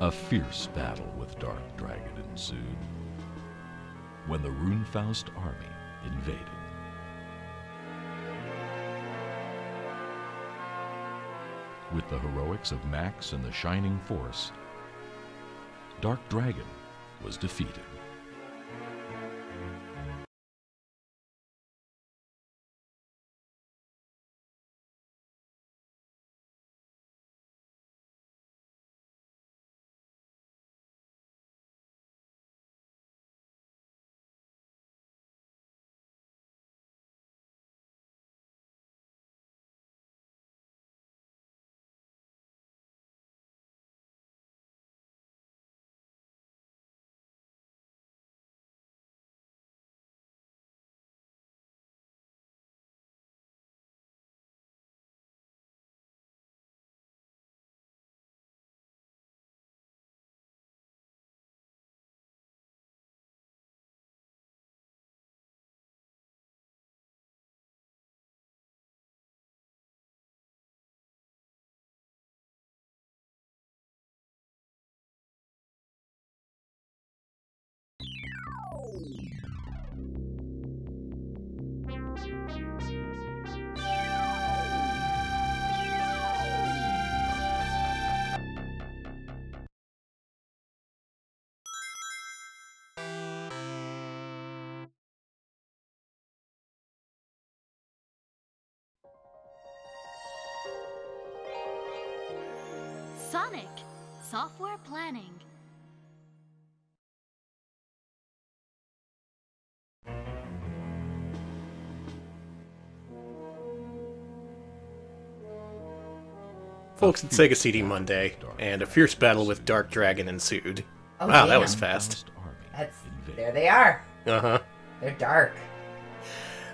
A fierce battle with Dark Dragon ensued when the Runefaust army invaded. With the heroics of Max and the Shining Force, Dark Dragon was defeated. Sonic Software Planning. Folks, it's Sega CD Monday, and a fierce battle with Dark Dragon ensued. Oh, wow, that was fast. That's there they are. Uh huh. They're dark.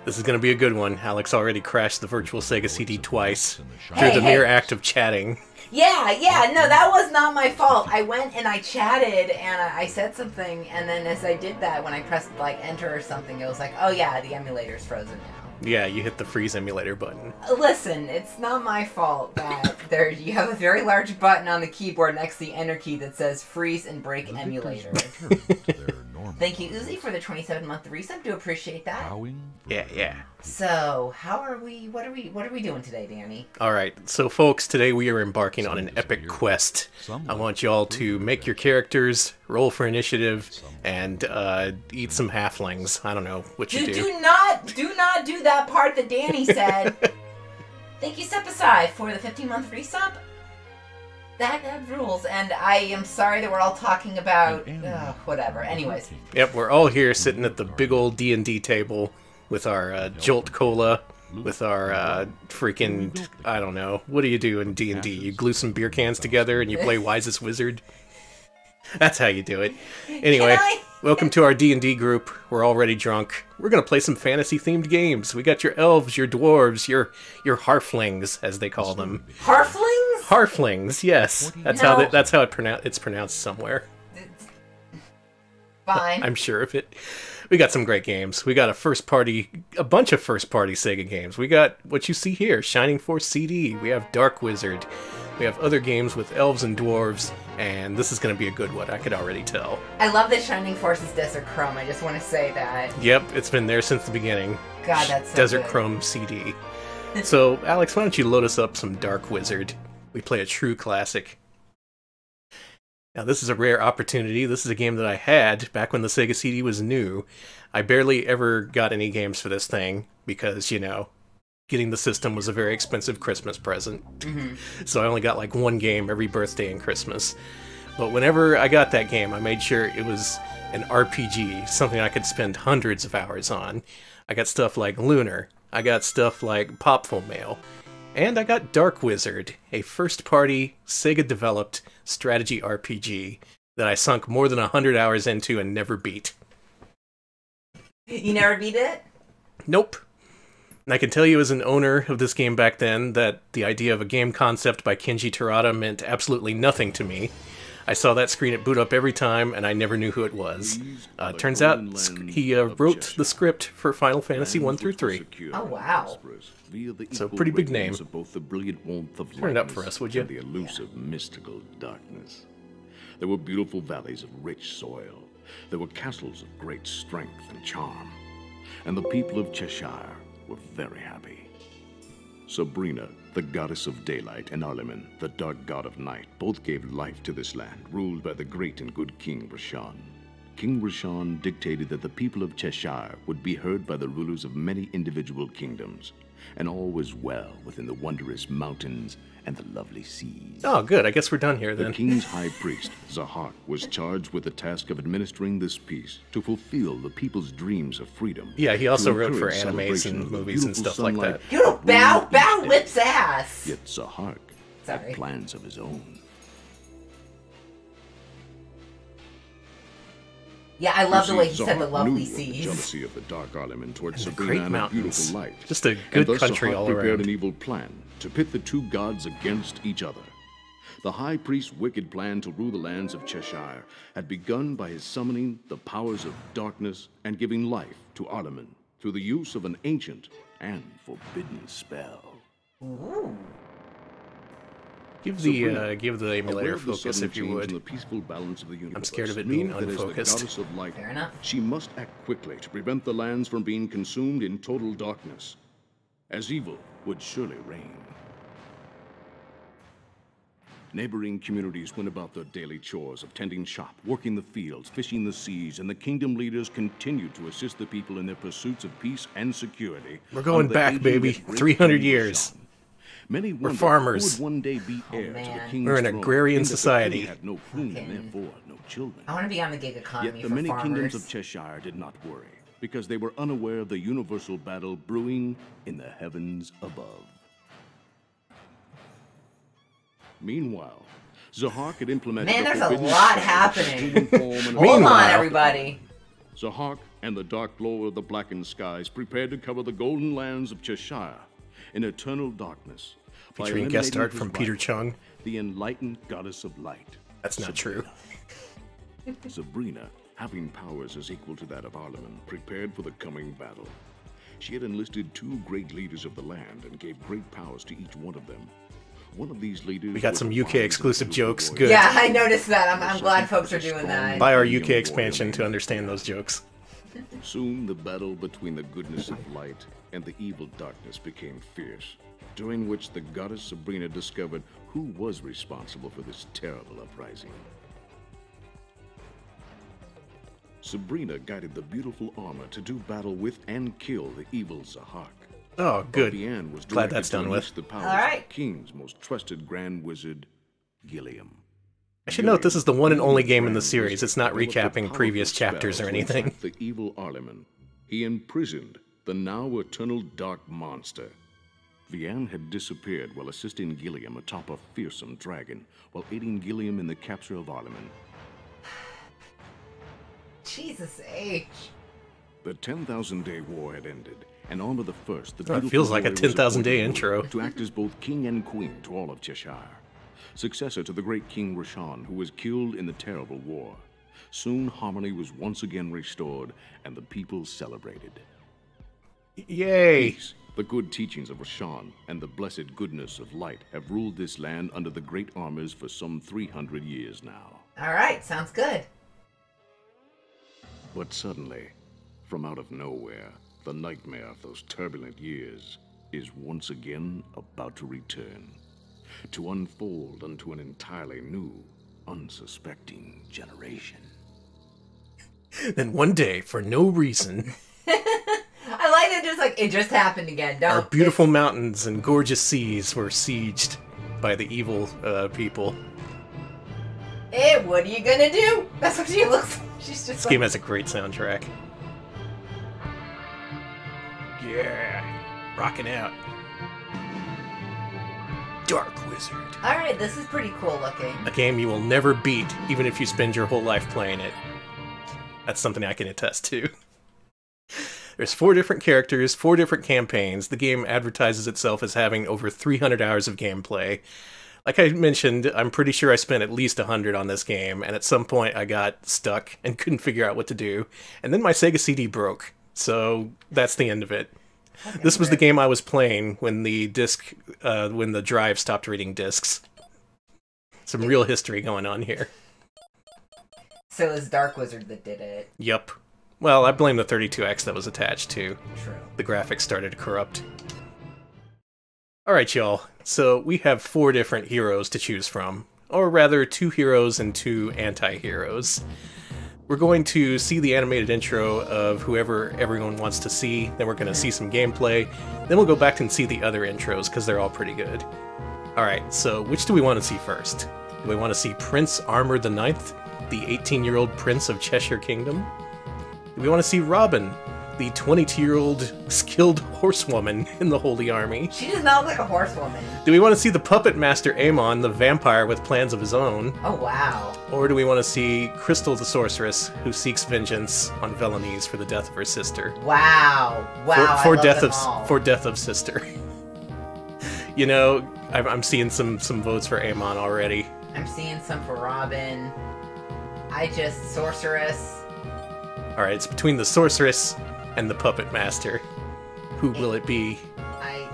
This is gonna be a good one. Alex already crashed the virtual Sega CD twice through Hey, the hey. mere act of chatting. Yeah, yeah, no, that was not my fault. I went and I chatted and I I said something, and then as I did that, when I pressed like enter or something, it was like, oh yeah, the emulator's frozen now. Yeah, you hit the freeze emulator button. Listen, it's not my fault that there you have a very large button on the keyboard next to the enter key that says freeze and break The emulator. Victors returned to their normal Thank you, Uzi, for the 27 month resub. Do appreciate that. bowing Yeah, yeah. So, how are we? What are we? What are we doing today, Danny? All right, so folks, today we are embarking on an epic quest. I want y'all to make your characters, roll for initiative, and uh, eat some halflings. I don't know what you Do, do. do not, do not do that part that Danny said. Thank you, Step Aside, for the 15 month resub. That, that rules, and I am sorry that we're all talking about uh, whatever. Anyways, Yep, we're all here sitting at the big old D and D table with our uh, Jolt Cola, with our uh, freaking I don't know. What do you do in D and D? You glue some beer cans together and you play Wisest Wizard. That's how you do it. Anyway, welcome to our D and D group. We're already drunk. We're gonna play some fantasy themed games. We got your elves, your dwarves, your your harflings, as they call them. Harflings? Harflings, yes. That's how No. they, that's how it pronoun- it's pronounced somewhere. Fine. I'm sure of it. We got some great games. We got a first party, a bunch of first party Sega games. We got what you see here Shining Force CD. We have Dark Wizard. We have other games with elves and dwarves. And this is going to be a good one, I could already tell. I love that Shining Force is Desert Chrome. I just want to say that. Yep, it's been there since the beginning. God, that's so Desert good. Chrome CD. so, Alex, why don't you load us up some Dark Wizard? We play a true classic. Now, this is a rare opportunity. This is a game that I had back when the Sega CD was new. I barely ever got any games for this thing because, you know, getting the system was a very expensive Christmas present. Mm-hmm. So I only got like one game every birthday and Christmas. But whenever I got that game, I made sure it was an RPG, something I could spend hundreds of hours on. I got stuff like Lunar, I got stuff like Popful Mail, and I got Dark Wizard, a first party, Sega developed strategy RPG that I sunk more than 100 hours into and never beat. You never beat it? Nope. And I can tell you as an owner of this game back then that the idea of a game concept by Kenji Terada meant absolutely nothing to me. I saw that screen at boot up every time, and I never knew who it was. Uh, turns out sc- he uh, wrote the script for Final Fantasy 1 through 3. Oh, wow. So, pretty big name. Of both the brilliant warmth of Turn it up for us, would you? And the elusive mystical darkness. There were beautiful valleys of rich soil. There were castles of great strength and charm. And the people of Cheshire were very happy. Sabrina, the goddess of daylight, and Arliman, the dark god of night, both gave life to this land, ruled by the great and good King Rashan. King Rashan dictated that the people of Cheshire would be heard by the rulers of many individual kingdoms, and all was well within the wondrous mountains and the lovely seas. Oh, good. I guess we're done here then. The then. king's high priest, Zahak, was charged with the task of administering this peace to fulfill the people's dreams of freedom. Yeah, he also wrote for encourage animes and movies and stuff like that. You don't bow, bow whips ass. Yet Zahak Sorry. had plans of his own. Yeah, I love the You way see, he said the lovely knew the seas. jealousy of the Dark Arliman towards And the Sabrina great and beautiful light. Just a And good thus country Zahak all prepared around. an evil plan to pit the two gods against each other. The high priest's wicked plan to rule the lands of Cheshire had begun by his summoning the powers of darkness and giving life to Arliman through the use of an ancient and forbidden spell. Give the Sabrina, uh, give the Aware emulator of the focus if you would. in the peaceful balance of the universe, scared of it knew being that as the unfocused. goddess of light, Fair enough. she must act quickly to prevent the lands from being consumed in total darkness, as evil would surely reign. Neighboring communities went about their daily chores of tending shop, working the fields, fishing the seas, and the kingdom leaders continued to assist the people in their pursuits of peace and security. We're going back, baby. 300 years. Rashan. Many wondered farmers. who would one day be oh, heir to the king's We're an throne, agrarian being that the king society. had no queen and Fucking- therefore no children. I want to be on the gig economy Yet the for many farmers. kingdoms of Cheshire did not worry, because they were unaware of the universal battle brewing in the heavens above. Meanwhile, Zahak had implemented Man, there's a forbidden lot happening. human form and Hold on, everybody. Zahak and the dark glow of the blackened skies prepared to cover the golden lands of Cheshire in eternal darkness. Featuring guest art his from Peter rival, Chung. the enlightened goddess of light. That's not true. Sabrina, having powers as equal to that of Arliman, prepared for the coming battle. She had enlisted two great leaders of the land and gave great powers to each one of them. One of these leaders We got some UK exclusive jokes. warrior. Good. Yeah, I noticed that. I'm, I'm glad folks are doing that. Buy our UK expansion to understand those jokes. Soon the battle between the goodness of light and the evil darkness became fierce, during which the goddess Sabrina discovered who was responsible for this terrible uprising. Sabrina guided the beautiful armor to do battle with and kill the evil Zahak. Oh, good. Vianne was Glad that's done with. the powers All right. the king's most trusted grand wizard, Gilliam. I should note this is the one and only game in the series. It's not recapping previous chapters or anything. The evil Arliman. He imprisoned the now eternal dark monster. Vianne had disappeared while assisting Gilliam atop a fearsome dragon, while aiding Gilliam in the capture of Arliman. Jesus H. The 10,000 Day War had ended, and Armor the First, the Oh, it feels like a 10,000 day intro. To act as both king and queen to all of Cheshire. Successor to the great King Rashan, who was killed in the terrible war. Soon harmony was once again restored, and the people celebrated. Yay! Peace, the good teachings of Rashan, and the blessed goodness of light have ruled this land under the great armors for some 300 years now. All right, sounds good. But suddenly, from out of nowhere, the nightmare of those turbulent years is once again about to return, to unfold unto an entirely new, unsuspecting generation. Then one day, for no reason, I like that. Just like it just happened again. Don't. our beautiful mountains and gorgeous seas were sieged by the evil uh, people. Hey, what are you gonna do? That's what she looks. like. She's just This like, game has a great soundtrack. Yeah, rocking out. Dark Wizard. All right, this is pretty cool looking. A game you will never beat, even if you spend your whole life playing it. That's something I can attest to. There's four different characters, four different campaigns. The game advertises itself as having over 300 hours of gameplay. Like I mentioned, I'm pretty sure I spent at least 100 on this game, and at some point I got stuck and couldn't figure out what to do. And then my Sega CD broke, so that's the end of it. This was the game I was playing when the disc, uh, when the drive stopped reading discs. Some real history going on here. So it was Dark Wizard that did it. Yep. Well, I blame the 32X that was attached to. True. The graphics started to corrupt. Alright, y'all. So we have four different heroes to choose from. Or rather, two heroes and two anti heroes. We're going to see the animated intro of whoever everyone wants to see, then we're going to see some gameplay, then we'll go back and see the other intros because they're all pretty good. Alright, so which do we want to see first? Do we want to see Prince Armor the Ninth, the 18 year old Prince of Cheshire Kingdom? Do we want to see Robin, the 22 year old skilled horsewoman in the Holy Army? She does not look like a horsewoman. Do we want to see the puppet master Amon, the vampire with plans of his own? Oh wow. Or do we want to see Crystal the sorceress, who seeks vengeance on Velanese for the death of her sister? Wow. Wow. for, for death of all. for death of sister. you know, I'm, I'm seeing some some votes for Amon already. I'm seeing some for Robin. I just sorceress. All right, it's between the sorceress and the puppet master. Who will it be? I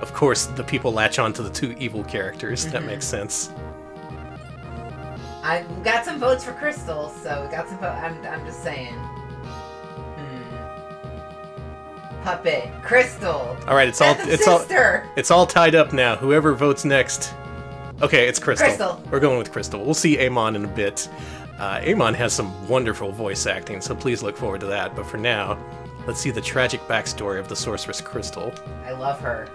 Of course, the people latch on to the two evil characters. That Mhm. makes sense. I got some votes for Crystal, so we got some votes. I'm I'm just saying. Hmm. Puppet, Crystal. All right, it's all it's all it's all tied up now. Whoever votes next. Okay, it's Crystal. Crystal. We're going with Crystal. We'll see Amon in a bit. Uh, Amon has some wonderful voice acting, so please look forward to that. But for now, let's see the tragic backstory of the sorceress Crystal. I love her.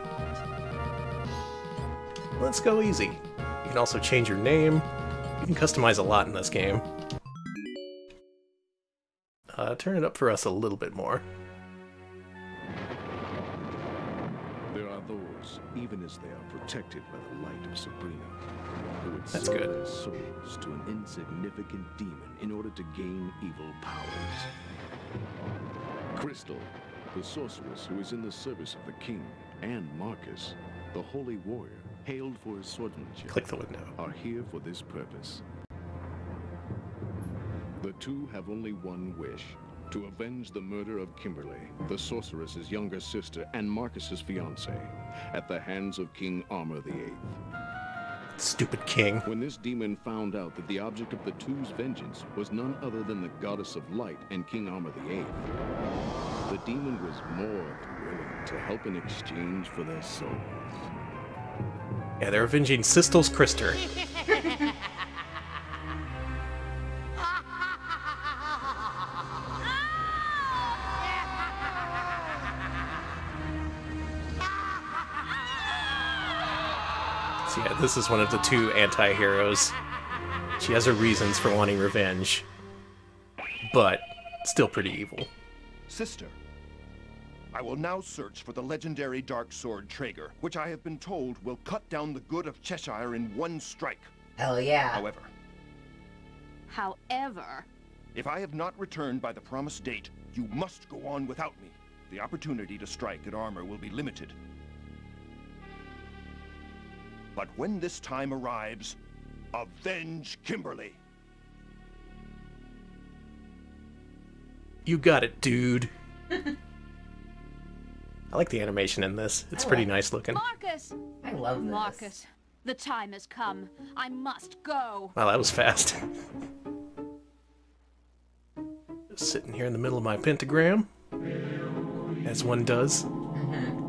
Let's go easy. You can also change your name. You can customize a lot in this game. Uh, turn it up for us a little bit more. There are those, even as they are protected by the light of Sabrina, who would That's sell good. their souls to an insignificant demon in order to gain evil powers. Crystal, the sorceress who is in the service of the king, and Marcus, the holy warrior, hailed for his swordsmanship, Click the window. are here for this purpose. The two have only one wish to avenge the murder of Kimberly, the sorceress's younger sister and Marcus's fiancée, at the hands of King Armor VIII. Stupid king. When this demon found out that the object of the two's vengeance was none other than the goddess of light and King Armor VIII, the demon was more than willing to help in exchange for their souls. Yeah, they're avenging Sistel's Krister. this is one of the two anti-heroes. She has her reasons for wanting revenge, but still pretty evil. Sister, I will now search for the legendary dark sword Traeger, which I have been told will cut down the good of Cheshire in one strike. Hell yeah. However, However, if I have not returned by the promised date, you must go on without me. The opportunity to strike at armor will be limited. But when this time arrives, avenge Kimberly. You got it, dude. I like the animation in this. It's I pretty like nice looking. Marcus! I love this. Marcus, the time has come. I must go. Wow, that was fast. Just sitting here in the middle of my pentagram, as one does.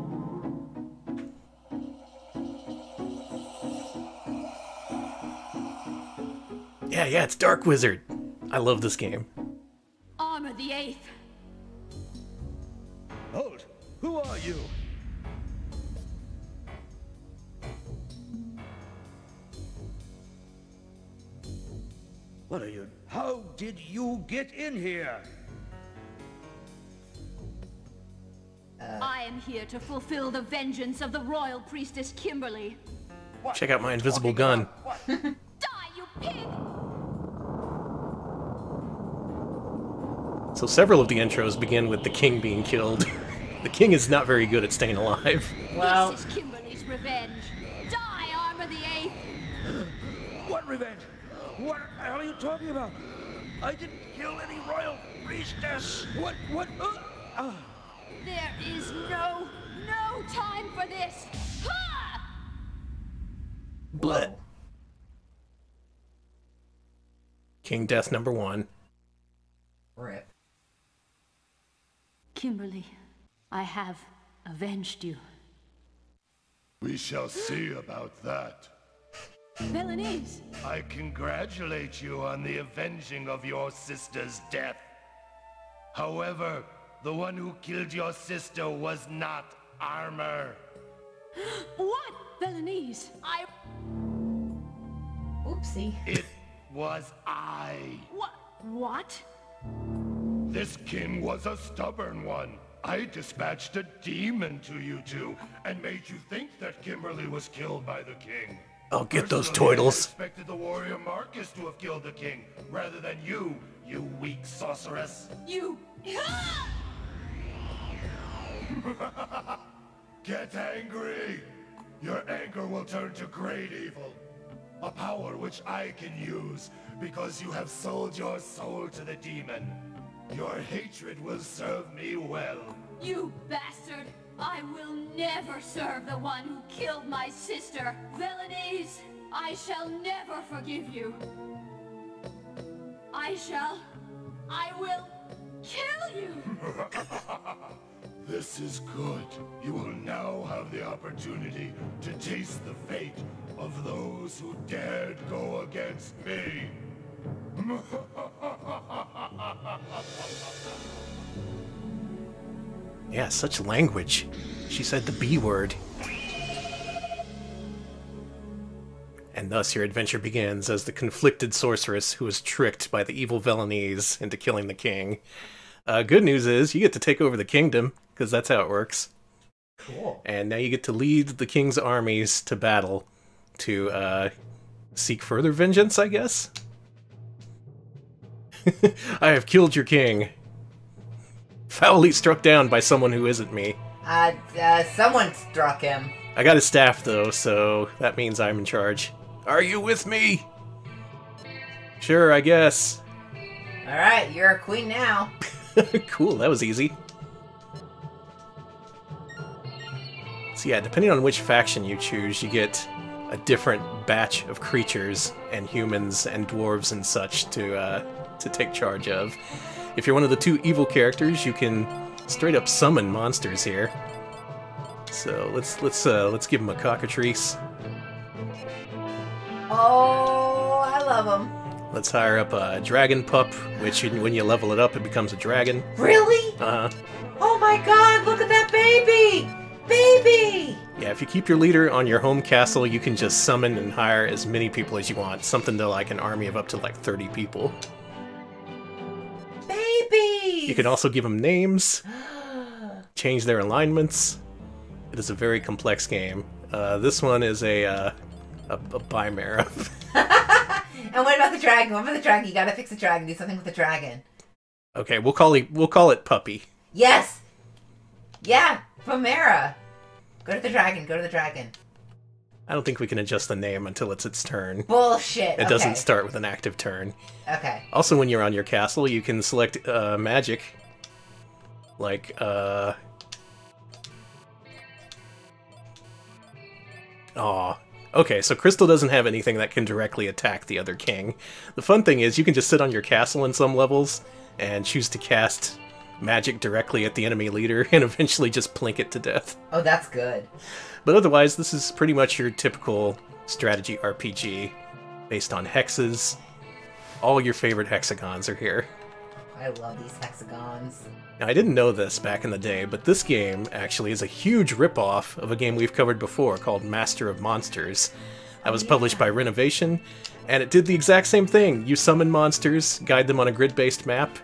Yeah, yeah, it's Dark Wizard. I love this game. Armor the Eighth. Hold! Who are you? What are you? How did you get in here? Uh, I am here to fulfill the vengeance of the royal priestess Kimberly. Check out my invisible gun. Die, you pig! So several of the intros begin with the king being killed. the king is not very good at staying alive. Well, This is Kimberly's revenge. Die, Armor the Eighth! What revenge? What hell are you talking about? I didn't kill any royal priestess. What? What? Uh, ah. There is no, no time for this. Ha! Bleh. King Death number one. Rip. Kimberly, I have avenged you. We shall see about that. Velanese! I congratulate you on the avenging of your sister's death. However, the one who killed your sister was not armor. what? Velanese, I... Oopsie. It was I. What? What? This king was a stubborn one. I dispatched a demon to you two and made you think that Kimberly was killed by the king. I'll get those Personally, I expected the warrior Marcus to have killed the king, rather than you, you weak sorceress. You... Get angry! Your anger will turn to great evil. A power which I can use, because you have sold your soul to the demon. Your hatred will serve me well. You bastard! I will never serve the one who killed my sister! Velanese, I shall never forgive you! I shall... I will kill you! This is good. You will now have the opportunity to taste the fate of those who dared go against me. Yeah, such language. She said the B word. And thus your adventure begins as the conflicted sorceress who was tricked by the evil Velanese into killing the king. Uh, good news is you get to take over the kingdom, because that's how it works. Cool. And now you get to lead the king's armies to battle to uh, seek further vengeance, I guess? I have killed your king. Foully struck down by someone who isn't me. Uh, uh, someone struck him. I got his staff though, so that means I'm in charge. Are you with me? Sure, I guess. Alright, you're a queen now. cool, that was easy. So yeah, depending on which faction you choose, you get a different batch of creatures and humans and dwarves and such to uh, to take charge of. If you're one of the two evil characters, you can straight up summon monsters here. So let's let's uh, let's give him a cockatrice. Oh, I love him. Let's hire up a dragon pup, which when you level it up, it becomes a dragon. Really? Uh huh. Oh my god, look at that baby! Baby! Yeah, if you keep your leader on your home castle, you can just summon and hire as many people as you want. Something to like an army of up to like 30 people. Baby! You can also give them names, change their alignments. It is a very complex game. Uh, this one is a, uh, a, a Bimera. And what about the dragon? What about the dragon? You gotta fix the dragon. Do something with the dragon. okay, we'll call it we'll call it Puppy. Yes! Yeah, Pomera. Go to the dragon. Go to the dragon. I don't think we can adjust the name until it's its turn. Bullshit. It doesn't start with an active turn. Okay. Also, when you're on your castle, you can select uh, magic, like uh. Aw. Okay, so Crystal doesn't have anything that can directly attack the other king. The fun thing is, you can just sit on your castle in some levels and choose to cast magic directly at the enemy leader and eventually just plink it to death. Oh, that's good. But otherwise, this is pretty much your typical strategy RPG based on hexes. All your favorite hexagons are here. I love these hexagons. Now, I didn't know this back in the day, but this game actually is a huge ripoff of a game we've covered before called Master of Monsters. That was published by Renovation, and it did the exact same thing. You summon monsters, guide them on a grid-based map,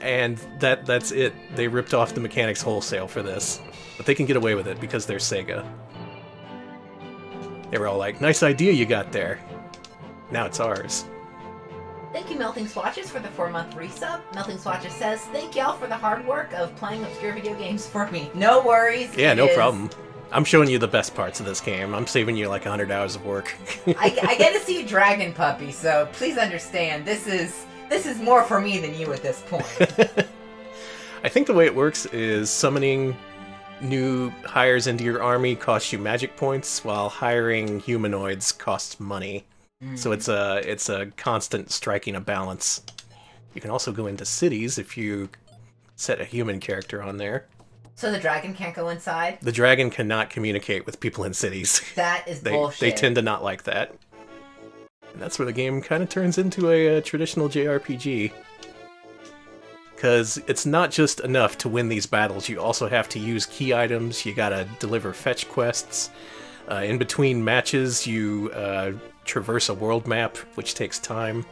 and that that's it. They ripped off the mechanics wholesale for this. But they can get away with it because they're Sega. They were all like, nice idea you got there. Now it's ours. Thank you, Melting Swatches, for the four month resub. Melting Swatches says, Thank y'all for the hard work of playing obscure video games for me. No worries. Yeah, no is- problem. I'm showing you the best parts of this game. I'm saving you like 100 hours of work. I, I get to see a dragon puppy, so please understand this is this is more for me than you at this point. I think the way it works is summoning new hires into your army costs you magic points, while hiring humanoids costs money. So hmm. it's a it's a constant striking a balance. You can also go into cities if you set a human character on there. So the dragon can't go inside? The dragon cannot communicate with people in cities. That is they bullshit. they tend to not like that. And that's where the game kind of turns into a, uh traditional JRPG. Because it's not just enough to win these battles, you also have to use key items, you gotta deliver fetch quests. Uh, in between matches, you uh, traverse a world map, which takes time.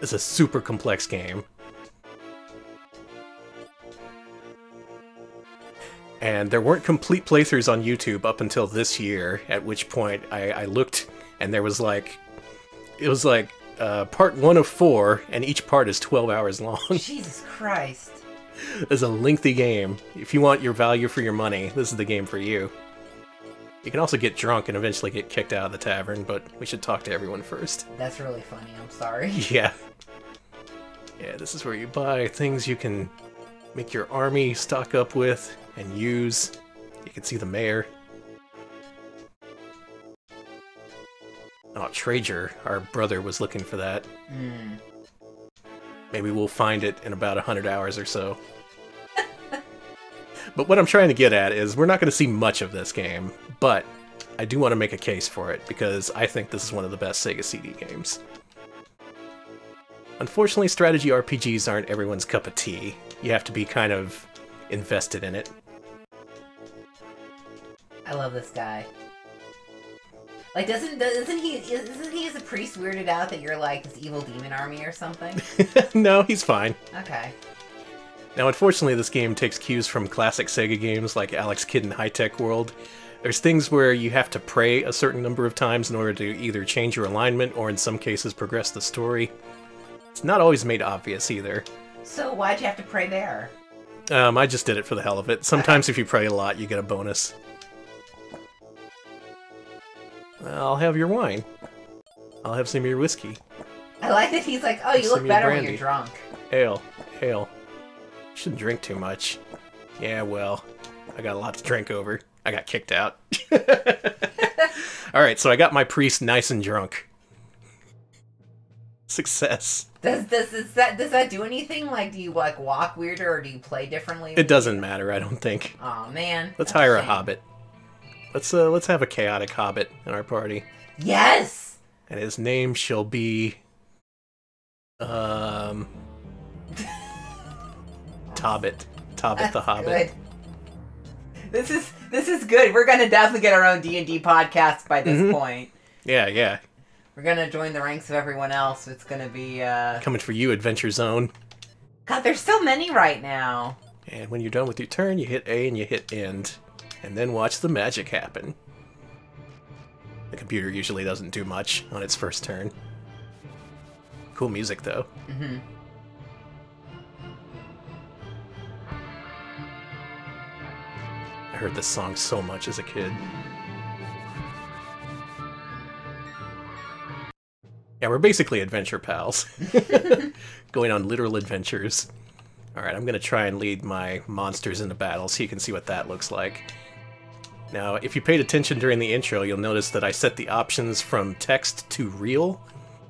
It's a super complex game. And there weren't complete playthroughs on YouTube up until this year, at which point I, I looked and there was like. It was like uh, part one of four, and each part is 12 hours long. Jesus Christ. it's a lengthy game. If you want your value for your money, this is the game for you. You can also get drunk and eventually get kicked out of the tavern, but we should talk to everyone first. That's really funny. I'm sorry. Yeah. Yeah, this is where you buy things you can make your army stock up with and use. You can see the mayor. Oh, Trager, our brother, was looking for that. Hmm. Maybe we'll find it in about 100 hours or so. but what I'm trying to get at is we're not going to see much of this game, but I do want to make a case for it because I think this is one of the best Sega CD games. Unfortunately, strategy RPGs aren't everyone's cup of tea. You have to be kind of invested in it. I love this guy. Like, doesn't doesn't he isn't he as a priest weirded out that you're like this evil demon army or something? no, he's fine. Okay. Now, unfortunately, this game takes cues from classic Sega games like Alex Kidd in High Tech World. There's things where you have to pray a certain number of times in order to either change your alignment or, in some cases, progress the story. It's not always made obvious either. So why'd you have to pray there? Um, I just did it for the hell of it. Sometimes, if you pray a lot, you get a bonus. I'll have your wine. I'll have some of your whiskey. I like that he's like, oh, you look better when you're drunk. Ale, ale. Shouldn't drink too much. Yeah, well, I got a lot to drink over. I got kicked out. Alright, so I got my priest nice and drunk. Success. Does does does that does that do anything? Like, do you like walk weirder or do you play differently? It doesn't matter, I don't think. Oh man. Let's that's hire a shame. hobbit. Let's uh let's have a chaotic hobbit in our party. Yes. And his name shall be um Tobbit. Tobbit the Hobbit. good. This is this is good. We're gonna definitely get our own D and D podcast by this Mhm. point. Yeah, yeah. We're gonna join the ranks of everyone else. It's gonna be uh Coming for you, Adventure Zone. God, there's so many right now. And when you're done with your turn, you hit A and you hit end. And then watch the magic happen. The computer usually doesn't do much on its first turn. Cool music, though. hmm I heard this song so much as a kid. Yeah, we're basically adventure pals. Going on literal adventures. Alright, I'm gonna try and lead my monsters into battle so you can see what that looks like. Now, if you paid attention during the intro, you'll notice that I set the options from text to real.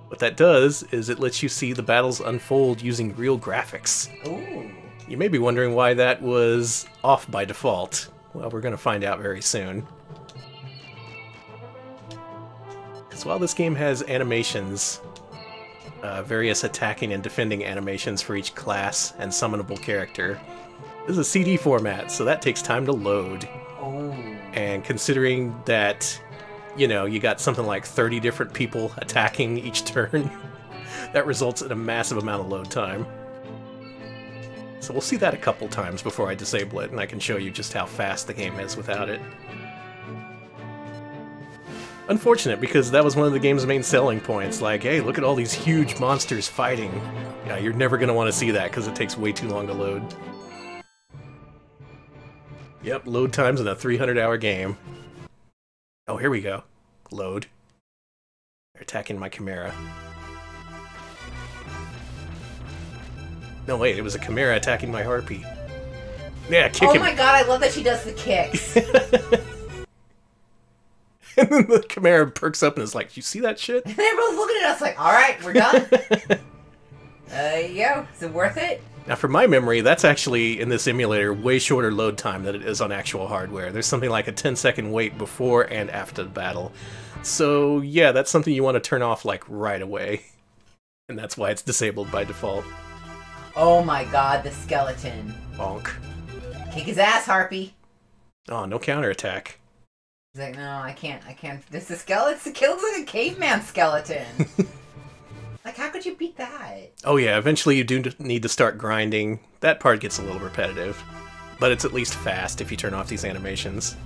What that does is it lets you see the battles unfold using real graphics. Ooh. You may be wondering why that was off by default. Well, we're going to find out very soon. Because while this game has animations, uh, various attacking and defending animations for each class and summonable character, this is a CD format, so that takes time to load. Oh. And considering that, you know, you got something like 30 different people attacking each turn, that results in a massive amount of load time. So we'll see that a couple times before I disable it, and I can show you just how fast the game is without it. Unfortunate, because that was one of the game's main selling points. Like, hey, look at all these huge monsters fighting. Yeah, you're never going to want to see that, because it takes way too long to load. Yep, load times in a 300 hour game. Oh, here we go. Load. They're attacking my Chimera. No, wait, it was a Chimera attacking my Harpy. Yeah, kick Oh him. my god, I love that she does the kicks. and then the Chimera perks up and is like, "You see that shit?" And everyone's looking at us like, all right, we're done. uh, yo, is it worth it? Now, from my memory, that's actually in this emulator way shorter load time than it is on actual hardware. There's something like a 10 second wait before and after the battle. So, yeah, that's something you want to turn off like right away. And that's why it's disabled by default. Oh my god, the skeleton. Bonk. Kick his ass, Harpy. Oh, no counterattack. He's like, no, I can't, I can't. This is skeleton. It looks like a caveman skeleton. like, how could you beat that? Oh, yeah, eventually you do need to start grinding. That part gets a little repetitive. But it's at least fast if you turn off these animations.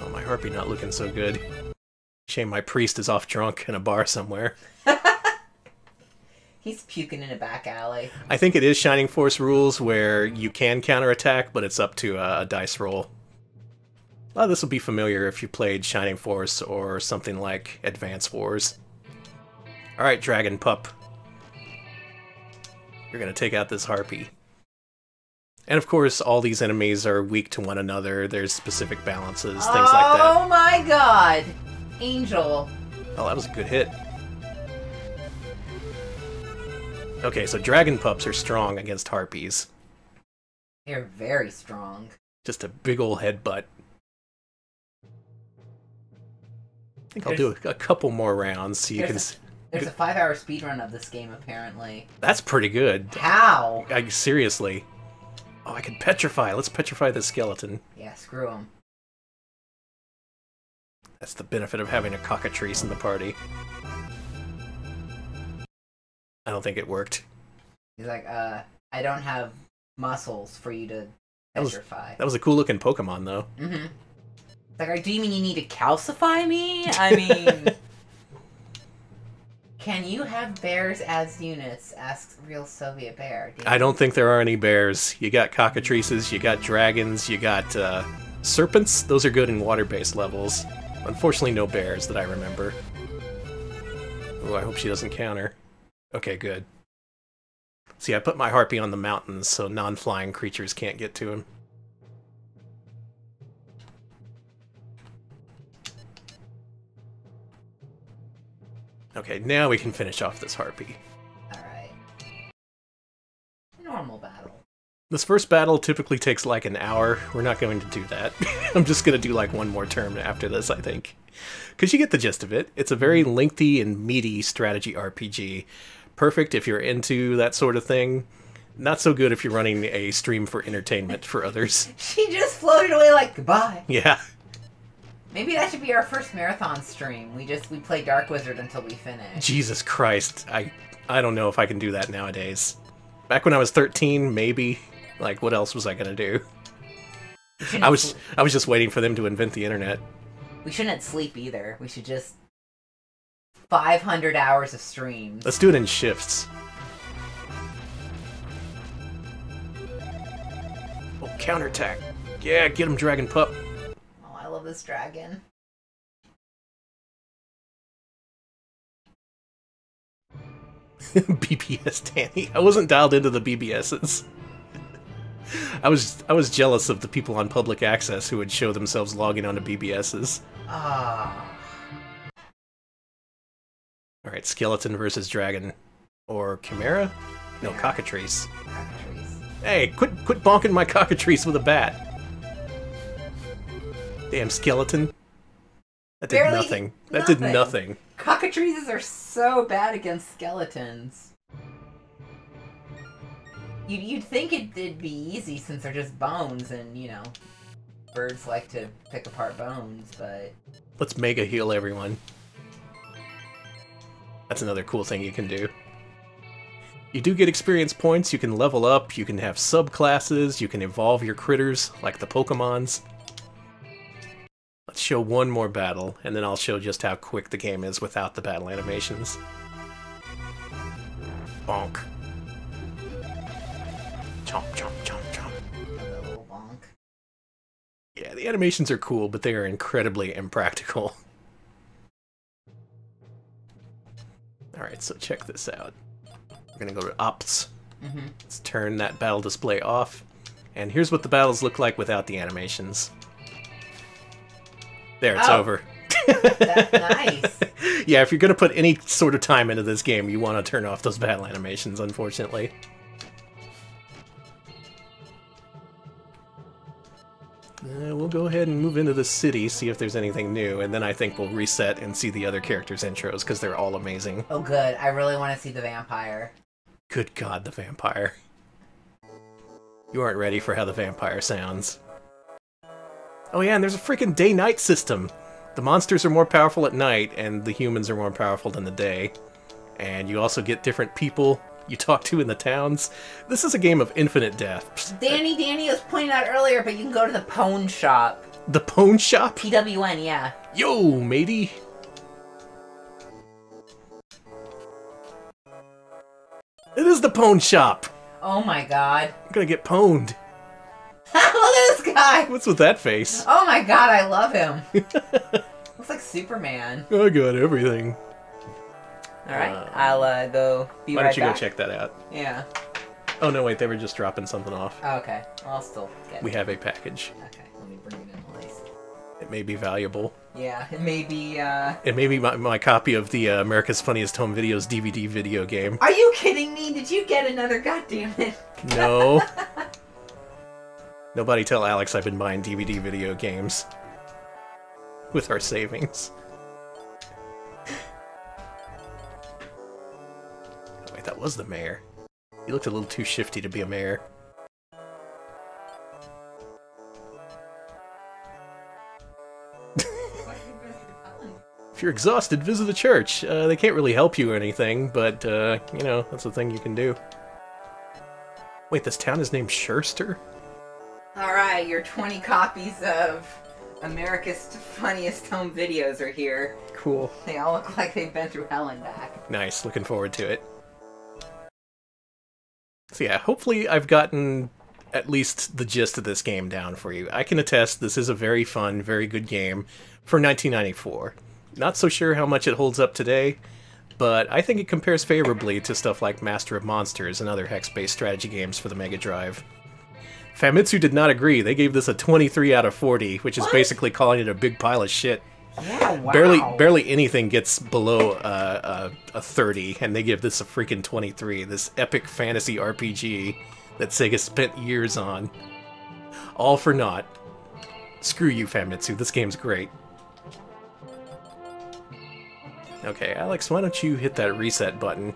Oh, my harpy not looking so good. Shame my priest is off drunk in a bar somewhere. He's puking in a back alley. I think it is Shining Force rules where you can counterattack, but it's up to a, a dice roll. Well, this will be familiar if you played Shining Force or something like Advance Wars. Alright, Dragon Pup. You're gonna take out this Harpy. And of course, all these enemies are weak to one another. There's specific balances, things oh like that. Oh my god! Angel. Oh, that was a good hit. Okay, so Dragon Pups are strong against Harpies. They're very strong. Just a big ol' headbutt. Think I'll do a, a couple more rounds so you can. There's There's a five hour speedrun of this game, apparently. That's pretty good. How? I, seriously. Oh, I can petrify. Let's petrify the skeleton. Yeah, screw him. That's the benefit of having a cockatrice in the party. I don't think it worked. He's like, uh, I don't have muscles for you to That was- petrify. That was a cool looking Pokemon, though. Mm-hmm. It's like, do you mean you need to calcify me? I mean, can you have bears as units? Asks real Soviet bear. I don't think there are any bears. You got cockatrices, you got dragons, you got uh, serpents. Those are good in water-based levels. Unfortunately, no bears that I remember. Oh, I hope she doesn't counter. Okay, good. See, I put my harpy on the mountains so non-flying creatures can't get to him. Okay, now we can finish off this harpy. Alright. Normal battle. This first battle typically takes like an hour. We're not going to do that. I'm just going to do like one more turn after this, I think. Because you get the gist of it. It's a very lengthy and meaty strategy RPG. Perfect if you're into that sort of thing. Not so good if you're running a stream for entertainment for others. She just floated away like goodbye. Yeah. Maybe that should be our first marathon stream. We just we play Dark Wizard until we finish. Jesus Christ. I I don't know if I can do that nowadays. Back when I was 13, maybe. Like what else was I going to do? I was I was just waiting for them to invent the internet. we shouldn't sleep either. We should just 500 hours of streams. Let's do it in shifts. Oh, counterattack. Yeah, get him, Dragon Pup. This dragon. BBS Danny. I wasn't dialed into the BBSs. I was I was jealous of the people on public access who would show themselves logging onto BBSs. Ah. All right, skeleton versus dragon, or chimera? No, cockatrice. cockatrice. Hey, quit quit bonking my cockatrice with a bat. Damn skeleton. That did Barely nothing. That did nothing. nothing. Cockatrices are so bad against skeletons. You'd, you'd think it, it'd be easy since they're just bones and, you know, birds like to pick apart bones, but Let's mega heal everyone. That's another cool thing you can do. You do get experience points, you can level up, you can have subclasses, you can evolve your critters, like the Pokemons. Let's show one more battle, and then I'll show just how quick the game is without the battle animations. Bonk. Chomp, chomp, chomp, chomp. bonk. Yeah, the animations are cool, but they are incredibly impractical. Alright, so check this out. We're gonna go to Ops. hmm Let's turn that battle display off. And here's what the battles look like without the animations. There, it's Oh. over. That's nice. yeah, if you're gonna put any sort of time into this game, you want to turn off those battle animations, unfortunately. Uh, we'll go ahead and move into the city, see if there's anything new, and then I think we'll reset and see the other characters' intros, because they're all amazing. Oh, good. I really want to see the vampire. Good god, the vampire. You aren't ready for how the vampire sounds. Oh yeah, and there's a freaking day-night system. The monsters are more powerful at night, and the humans are more powerful than the day. And you also get different people you talk to in the towns. This is a game of infinite deaths. Danny, Danny was pointing out earlier, but you can go to the Pwn shop. The Pwn Shop? PWN, yeah. Yo, matey! It is the Pwn Shop! Oh my god. I'm gonna get pwned. Look at this guy! What's with that face? Oh my god, I love him. Looks like Superman. I got everything. Alright, I'll uh, go be Why right don't you back. go check that out? Yeah. Oh no, wait, they were just dropping something off. Okay, I'll still get We it. have a package. Okay, let me bring it in place. It may be valuable. Yeah, it may be, uh... It may be my, my copy of the uh, America's Funniest Home Videos DVD video game. Are you kidding me? Did you get another goddamn it? No. Nobody tell Alex I've been buying DVD video games. With our savings. Wait, that was the mayor. He looked a little too shifty to be a mayor. If you're exhausted, visit the church. Uh, they can't really help you or anything, but, uh, you know, that's a thing you can do. Wait, this town is named Scherster? Alright, your 20 copies of America's Funniest Home Videos are here. Cool. They all look like they've been through hell and back. Nice, looking forward to it. So yeah, hopefully I've gotten at least the gist of this game down for you. I can attest this is a very fun, very good game for 1994. Not so sure how much it holds up today, but I think it compares favorably to stuff like Master of Monsters and other hex-based strategy games for the Mega Drive. Famitsu did not agree. They gave this a 23 out of 40, which is What? basically calling it a big pile of shit. Yeah, wow. Barely, barely anything gets below uh, a, a 30, and they give this a freaking 23. This epic fantasy RPG that Sega spent years on. All for naught. Screw you, Famitsu. This game's great. Okay, Alex, why don't you hit that reset button?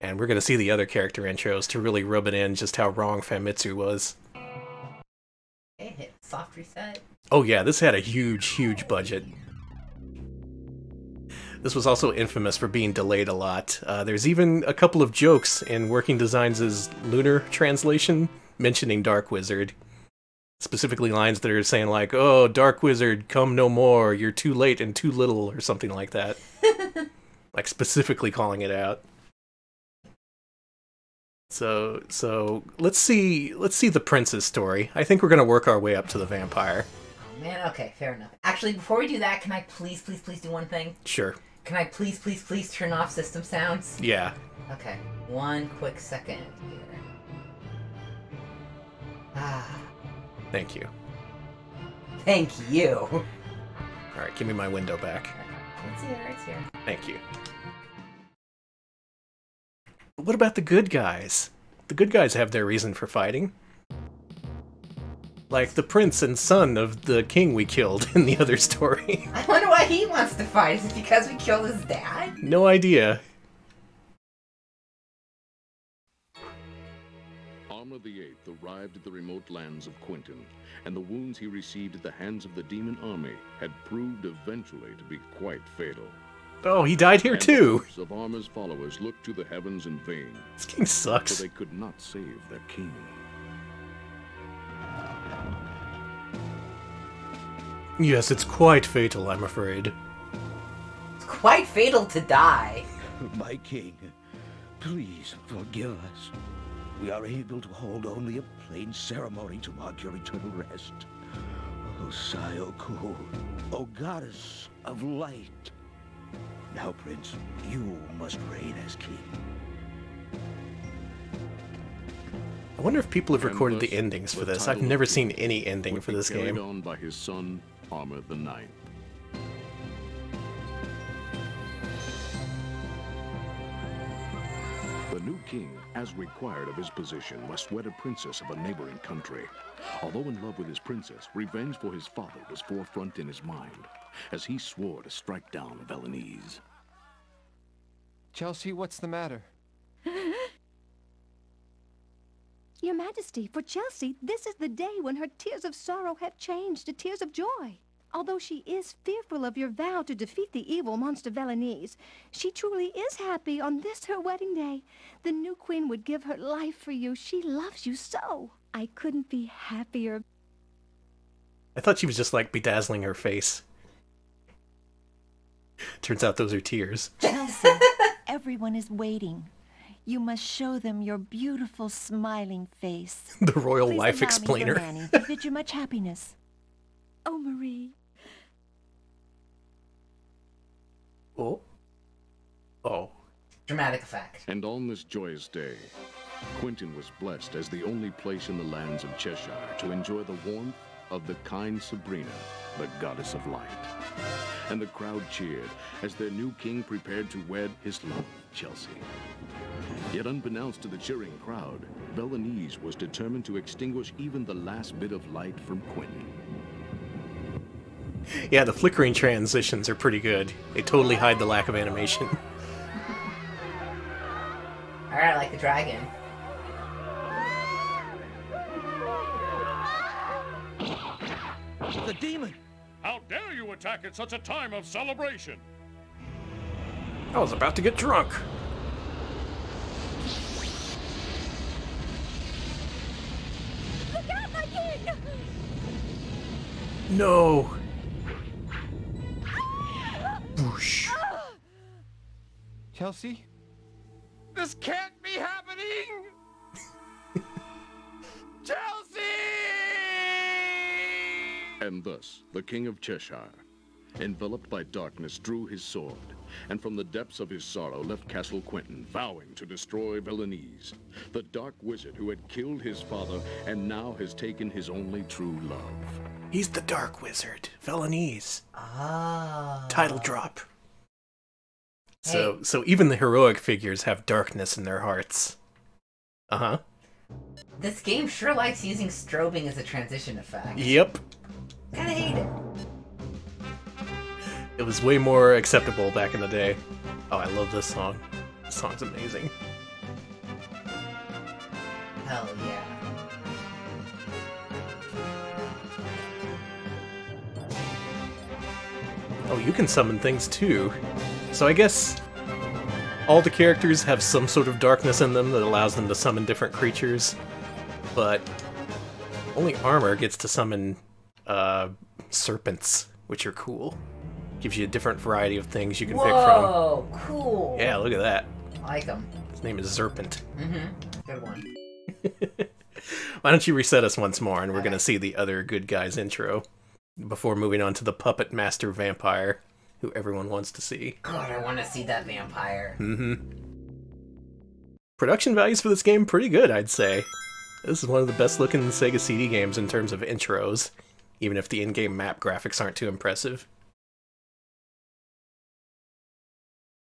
And we're gonna see the other character intros to really rub it in just how wrong Famitsu was. Okay, hit soft reset. Oh yeah, this had a huge, huge budget. This was also infamous for being delayed a lot. Uh, there's even a couple of jokes in Working Designs' Lunar translation mentioning Dark Wizard. Specifically lines that are saying like, oh, Dark Wizard, come no more, you're too late and too little, or something like that. like specifically calling it out. So, so let's see, let's see the prince's story. I think we're gonna work our way up to the vampire. Oh man, okay, fair enough. Actually, before we do that, can I please, please, please do one thing? Sure. Can I please, please, please turn off system sounds? Yeah. Okay, one quick second here. Ah, Thank you. thank you. All right, give me my window back. It's here, it's here. Thank you. But what about the good guys? The good guys have their reason for fighting. Like the prince and son of the king we killed in the other story. I wonder why he wants to fight. Is it because we killed his dad? no idea. Armor the Eighth arrived at the remote lands of Quentin, and the wounds he received at the hands of the demon army had proved eventually to be quite fatal. Oh, he died here And too. the hopes of Armor's followers looked to the heavens in vain, This game for sucks. they could not save their king. Yes, it's quite fatal, I'm afraid. It's quite fatal to die. My king, please forgive us. We are able to hold only a plain ceremony to mark your eternal rest. O Sayoku, O goddess of light. Now, Prince, you must reign as king. I wonder if people have recorded the endings for this. I've never seen any ending for this game. on by his son, Armor the Ninth. The new king, as required of his position, must wed a princess of a neighboring country. Although in love with his princess, revenge for his father was forefront in his mind as he swore to strike down Velanese. Chelsea, what's the matter? Your Majesty, for Chelsea, this is the day when her tears of sorrow have changed to tears of joy. Although she is fearful of your vow to defeat the evil monster Velanese, she truly is happy on this her wedding day. The new queen would give her life for you. She loves you so. I couldn't be happier. I thought she was just like bedazzling her face. Turns out those are tears. Chelsea, everyone is waiting. You must show them your beautiful smiling face. the royal Please life explainer. Me, your Nanny, to bid you much happiness. Oh, Marie. Oh. Oh. Dramatic effect. And on this joyous day, Quentin was blessed as the only place in the lands of Cheshire to enjoy the warmth of the kind Sabrina, the goddess of light. And the crowd cheered as their new king prepared to wed his love, Chelsea. Yet unbeknownst to the cheering crowd, Velanese was determined to extinguish even the last bit of light from Quentin. Yeah, the flickering transitions are pretty good. They totally hide the lack of animation. Alright, I like the dragon. The demon! How dare you attack at such a time of celebration? I was about to get drunk. Look out, my king! No. Whoosh. Chelsea? This can't be happening! Chelsea! And thus, the king of Cheshire, enveloped by darkness, drew his sword, and from the depths of his sorrow left Castle Quentin, vowing to destroy Velanese, the dark wizard who had killed his father and now has taken his only true love. He's the Dark Wizard, Velanese. Ah. Title drop. So, so even the heroic figures have darkness in their hearts. Uh huh. This game sure likes using strobing as a transition effect. Yep. Kinda hate it. It was way more acceptable back in the day. Oh, I love this song. This song's amazing. Hell yeah. Oh, you can summon things too. So I guess all the characters have some sort of darkness in them that allows them to summon different creatures, but only armor gets to summon uh, serpents, which are cool. Gives you a different variety of things you can pick from. Whoa, cool. Yeah, look at that. I like them. His name is Serpent. Mm-hmm. Good one. Why don't you reset us once more and we're going to see the other good guys intro before moving on to the puppet master vampire who everyone wants to see. God, I want to see that vampire. hmm Production values for this game pretty good, I'd say. This is one of the best looking Sega CD games in terms of intros, even if the in-game map graphics aren't too impressive.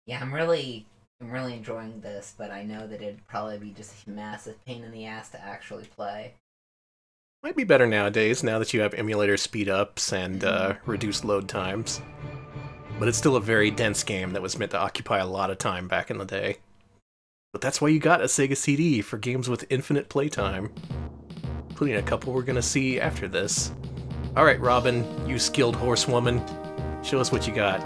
Yeah, I'm really, I'm really enjoying this, but I know that it'd probably be just a massive pain in the ass to actually play. Might be better nowadays, now that you have emulator speed ups and uh, reduced load times. But it's still a very dense game that was meant to occupy a lot of time back in the day. But that's why you got a Sega CD for games with infinite playtime, including a couple we're gonna see after this. Alright, Robin, you skilled horsewoman, show us what you got.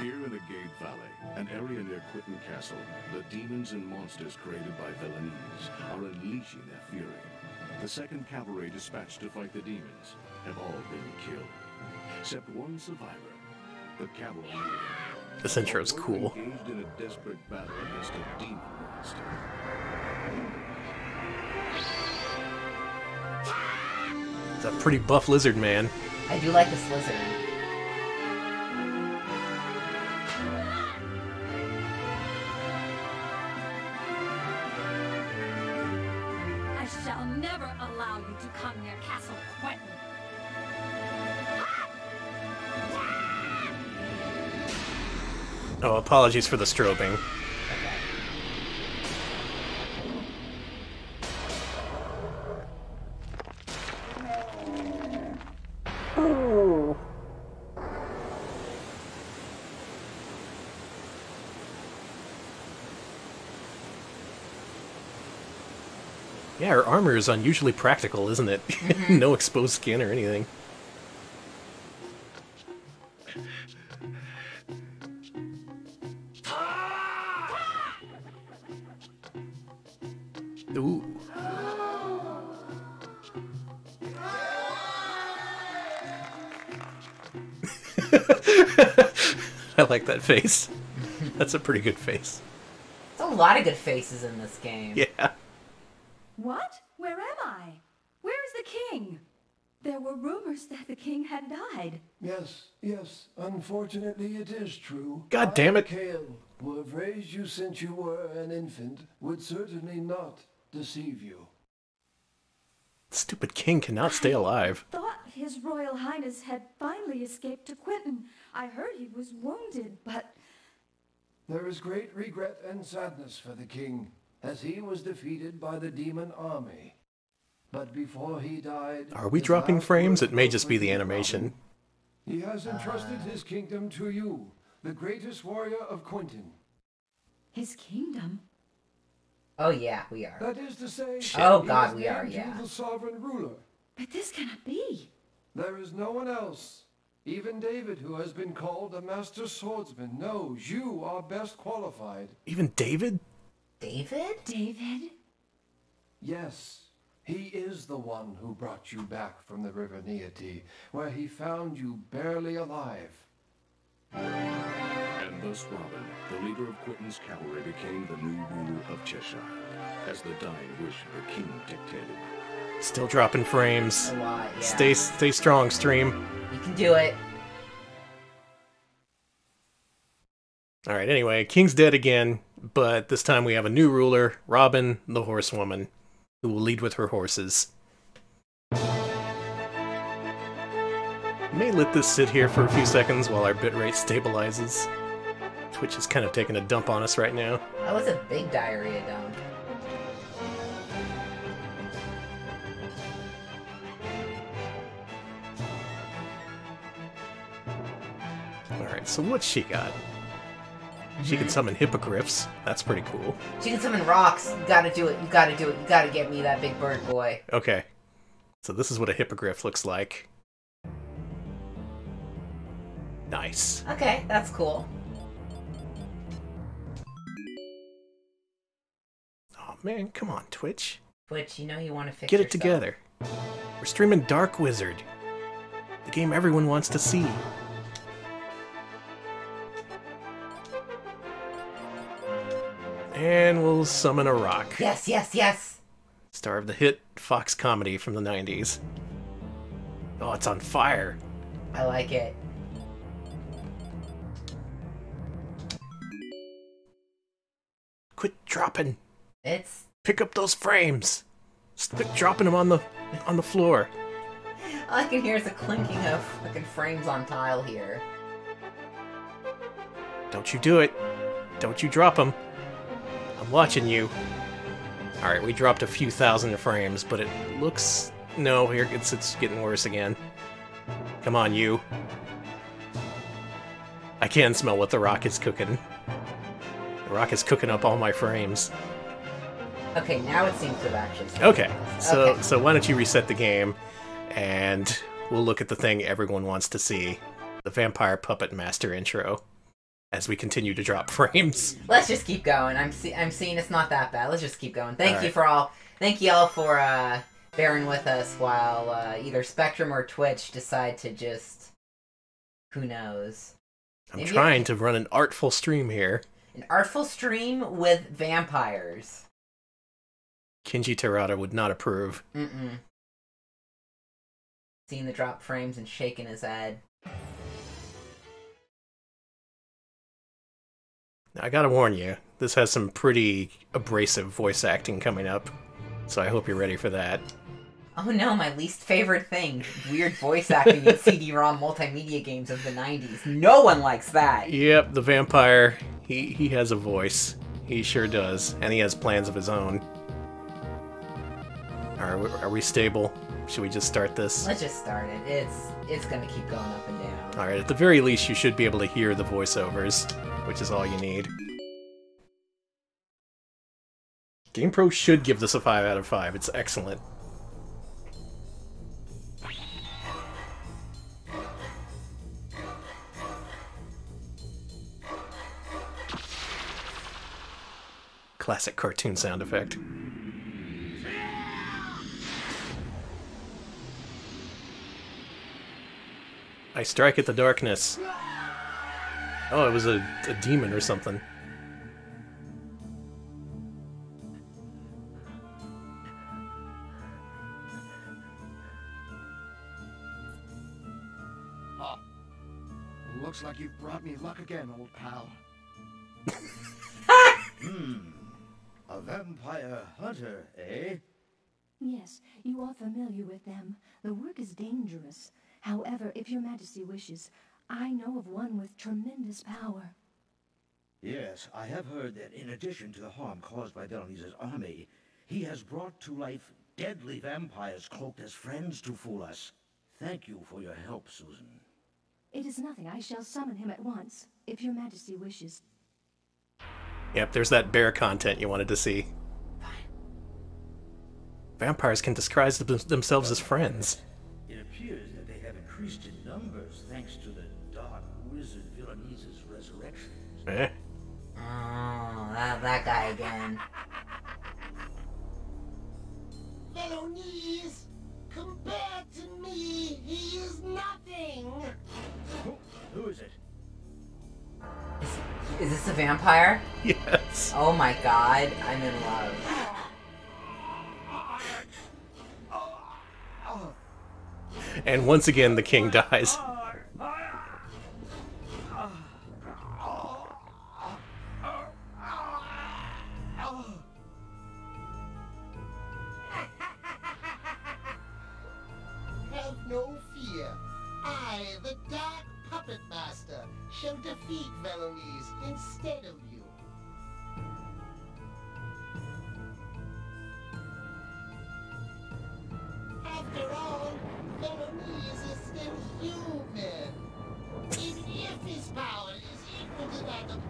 Here in Agade Valley, an area near Quentin Castle, the demons and monsters created by Velanese are unleashing their fury. The second cavalry dispatched to fight the demons have all been killed, except one survivor, the cavalry. This intro's is cool. Engaged in a desperate battle against a demon monster. It's a pretty buff lizard man. I do like this lizard. Oh, apologies for the strobing. Yeah, her armor is unusually practical, isn't it? Mm-hmm. no exposed skin or anything. I like that face. That's a pretty good face. There's a lot of good faces in this game. Yeah. What? Where am I? Where is the king? There were rumors that the king had died. Yes, yes. Unfortunately, it is true. God damn it. I, Kale, who have raised you since you were an infant, would certainly not deceive you. Stupid king cannot stay alive. Thought his royal highness had finally escaped to Quentin. I heard he was wounded, but There is great regret and sadness for the king, as he was defeated by the demon army. But before he died, Are we dropping frames? It may just be the animation. He has entrusted ah. his kingdom to you, the greatest warrior of Quentin. his kingdom. Oh yeah, we are. That is to say, Oh God, we are. Yeah. the sovereign ruler. But this cannot be. There is no one else. Even David, who has been called a master swordsman, knows you are best qualified. Even David? David? David? Yes, he is the one who brought you back from the river Neoti, where he found you barely alive. And thus Robin, the leader of Quentin's cavalry, became the new ruler of Cheshire, as the dying wish of the king dictated. Still dropping frames. A lot, yeah. Stay stay strong, stream. You can do it. Alright, anyway, King's dead again, but this time we have a new ruler, Robin, the horsewoman, who will lead with her horses. May let this sit here for a few seconds while our bitrate stabilizes. Twitch is kind of taking a dump on us right now. That was a big diarrhea dump. Alright, so what's she got? She can summon hippogriffs. That's pretty cool. She can summon rocks. You gotta do it. You gotta do it. You gotta get me that big bird boy. Okay. So this is what a hippogriff looks like. Nice. Okay, that's cool. Oh man, come on, Twitch. Twitch, you know you want to fix Get it yourself. together. We're streaming Dark Wizard. The game everyone wants to see. And we'll summon a rock. Yes, yes, yes. Star of the hit Fox comedy from the 90s. Oh, it's on fire. I like it. Quit dropping. It's Pick up those frames. Quit dropping them on the on the floor. all I can hear is the clinking of fucking frames on tile here. Don't you do it. Don't you drop them. I'm watching you. Alright, we dropped a few thousand frames, but it looks... No, here it's, it's getting worse again. Come on, you. I can smell what the rock is cooking. Rock is cooking up all my frames. Okay, now it seems to have actually. Okay, so Okay. so why don't you reset the game, and we'll look at the thing everyone wants to see, the Vampire Puppet Master intro, as we continue to drop frames. Let's just keep going. I'm see- I'm seeing it's not that bad. Let's just keep going. Thank All you right. for all. Thank you all for uh, bearing with us while uh, either Spectrum or Twitch decide to just. Who knows? I'm Maybe trying to run an artful stream here. An artful stream with vampires. Kinji Terada would not approve. Mm-mm. Seeing the drop frames and shaking his head. Now, I gotta warn you, this has some pretty abrasive voice acting coming up, so I hope you're ready for that. Oh no, my least favorite thing. Weird voice acting in CD-ROM multimedia games of the 90s. No one likes that. Yep, the vampire, he, he has a voice. He sure does. And he has plans of his own. Are we, are we stable? Should we just start this? Let's just start it. It's it's gonna keep going up and down. Alright, at the very least you should be able to hear the voiceovers, which is all you need. GamePro should give this a 5 out of 5. It's excellent. Classic cartoon sound effect. I strike at the darkness. Oh, it was a, a demon or something. Looks like you've brought me luck again, old pal. Hmm. A vampire hunter, eh? Yes, you are familiar with them. The work is dangerous. However, if your majesty wishes, I know of one with tremendous power. Yes, I have heard that in addition to the harm caused by Velonese's army, he has brought to life deadly vampires cloaked as friends to fool us. Thank you for your help, Susan. It is nothing. I shall summon him at once, if your majesty wishes. Yep, there's that bear content you wanted to see. Vampires can disguise them- themselves as friends. It appears that they have increased in numbers thanks to the dark wizard Velonese's resurrection. Eh? Oh, that, that guy again. Velones, compared to me, he is nothing. Who is it? Is this a vampire? Yes. Oh my god, I'm in love. And once again, the king dies. Have no fear. I, the Dark Puppet Master, shall defeat Velones instead of you. After all, Is still human. Even if his power is equal to that of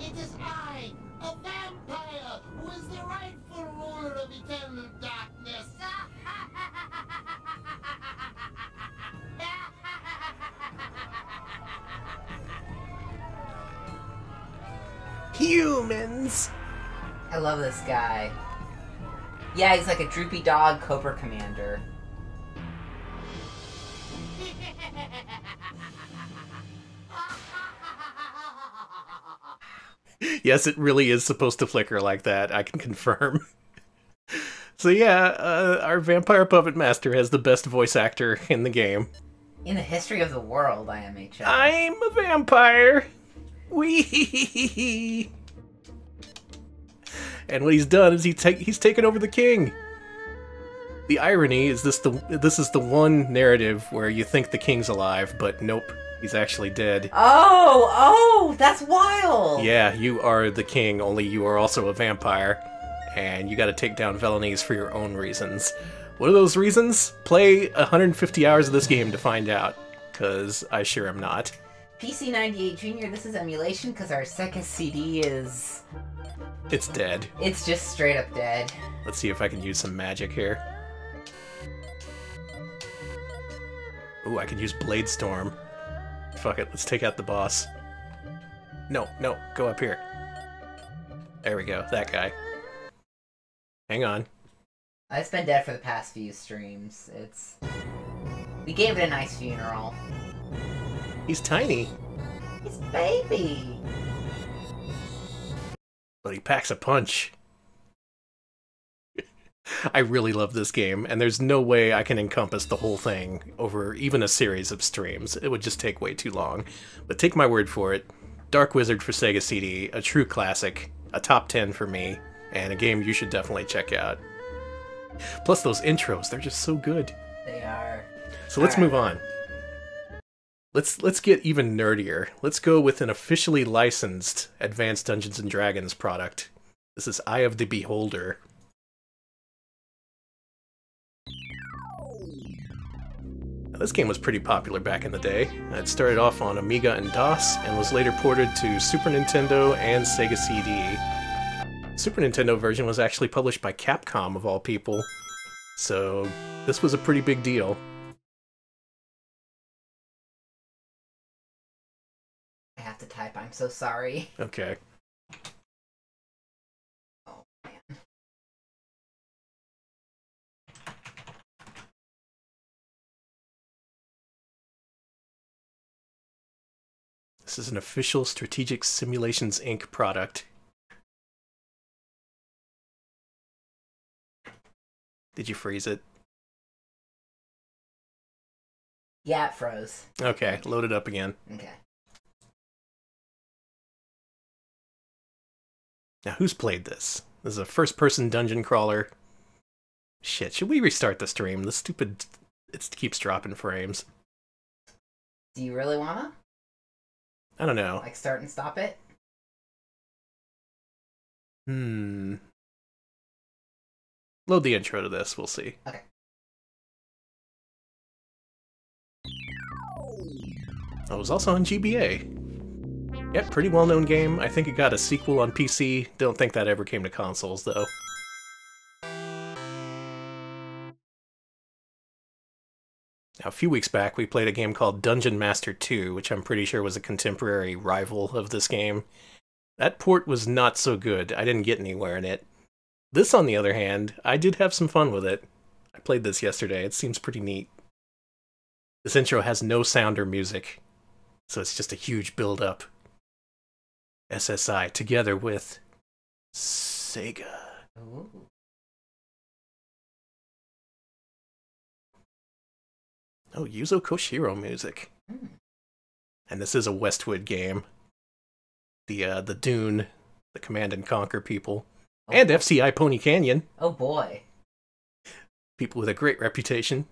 it is I, a vampire, who is the rightful ruler of eternal darkness. Humans! I love this guy. Yeah, he's like a droopy dog Cobra Commander. yes, it really is supposed to flicker like that, I can confirm. so yeah, uh, our vampire puppet master has the best voice actor in the game. In the history of the world, I IMHL. I'm a vampire! Wee. And what he's done is he take he's taken over the king. The irony is this the this is the one narrative where you think the king's alive, but nope, he's actually dead. Oh, oh, that's wild. Yeah, you are the king, only you are also a vampire, and you got to take down Velones for your own reasons. What are those reasons? Play 150 hours of this game to find out, because I sure am not. PC98 Junior, this is emulation because our Sega CD is. It's dead. It's just straight up dead. Let's see if I can use some magic here. Ooh, I can use Blade Storm. Fuck it, let's take out the boss. No, no, go up here. There we go, that guy. Hang on. It's been dead for the past few streams. It's. We gave it a nice funeral. He's tiny, He's baby. but he packs a punch. I really love this game, and there's no way I can encompass the whole thing over even a series of streams. It would just take way too long. But take my word for it, Dark Wizard for Sega CD, a true classic, a top 10 for me, and a game you should definitely check out. Plus those intros, they're just so good. They are. So let's right. move on. Let's let's get even nerdier. Let's go with an officially licensed Advanced Dungeons and Dragons product. This is Eye of the Beholder. This game was pretty popular back in the day. It started off on Amiga and DOS and was later ported to Super Nintendo and Sega CD. Super Nintendo version was actually published by Capcom of all people. So this was a pretty big deal. I have to type. I'm so sorry. Okay. This is an official Strategic Simulations Inc. product. Did you freeze it? Yeah, it froze. Okay, load it up again. Okay. Now, who's played this? This is a first person dungeon crawler. Shit, should we restart the stream? The stupid. It keeps dropping frames. Do you really wanna I don't know. like start and stop it? Hmm. Load the intro to this, we'll see. Okay. It was also on GBA. Yep, pretty well known game. I think it got a sequel on PC. Don't think that ever came to consoles, though. Now, a few weeks back, we played a game called Dungeon Master 2, which I'm pretty sure was a contemporary rival of this game. That port was not so good. I didn't get anywhere in it. This, on the other hand, I did have some fun with it. I played this yesterday. It seems pretty neat. This intro has no sound or music, so it's just a huge build up. SSI together with Sega. Ooh. Oh, Yuzo Koshiro music. Hmm. And this is a Westwood game. The uh, the Dune, the Command and Conquer people, and FCI Pony Canyon, Oh boy. people with a great reputation.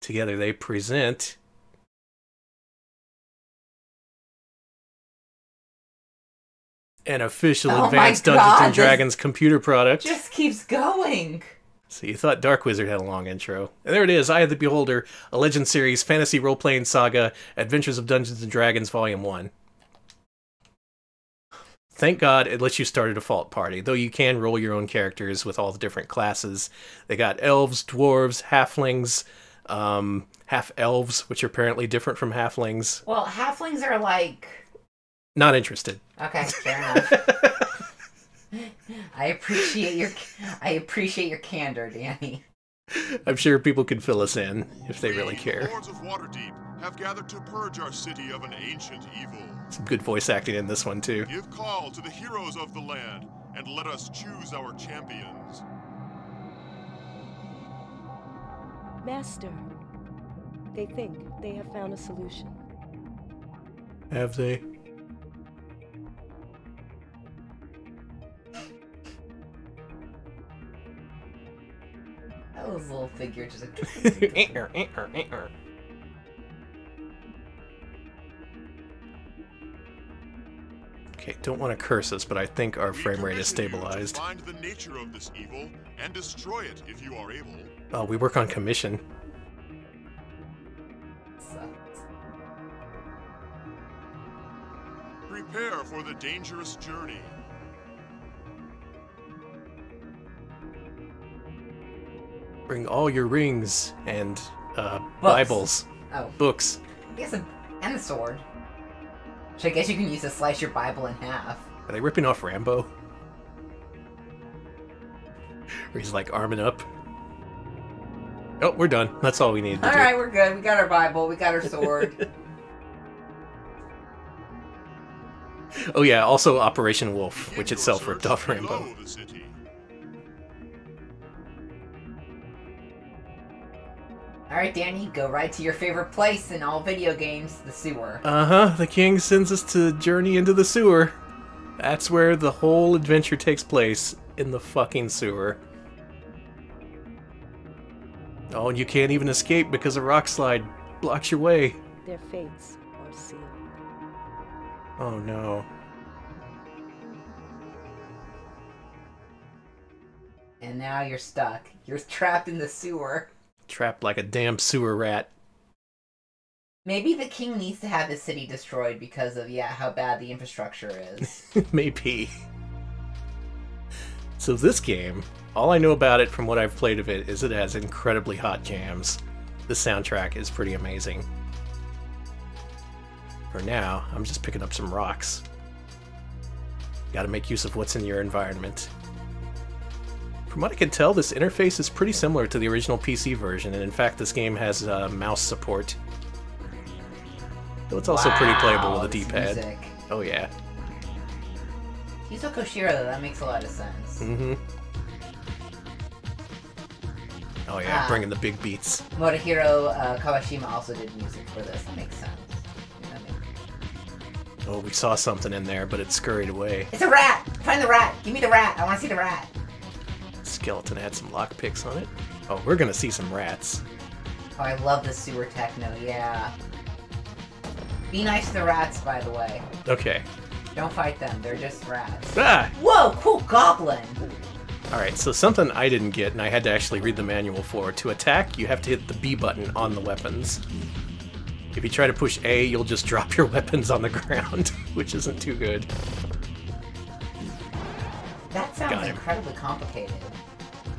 Together they present an official Oh Advanced Dungeons and Dragons computer product. Just keeps going. So you thought Dark Wizard had a long intro. And there it is, Eye of the Beholder, a Legend Series fantasy role-playing saga, Adventures of Dungeons and Dragons Volume 1. Thank God it lets you start a default party, though you can roll your own characters with all the different classes. They got elves, dwarves, halflings, um, half-elves, which are apparently different from halflings. Well, halflings are like. Not interested. Okay, fair enough. I appreciate your I appreciate your candor, Danny. I'm sure people could fill us in if they really care. Lords of Waterdeep have gathered to purge our city of an ancient evil. Some good voice acting in this one, too. Give call to the heroes of the land and let us choose our champions. Master, they think they have found a solution. Have they? A little figure just like. Okay, don't want to curse us, but I think our frame rate is stabilized. Find the nature of this evil and destroy it if you are able. Oh, we work on commission. Prepare for the dangerous journey. Bring all your rings and uh, Books. Bibles. Oh. Books. I guess a, and a sword. Which I guess you can use to slice your Bible in half. Are they ripping off Rambo? Where he's like arming up. Oh, we're done. That's all we need to All do. right, we're good. We got our Bible. We got our sword. Oh yeah, also Operation Wolf, which itself ripped off Rambo. The city. All right, Danny, go right to your favorite place in all video games, the sewer. Uh huh. The king sends us to journey into the sewer. That's where the whole adventure takes place in the fucking sewer. Oh, and you can't even escape because a rock slide blocks your way. Their fates are sealed. Oh no. And now you're stuck. You're trapped in the sewer. Trapped like a damn sewer rat. Maybe the king needs to have his city destroyed because of yeah how bad the infrastructure is. Maybe. So this game, all I know about it from what I've played of it is it has incredibly hot jams. The soundtrack is pretty amazing. For now, I'm just picking up some rocks. Gotta make use of what's in your environment. From what I can tell, this interface is pretty similar to the original PC version, and in fact this game has uh, mouse support. Though it's also pretty playable with a D-pad. Oh yeah. He's a Koshiro though, that makes a lot of sense. Mm-hmm. Oh yeah, Ah. bringing the big beats. Motohiro uh, Kawashima also did music for this. That makes sense. Oh, we saw something in there, but it scurried away. It's a rat! Find the rat! Give me the rat! I want to see the rat! Skeleton had some lockpicks on it. Oh, we're gonna see some rats. Oh, I love the sewer techno, yeah. Be nice to the rats, by the way. Okay. Don't fight them, they're just rats. Ah! Whoa, cool goblin! Alright, so something I didn't get, and I had to actually read the manual for. To attack, you have to hit the B button on the weapons. If you try to push A, you'll just drop your weapons on the ground, which isn't too good. That sounds incredibly complicated.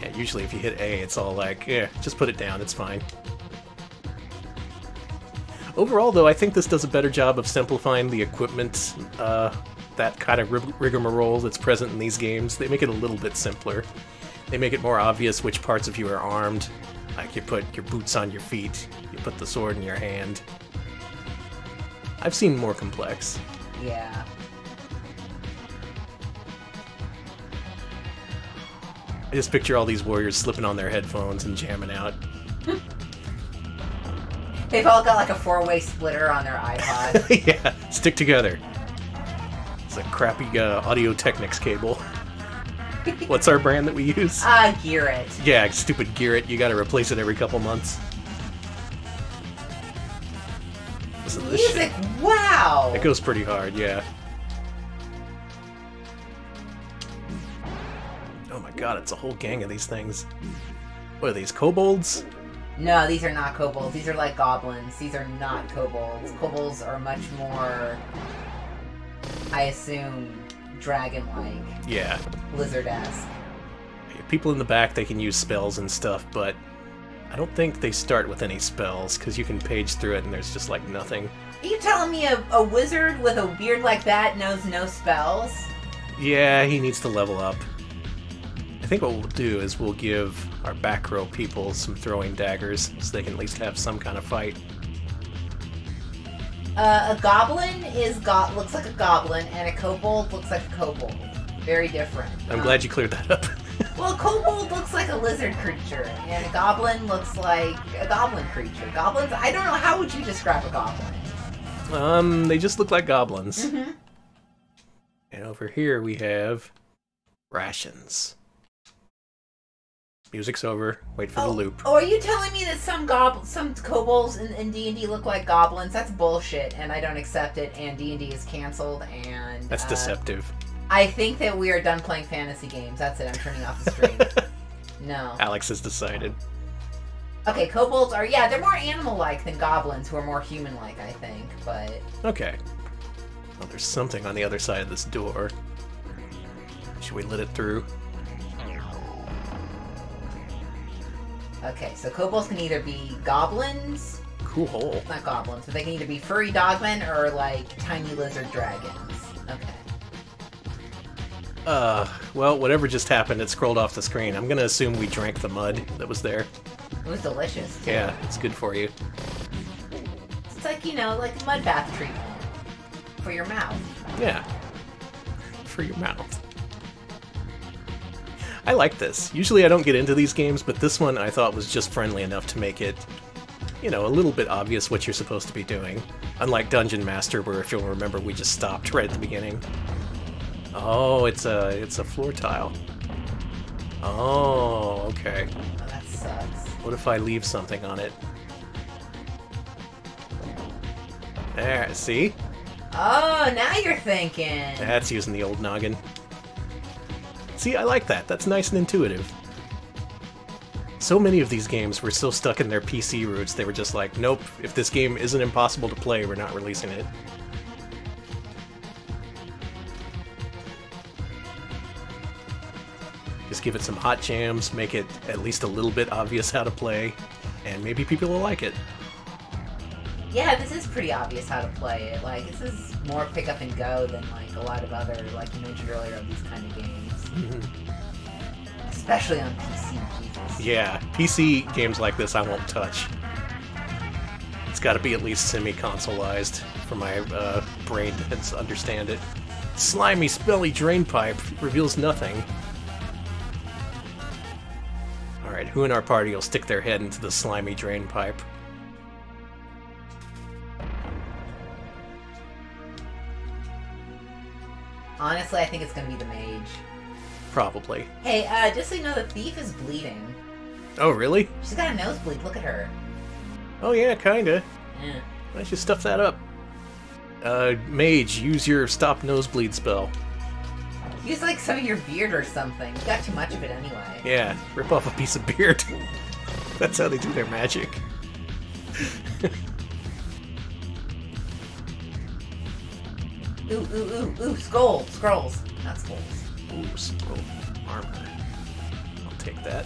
Yeah, usually if you hit A, it's all like, yeah, just put it down, it's fine. Overall, though, I think this does a better job of simplifying the equipment, uh, that kind of rig- rigmarole that's present in these games. They make it a little bit simpler. They make it more obvious which parts of you are armed. Like you put your boots on your feet, you put the sword in your hand. I've seen more complex. Yeah. I just picture all these warriors slipping on their headphones and jamming out. They've all got like a four-way splitter on their iPod. yeah, stick together. It's a crappy uh, Audio Technics cable. What's our brand that we use? Ah, gear it. Yeah, stupid Garrett. You gotta replace it every couple months. Listen to. Music, wow! It goes pretty hard, yeah. Oh my god, it's a whole gang of these things. What are these, kobolds? No, these are not kobolds. These are like goblins. These are not kobolds. Kobolds are much more, I assume, dragon-like, Yeah. lizard-esque. People in the back, they can use spells and stuff, but I don't think they start with any spells, because you can page through it and there's just like nothing. Are you telling me a, a wizard with a beard like that knows no spells? Yeah, he needs to level up. I think what we'll do is we'll give our back row people some throwing daggers so they can at least have some kind of fight. Uh, a goblin is got looks like a goblin, and a kobold looks like a kobold. Very different. I'm glad you cleared that up. Well, a kobold looks like a lizard creature, and a goblin looks like a goblin creature. Goblins, I don't know, how would you describe a goblin? um, they just look like goblins. Mhm. And over here we have rations. Music's over. Wait for the loop. Oh, are you telling me that some gob some kobolds in, in D&D look like goblins? That's bullshit, and I don't accept it, and D&D is canceled, and... That's uh, deceptive. I think that we are done playing fantasy games. That's it, I'm turning off the stream. no. Alex has decided. Okay, kobolds are, yeah, they're more animal-like than goblins, who are more human-like, I think, but... Okay. Well, there's something on the other side of this door. Should we let it through? Okay, so kobolds can either be goblins, Cool. not goblins, but they can either be furry dogmen or, like, tiny lizard dragons. Okay. Uh, well, whatever just happened, it scrolled off the screen. I'm gonna assume we drank the mud that was there. It was delicious, too. Yeah, it's good for you. It's like, you know, like mud bath treatment for your mouth. Yeah. For your mouth. I like this. Usually I don't get into these games, but this one I thought was just friendly enough to make it, you know, a little bit obvious what you're supposed to be doing. Unlike Dungeon Master, where if you'll remember, we just stopped right at the beginning. Oh, it's a it's a floor tile. Oh, okay. Oh, that sucks. What if I leave something on it? There, see? Oh, now you're thinking. That's using the old noggin. See, I like that. That's nice and intuitive. So many of these games were so stuck in their PC roots, they were just like, nope, if this game isn't impossible to play, we're not releasing it. Just give it some hot jams, make it at least a little bit obvious how to play, and maybe people will like it. Yeah, this is pretty obvious how to play it. Like, this is more pick up and go than, like, a lot of other, like you mentioned earlier, of these kind of games. Mm-hmm. Especially on PC, Jesus. Yeah, PC games like this I won't touch. It's got to be at least semi-consoleized for my uh, brain to understand it. Slimy, spelly drain pipe reveals nothing. Alright, who in our party will stick their head into the slimy drain pipe? Honestly, I think it's gonna be the mage. Probably. Hey, uh, just so you know, the thief is bleeding. Oh, really? She's got a nosebleed. Look at her. Oh yeah, kinda. Yeah. Why don't you stuff that up? Uh, mage, use your stop nosebleed spell. Use like some of your beard or something. You got too much of it anyway. Yeah, rip off a piece of beard. That's how they do their magic. Ooh, ooh, ooh, ooh, skull, scrolls, not skulls. Ooh, scroll armor. I'll take that.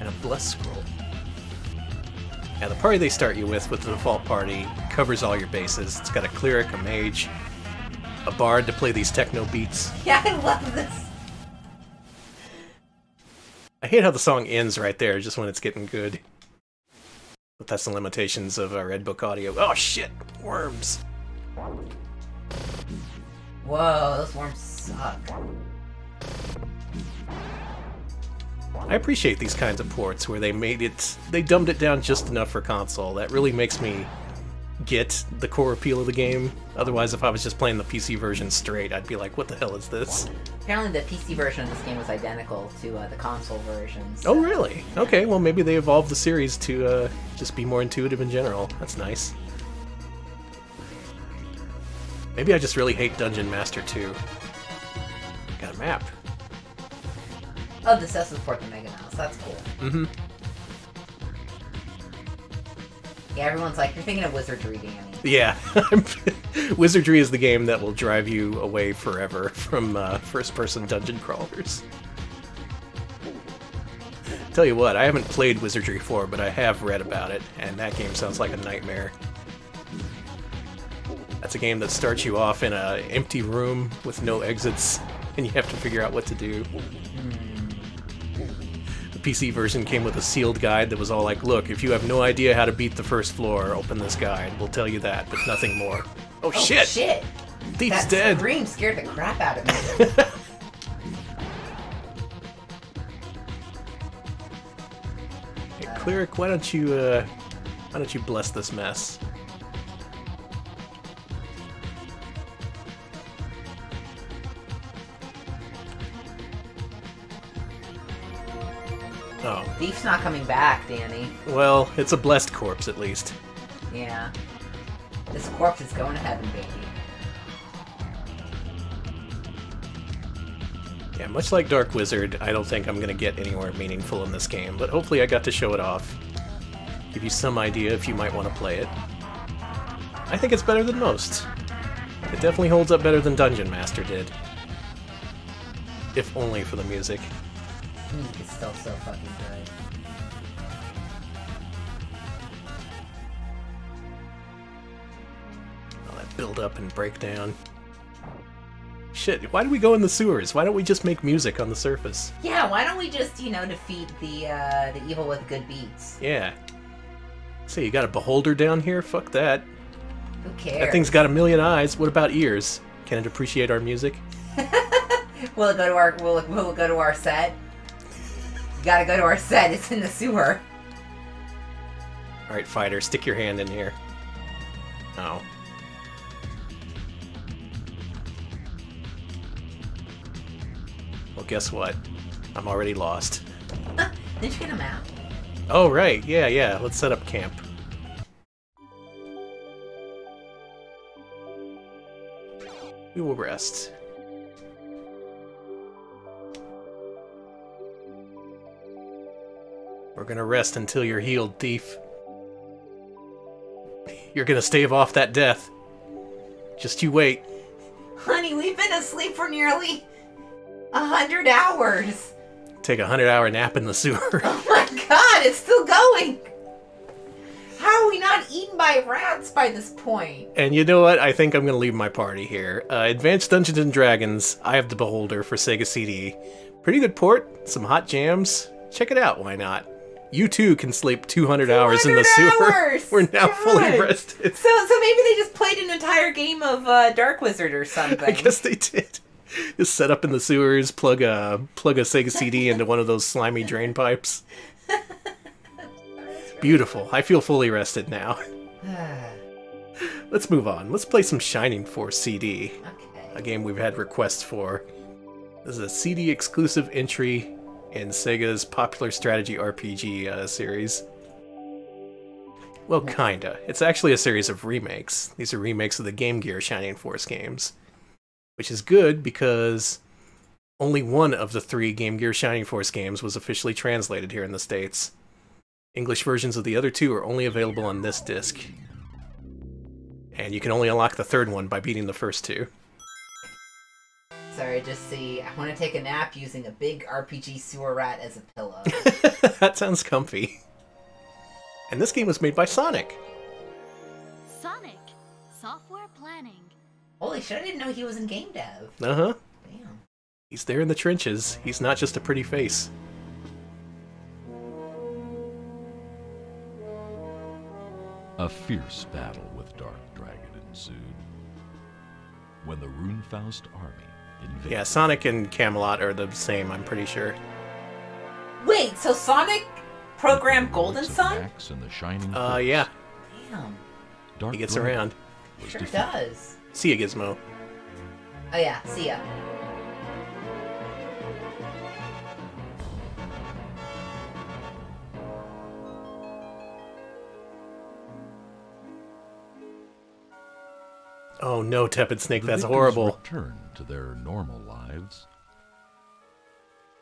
And a bless scroll. Yeah, the party they start you with, with the default party, covers all your bases. It's got a cleric, a mage, a bard to play these techno beats. Yeah, I love this. I hate how the song ends right there, just when it's getting good. But that's the limitations of uh, Red Book Audio. Oh shit! Worms! Whoa, those worms suck. I appreciate these kinds of ports where they made it, they dumbed it down just enough for console. That really makes me get the core appeal of the game. Otherwise, if I was just playing the PC version straight, I'd be like, what the hell is this? Apparently, the PC version of this game was identical to uh, the console version. so- Oh, really? Okay, well, maybe they evolved the series to uh, just be more intuitive in general. That's nice. Maybe I just really hate Dungeon Master 2. Got a map. Oh, this does support the Mega Mouse. That's cool. Mm-hmm. Yeah, everyone's like, you're thinking of Wizardry, Danny. Yeah. Wizardry is the game that will drive you away forever from uh, first-person dungeon crawlers. Tell you what, I haven't played Wizardry 4, but I have read about it, and that game sounds like a nightmare. That's a game that starts you off in a empty room with no exits, and you have to figure out what to do. The PC version came with a sealed guide that was all like, look, if you have no idea how to beat the first floor, open this guide. We'll tell you that, but nothing more. Oh, shit! shit! Thief's that dead! scream scared the crap out of me. Hey, Cleric, why don't you, uh, why don't you bless this mess? Oh, Thief's not coming back, Danny. well, it's a blessed corpse at least. Yeah. This corpse is going to heaven, baby. Yeah, much like Dark Wizard, I don't think I'm gonna get anywhere meaningful in this game, but hopefully I got to show it off. Give you some idea if you might want to play it. I think it's better than most. It definitely holds up better than Dungeon Master did. If only for the music. Music is so fucking good. All that build up and breakdown. Shit, why do we go in the sewers? Why don't we just make music on the surface? Yeah, why don't we just, you know, defeat the uh, the evil with good beats? Yeah. Say, you got a beholder down here? Fuck that. Who cares? That thing's got a million eyes. What about ears? Can it appreciate our music? Will it go to our will it, will it go to our set? Gotta go to our set. It's in the sewer. Alright, fighter, stick your hand in here. Oh. Well, guess what? I'm already lost. Did you get a map? Oh, right. Yeah, yeah. Let's set up camp. We will rest. We're gonna rest until you're healed, thief. You're gonna stave off that death. Just you wait. Honey, we've been asleep for nearly a hundred hours. Take a hundred hour nap in the sewer. Oh my god, it's still going. How are we not eaten by rats by this point? And you know what? I think I'm gonna leave my party here. Uh, Advanced Dungeons and Dragons. Eye of the Beholder for Sega CD. Pretty good port. Some hot jams. Check it out. Why not? You too can sleep 200 hours in the sewer. We're now fully rested. So, so maybe they just played an entire game of uh, Dark Wizard or something. I guess they did. Just set up in the sewers, plug a plug a Sega CD into one of those slimy drain pipes. Beautiful. I feel fully rested now. Let's move on. Let's play some Shining Force CD. A game we've had requests for. This is a CD exclusive entry in Sega's popular strategy RPG uh, series. Well, kinda. It's actually a series of remakes. These are remakes of the Game Gear Shining Force games. Which is good because only one of the three Game Gear Shining Force games was officially translated here in the States. English versions of the other two are only available on this disc. And you can only unlock the third one by beating the first two. Sorry, just see. I want to take a nap using a big RPG sewer rat as a pillow. that sounds comfy. And this game was made by Sonic. Sonic. Software planning. Holy shit! I didn't know he was in game dev. Uh huh. Damn. He's there in the trenches. He's not just a pretty face. A fierce battle with Dark Dragon ensued. When the Runefaust army invaded. Yeah, Sonic and Camelot are the same, I'm pretty sure. Wait, so Sonic programmed Golden Sun? And the Shining Uh, yeah. Damn. Dark He gets around. Sure defeated. does. See ya, Gizmo. Oh yeah, see ya. Oh no, Tepid Snake, The that's victors horrible. Returned to their normal lives,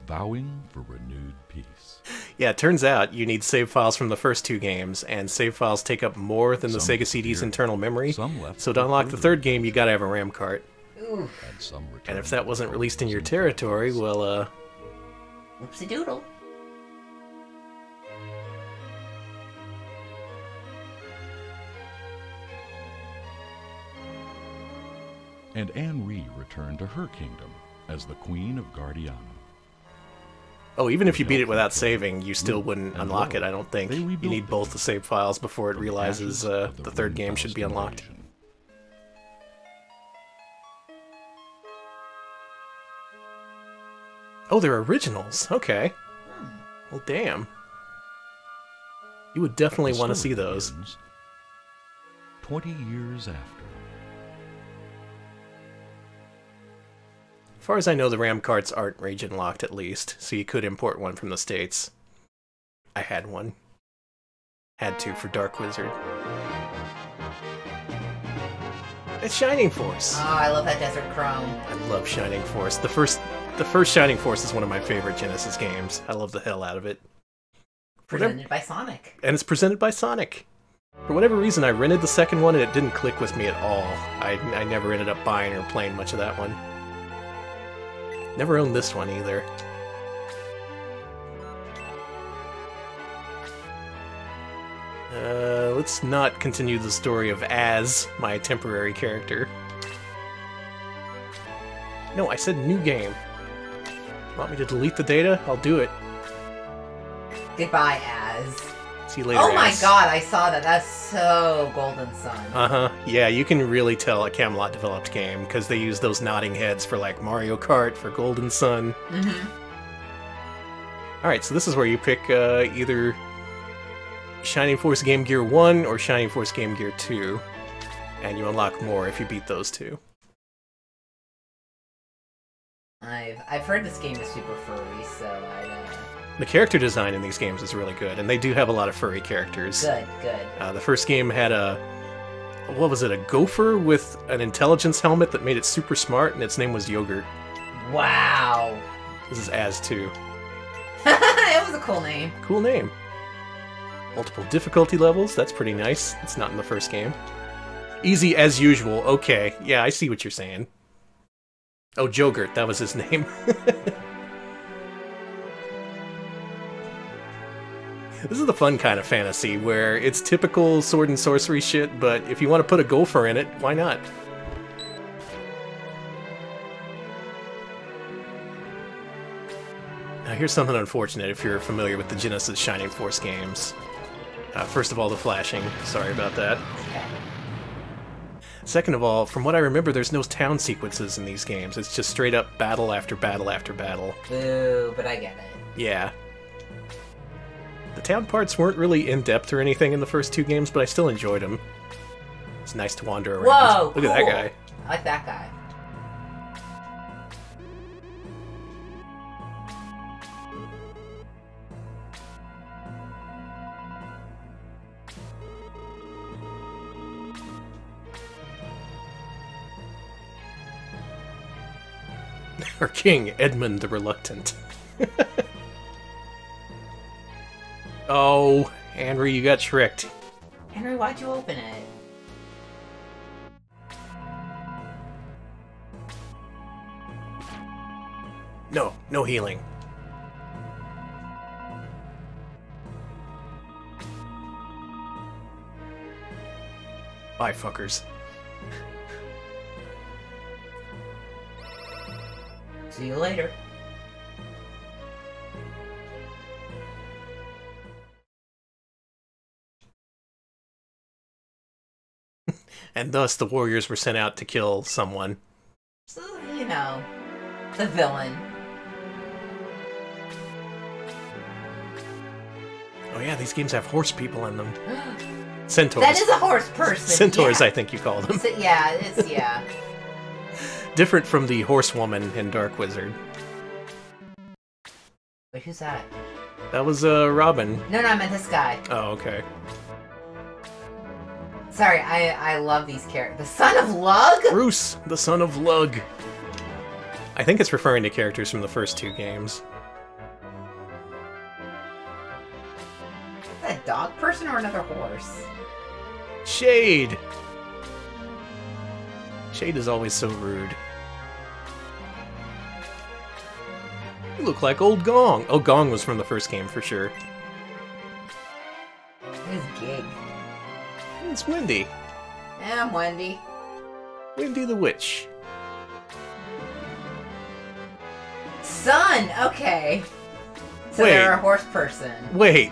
vowing for renewed peace. Yeah, it turns out you need save files from the first two games, and save files take up more than the Sega CD's internal memory. some left So to for unlock the third game, you gotta have a RAM cart. Oof. And some And if that wasn't released in your territory, well, uh, Whoopsie doodle. And Anri returned to her kingdom as the Queen of Guardiana. oh, even if you beat it without saving, you still wouldn't unlock it, I don't think. You need both the save files before it realizes uh, the third game should be unlocked. Oh, they're originals. Okay. Well, damn. You would definitely want to see those. Twenty years after. As far as I know, the RAM carts aren't region locked at least, so you could import one from the States. I had one. Had to for Dark Wizard. It's Shining Force. Oh, I love that Desert Chrome. I love Shining Force. The first the first Shining Force is one of my favorite Genesis games. I love the hell out of it. Whatever- Presented by Sonic. and it's presented by Sonic. For whatever reason, I rented the second one and it didn't click with me at all. I, I never ended up buying or playing much of that one. Never owned this one either. Uh, let's not continue the story of as my temporary character. No, I said new game. Want me to delete the data? I'll do it. Goodbye, Az. See you later. Oh my Az. god, I saw that. That's so Golden Sun. Uh huh. Yeah, you can really tell a Camelot developed game because they use those nodding heads for like Mario Kart, for Golden Sun. Mm-hmm. All right, so this is where you pick uh, either Shining Force Game Gear 1 or Shining Force Game Gear 2, and you unlock more if you beat those two. I've I've heard this game is super furry, so I'd uh, The character design in these games is really good, and they do have a lot of furry characters. good, good. Uh, the first game had a what was it? A gopher with an intelligence helmet that made it super smart, and its name was Yogurt. Wow, This is as too. it was a cool name. Cool name. Multiple difficulty levels. That's pretty nice. It's not in the first game. Easy as usual. Okay. Yeah, I see what you're saying. Oh, Jogurt. That was his name. This is the fun kind of fantasy where it's typical sword and sorcery shit, but if you want to put a gopher in it, why not? Now, here's something unfortunate if you're familiar with the Genesis Shining Force games. Uh, first of all, the flashing. Sorry about that. Second of all, from what I remember, there's no town sequences in these games. It's just straight up battle after battle after battle. Boo, but I get it. Yeah. The town parts weren't really in depth or anything in the first two games, but I still enjoyed them. It's nice to wander around. Whoa, Look at that guy. I like that guy. Our king, Edmund the Reluctant. oh, Henry, you got tricked. Henry, why'd you open it? No, no healing. Bye, fuckers. See you later. And thus, the warriors were sent out to kill someone. So, you know, the villain. Oh yeah, these games have horse people in them. Centaurs. That is a horse person. Centaurs, yeah. I think you call them. So- yeah, it's yeah. Different from the horsewoman in Dark Wizard. Wait, who's that? That was uh, Robin. No, no, I meant this guy. Oh, okay. Sorry, I I love these characters. The son of Lug. Bruce, the son of Lug. I think it's referring to characters from the first two games. Is that a dog person or another horse? Shade! Shade is always so rude. You look like old Gong. Oh, Gong was from the first game for sure. His gig. It's Wendy. Yeah, I'm Wendy. Wendy the Witch. Son. Okay. So Wait. they're a horse person. Wait.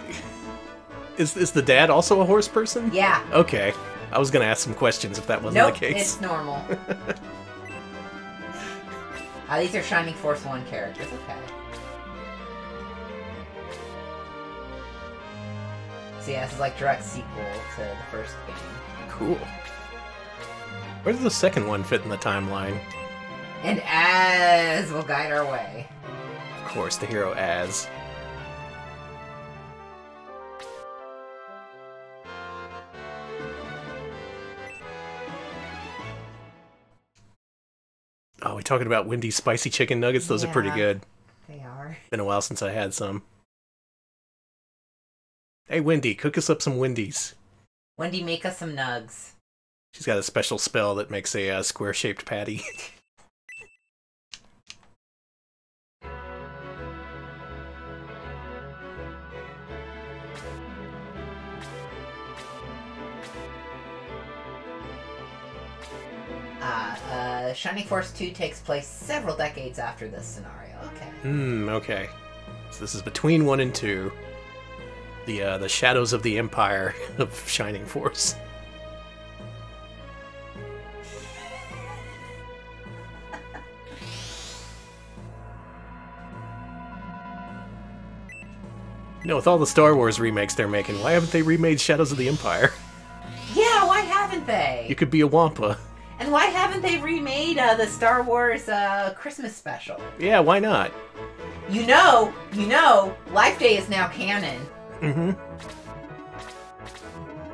Is, is the dad also a horse person? Yeah. Okay. I was gonna ask some questions if that wasn't Nope, the case. it's normal. Ah, these are Shining Force 1 characters, okay. So yeah, this is like direct sequel to the first game. Cool. Where does the second one fit in the timeline? And as will guide our way. Of course, the hero Az. Oh, we talking about Wendy's spicy chicken nuggets? Those are pretty good. They are. Been a while since I had some. Hey, Wendy, cook us up some Wendy's. Wendy, make us some nugs. She's got a special spell that makes a uh, square-shaped patty. Uh, uh, Shining Force 2 takes place several decades after this scenario. Okay. Hmm. Okay. So this is between one and two. The uh, the shadows of the empire of Shining Force. You know, with all the Star Wars remakes they're making, why haven't they remade Shadows of the Empire? Yeah, why haven't they? You could be a Wampa. And why haven't haven't they remade uh, the Star Wars uh, Christmas special? Yeah, why not? You know, you know, Life Day is now canon. Mm-hmm.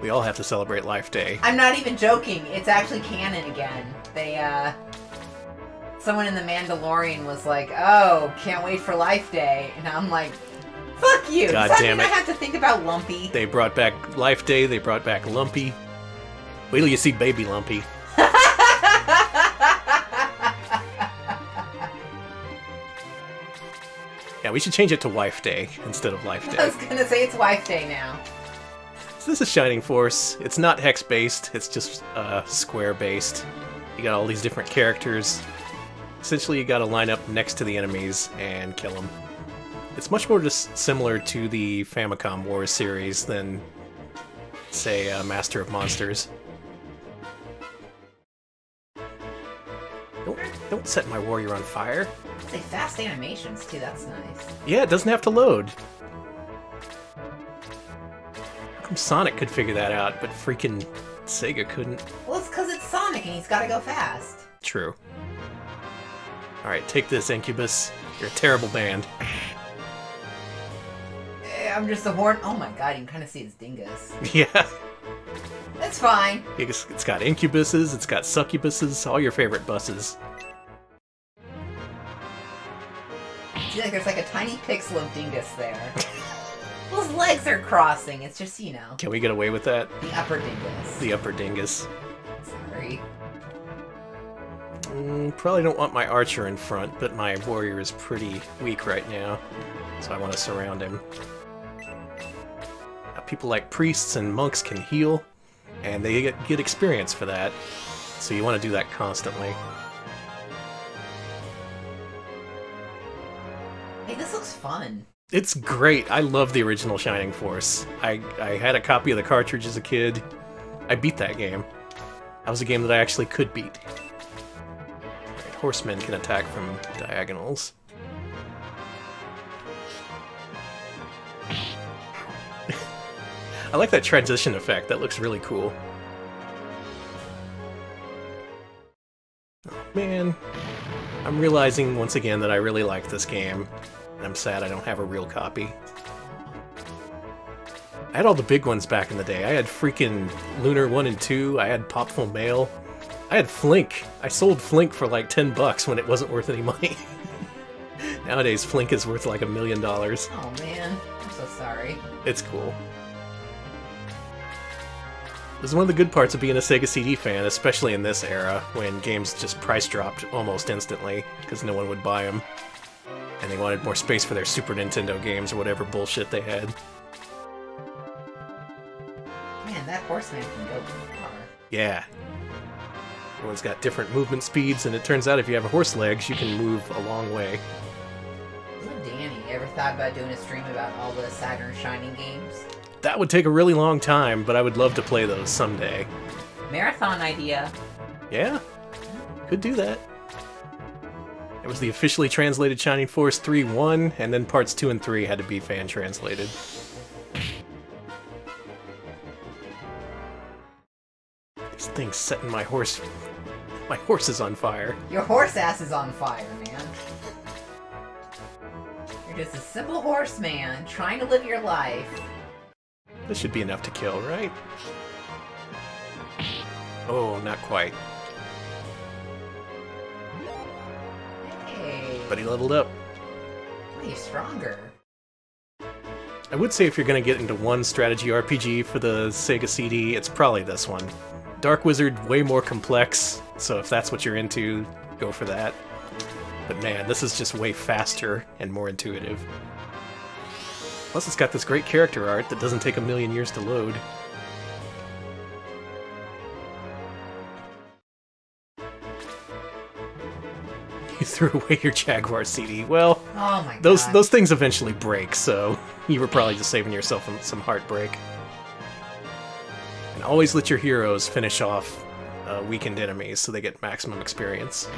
We all have to celebrate Life Day. I'm not even joking. It's actually canon again. They, uh... Someone in The Mandalorian was like, oh, can't wait for Life Day. And I'm like, fuck you. God Does that damn mean it. I have to think about Lumpy? They brought back Life Day, they brought back Lumpy. Wait till you see Baby Lumpy. Yeah, we should change it to Wife Day instead of Life Day. I was gonna say it's Wife Day now. So this is Shining Force. It's not hex based, it's just uh, square based. You got all these different characters. Essentially, you gotta line up next to the enemies and kill them. It's much more just similar to the Famicom Wars series than, say, uh, Master of Monsters. Don't, don't set my warrior on fire. Say fast animations too, that's nice. Yeah, it doesn't have to load. How come Sonic could figure that out, but freaking Sega couldn't? Well, it's because it's Sonic and he's gotta go fast. True. Alright, take this, Incubus. You're a terrible band. Eh, I'm just a horn. Oh my god, you can kind of see his dingus. yeah. It's fine. It's, it's got Incubuses, it's got Succubuses, all your favorite buses. Like, there's like a tiny pixel of dingus there. well, his legs are crossing. It's just, you know, Can we get away with that? the upper dingus. The upper dingus. Sorry. Mm, probably don't want my archer in front, but my warrior is pretty weak right now, so I want to surround him. Now, people like priests and monks can heal, and they get, get experience for that, so you want to do that constantly. This looks fun. It's great. I love the original Shining Force. I, I had a copy of the cartridge as a kid. I beat that game. That was a game that I actually could beat. Alright, horsemen can attack from diagonals. I like that transition effect. That looks really cool. Oh, man. I'm realizing once again that I really like this game. I'm sad I don't have a real copy. I had all the big ones back in the day. I had freaking Lunar 1 and 2, I had Popful Mail, I had Flink. I sold Flink for like 10 bucks when it wasn't worth any money. Nowadays, Flink is worth like a million dollars. Oh man, I'm so sorry. It's cool. This is one of the good parts of being a Sega CD fan, especially in this era, when games just price dropped almost instantly, because no one would buy them. And they wanted more space for their Super Nintendo games or whatever bullshit they had. Man, that horseman can go far. Yeah. Everyone's got different movement speeds, and it turns out if you have horse legs, you can move a long way. So, Danny, ever thought about doing a stream about all the Saturn Shining games? That would take a really long time, but I would love to play those someday. Marathon idea. Yeah, could do that. It was the officially translated Shining Force 3 1, and then parts 2 and 3 had to be fan translated. This thing's setting my horse. My horse is on fire. Your horse ass is on fire, man. You're just a simple horseman trying to live your life. This should be enough to kill, right? Oh, not quite. But he leveled up. way stronger. I would say if you're going to get into one strategy RPG for the Sega CD, it's probably this one. Dark Wizard, way more complex, so if that's what you're into, go for that. But man, this is just way faster and more intuitive. Plus, it's got this great character art that doesn't take a million years to load. Threw away your Jaguar CD. Well, Oh my those god. those things eventually break, so you were probably just saving yourself some- some heartbreak. And always let your heroes finish off uh, weakened enemies so they get maximum experience.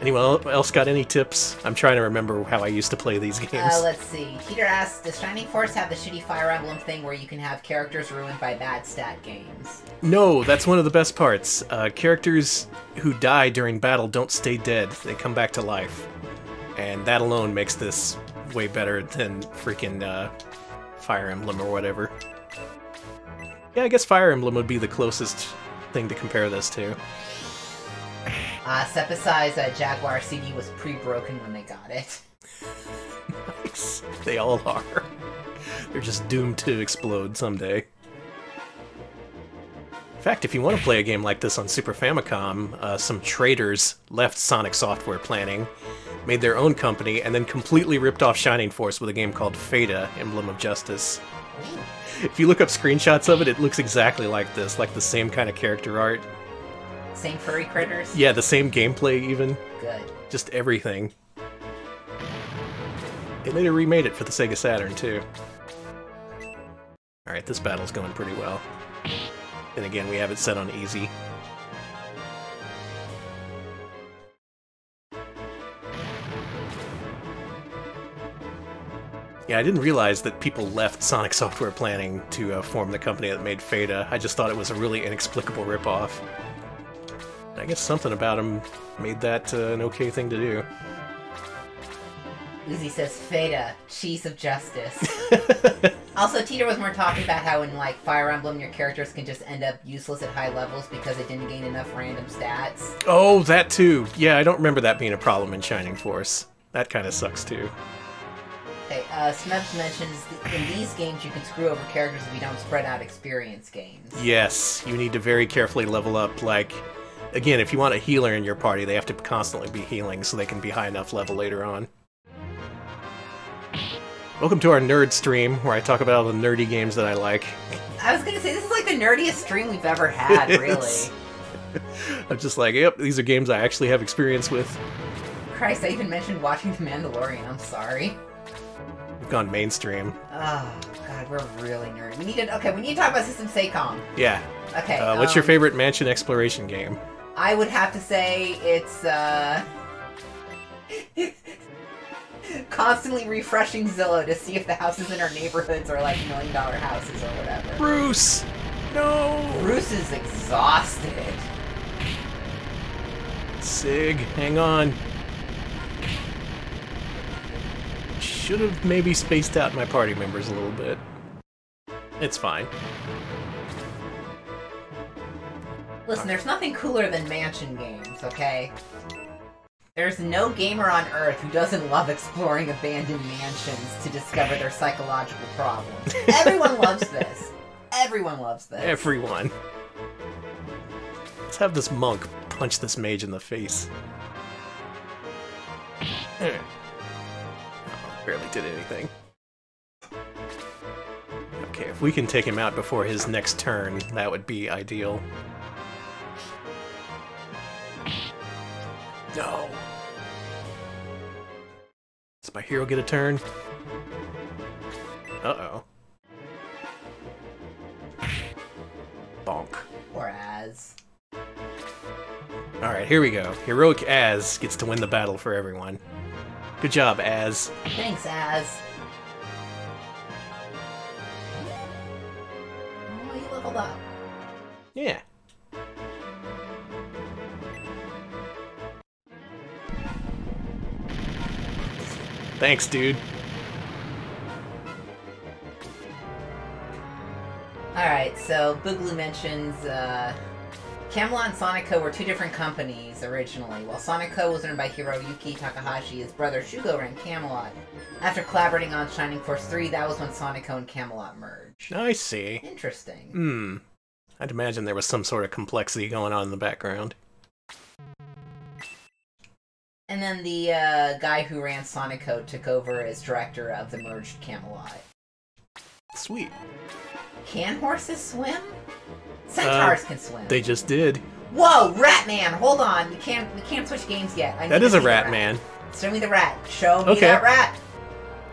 Anyone else got any tips? I'm trying to remember how I used to play these games. Uh, let's see. Peter asks, does Shining Force have the shitty Fire Emblem thing where you can have characters ruined by bad stat games? No, that's one of the best parts. Uh, characters who die during battle don't stay dead, they come back to life. And that alone makes this way better than freaking uh, Fire Emblem or whatever. Yeah, I guess Fire Emblem would be the closest thing to compare this to. Uh, Seppucai's uh, Jaguar CD was pre-broken when they got it. nice. They all are. They're just doomed to explode someday. In fact, if you want to play a game like this on Super Famicom, uh, some traders left Sonic Software Planning, made their own company, and then completely ripped off Shining Force with a game called Feda, Emblem of Justice. If you look up screenshots of it, it looks exactly like this, like the same kind of character art. Same furry critters? Yeah, the same gameplay even. Good. Just everything. They later remade it for the Sega Saturn too. Alright, this battle's going pretty well. And again, we have it set on easy. Yeah, I didn't realize that people left Sonic Software Planning to uh, form the company that made Feda. I just thought it was a really inexplicable ripoff. I guess something about him made that uh, an okay thing to do. Uzi says, Feta, cheese of justice. also, Teeter was more talking about how in, like, Fire Emblem, your characters can just end up useless at high levels because they didn't gain enough random stats. Oh, that too. Yeah, I don't remember that being a problem in Shining Force. That kind of sucks too. Okay, uh, Smebs mentions in these games you can screw over characters if you don't spread out experience gains. Yes, you need to very carefully level up, like, again, if you want a healer in your party, they have to constantly be healing so they can be high enough level later on. Welcome to our nerd stream, where I talk about all the nerdy games that I like. I was gonna say, this is like the nerdiest stream we've ever had, really. I'm just like, yep, these are games I actually have experience with. Christ, I even mentioned watching The Mandalorian, I'm sorry. We've gone mainstream. Oh, God, we're really nerdy. We need to, okay, we need to talk about System Sacom. Yeah. Okay, Uh, what's your um, favorite mansion exploration game? I would have to say it's, uh... constantly refreshing Zillow to see if the houses in our neighborhoods are like million dollar houses or whatever. Bruce! No! Bruce is exhausted. Sig, hang on. Should have maybe spaced out my party members a little bit. It's fine. Listen, there's nothing cooler than mansion games, okay? There's no gamer on Earth who doesn't love exploring abandoned mansions to discover their psychological problems. Everyone loves this. Everyone loves this. Everyone. Let's have this monk punch this mage in the face. Oh, barely did anything. Okay, if we can take him out before his next turn, that would be ideal. No. Does my hero get a turn? Uh-oh. Bonk. Or as. Alright, here we go. Heroic Az gets to win the battle for everyone. Good job, Az. Thanks, Az. Thanks, dude. Alright, so Boogaloo mentions uh, Camelot and Sonico were two different companies originally. While Sonico was owned by Hiroyuki Takahashi, his brother Shugo ran Camelot. After collaborating on Shining Force 3, that was when Sonico and Camelot merged. I see. Interesting. Hmm. I'd imagine there was some sort of complexity going on in the background. And then the uh, guy who ran Sonico took over as director of the merged Camelot. Sweet. Can horses swim? Centaurs Uh, can swim. They just did. Whoa, Ratman! Hold on, we can't we can't switch games yet. I That is a the rat man. Show me the rat. Show me Okay. that rat.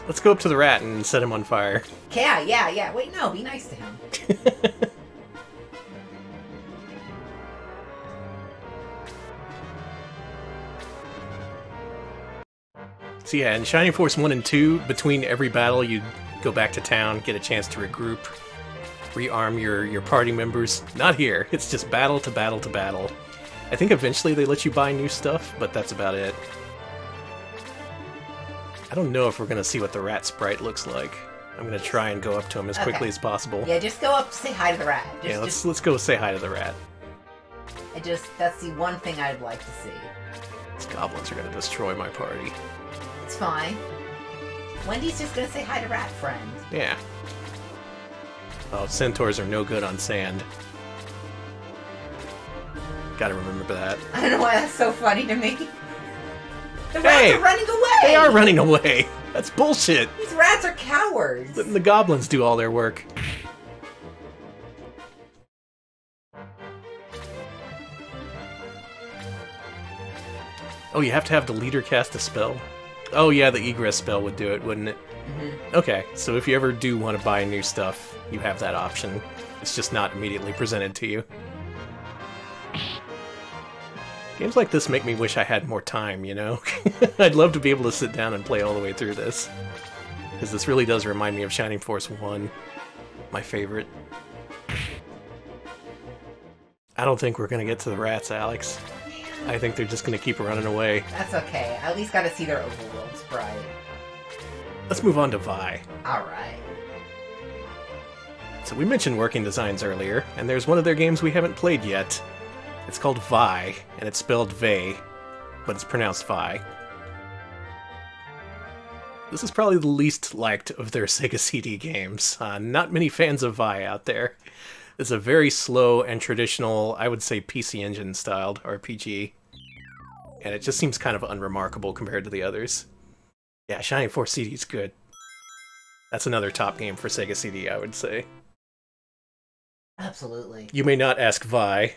Let's go up to the rat and set him on fire. Yeah, yeah, yeah. Wait, no, be nice to him. So yeah, in Shining Force 1 and 2, between every battle, you go back to town, get a chance to regroup, rearm your, your party members. Not here. It's just battle to battle to battle. I think eventually they let you buy new stuff, but that's about it. I don't know if we're going to see what the rat sprite looks like. I'm going to try and go up to him as quickly as possible. Yeah, just go up, say hi to the rat. Just, yeah, let's just, let's go say hi to the rat. I just that's the one thing I'd like to see. These goblins are going to destroy my party. Fine. Wendy's just gonna say hi to rat friend. Yeah. Oh, centaurs are no good on sand. Gotta remember that. I don't know why that's so funny to me. The Hey! rats are running away. They are running away! That's bullshit! These rats are cowards. Letting the goblins do all their work. Oh, you have to have the leader cast a spell? Oh yeah, the egress spell would do it, wouldn't it? Mm-hmm. Okay, so if you ever do want to buy new stuff, you have that option. It's just not immediately presented to you. Games like this make me wish I had more time, you know? I'd love to be able to sit down and play all the way through this. Because this really does remind me of Shining Force 1, my favorite. I don't think we're gonna get to the rats, Alex. I think they're just gonna keep running away. That's okay. I at least got to see their overworld sprite. Let's move on to Vi. All right. So we mentioned working designs earlier, and there's one of their games we haven't played yet. It's called Vi, and it's spelled Vey, but it's pronounced Vi. This is probably the least liked of their Sega CD games. Uh, not many fans of Vi out there. It's a very slow and traditional, I would say PC Engine styled RPG. And it just seems kind of unremarkable compared to the others. Yeah, Shining Force CD is good. That's another top game for Sega CD, I would say. Absolutely. You may not ask Vi.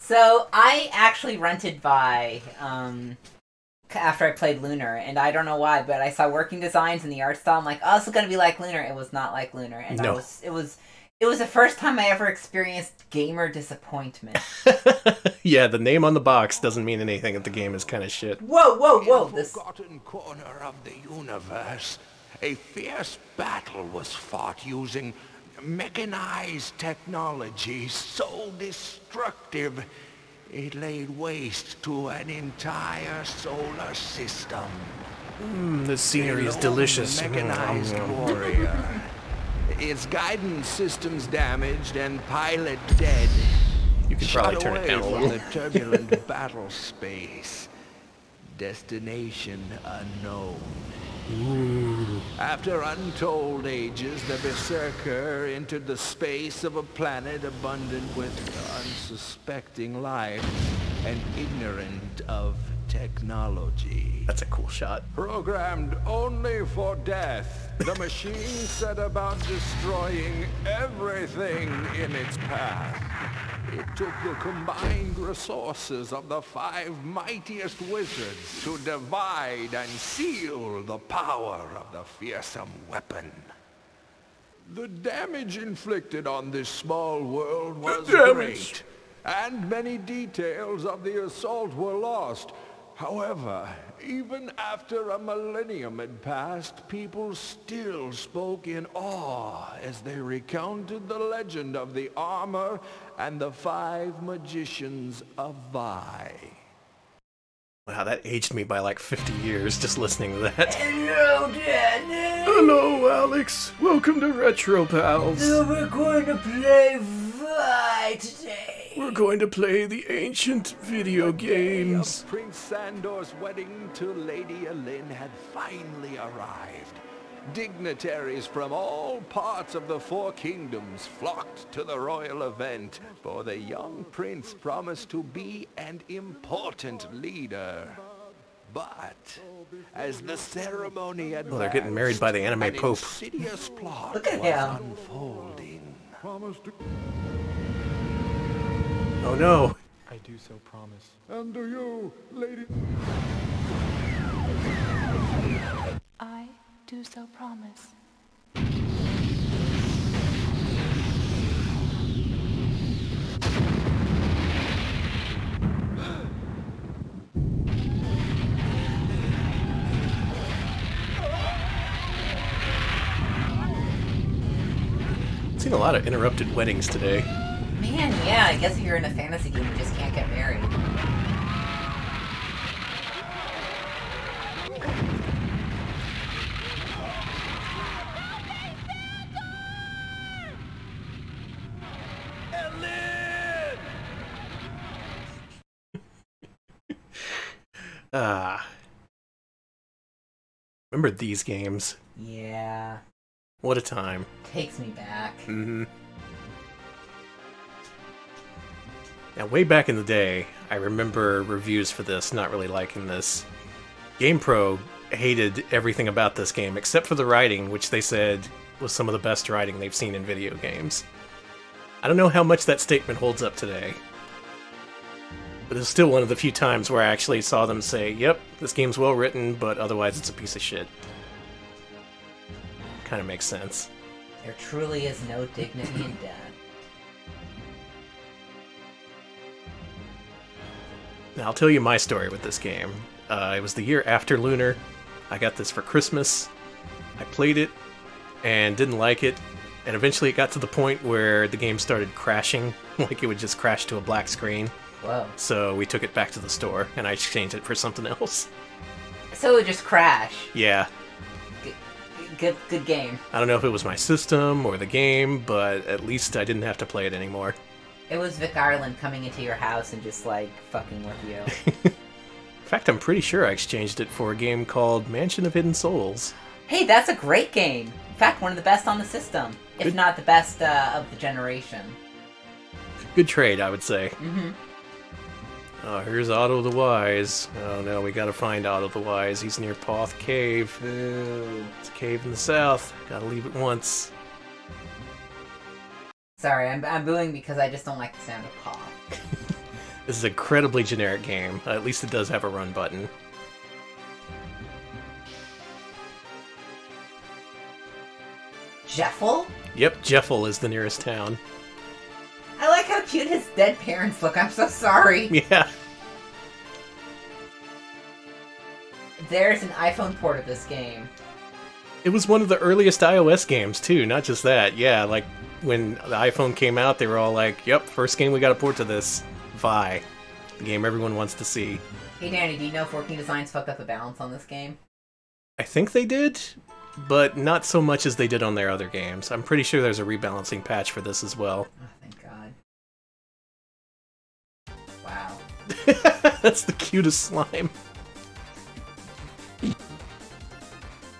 So I actually rented Vi um, after I played Lunar, and I don't know why, but I saw working designs and the art style. I'm like, oh, this is gonna be like Lunar. It was not like Lunar, and I No. was, it was, it was the first time I ever experienced gamer disappointment. yeah, the name on the box doesn't mean anything if the game is kind of shit. Whoa, whoa, whoa! This forgotten corner of the universe, a fierce battle was fought using mechanized technology so destructive it laid waste to an entire solar system. Mmm, this scenery is delicious. Mechanized Mm, warrior. Its guidance systems damaged and pilot dead. You Shot probably turn it down a little. the turbulent battle space. Destination unknown. After untold ages, the Berserker entered the space of a planet abundant with unsuspecting life and ignorant of technology. That's a cool shot. Programmed only for death, the machine set about destroying everything in its path. It took the combined resources of the five mightiest wizards to divide and seal the power of the fearsome weapon. The damage inflicted on this small world was great, and many details of the assault were lost. However, even after a millennium had passed, people still spoke in awe as they recounted the legend of the armor and the five magicians of Vi. Wow, that aged me by like 50 years just listening to that. Hello, Danny. Hello, Alex. Welcome to Retro Pals. we're going to play Vi today. We're going to play the ancient video games. Of Prince Sandor's wedding to Lady Elin had finally arrived. Dignitaries from all parts of the Four Kingdoms flocked to the royal event, for the young prince promised to be an important leader. But as the ceremony advanced, Oh, they're getting married by the anime pope. Look at him. unfolding. Oh no. I do so promise. And do you, lady? I do so promise. Seen a lot of interrupted weddings today. Man, yeah, I guess if you're in a fantasy game, you just can't get married. Ah. Remember these games? Yeah, What a time. takes me back. hmm Now, way back in the day, I remember reviews for this not really liking this. GamePro hated everything about this game except for the writing, which they said was some of the best writing they've seen in video games. I don't know how much that statement holds up today. But it's still one of the few times where I actually saw them say, yep, this game's well written, but otherwise it's a piece of shit. Kind of makes sense. There truly is no dignity in death. Now, I'll tell you my story with this game. Uh, it was the year after Lunar. I got this for Christmas. I played it and didn't like it. And eventually it got to the point where the game started crashing. like it would just crash to a black screen. Whoa. So we took it back to the store and I exchanged it for something else. So it just crash. Yeah. Good, good game. I don't know if it was my system or the game, but at least I didn't have to play it anymore. It was Vic Ireland coming into your house and just like fucking with you. In fact, I'm pretty sure I exchanged it for a game called Mansion of Hidden Souls. hey, that's a great game. In fact, one of the best on the system, if Good. not the best uh, of the generation. Good trade, I would say. hmm Oh, here's Otto the Wise. Oh no, we gotta find Otto the Wise. He's near Poth Cave. Boo. It's a cave in the south. Gotta leave it once. Sorry, I'm, I'm booing because I just don't like the sound of paw. This is an incredibly generic game. At least it does have a run button. Jeffel? Yep, Jeffel is the nearest town. I like how cute his dead parents look. I'm so sorry. Yeah. There's an iPhone port of this game. It was one of the earliest iOS games, too. Not just that. Yeah, like when the iPhone came out, they were all like, yep, first game we got to port to this. Vay. The game everyone wants to see. Hey Danny, do you know if Working Designs fucked up the balance on this game? I think they did, but not so much as they did on their other games. I'm pretty sure there's a rebalancing patch for this as well. Oh, thank God. Wow. That's the cutest slime.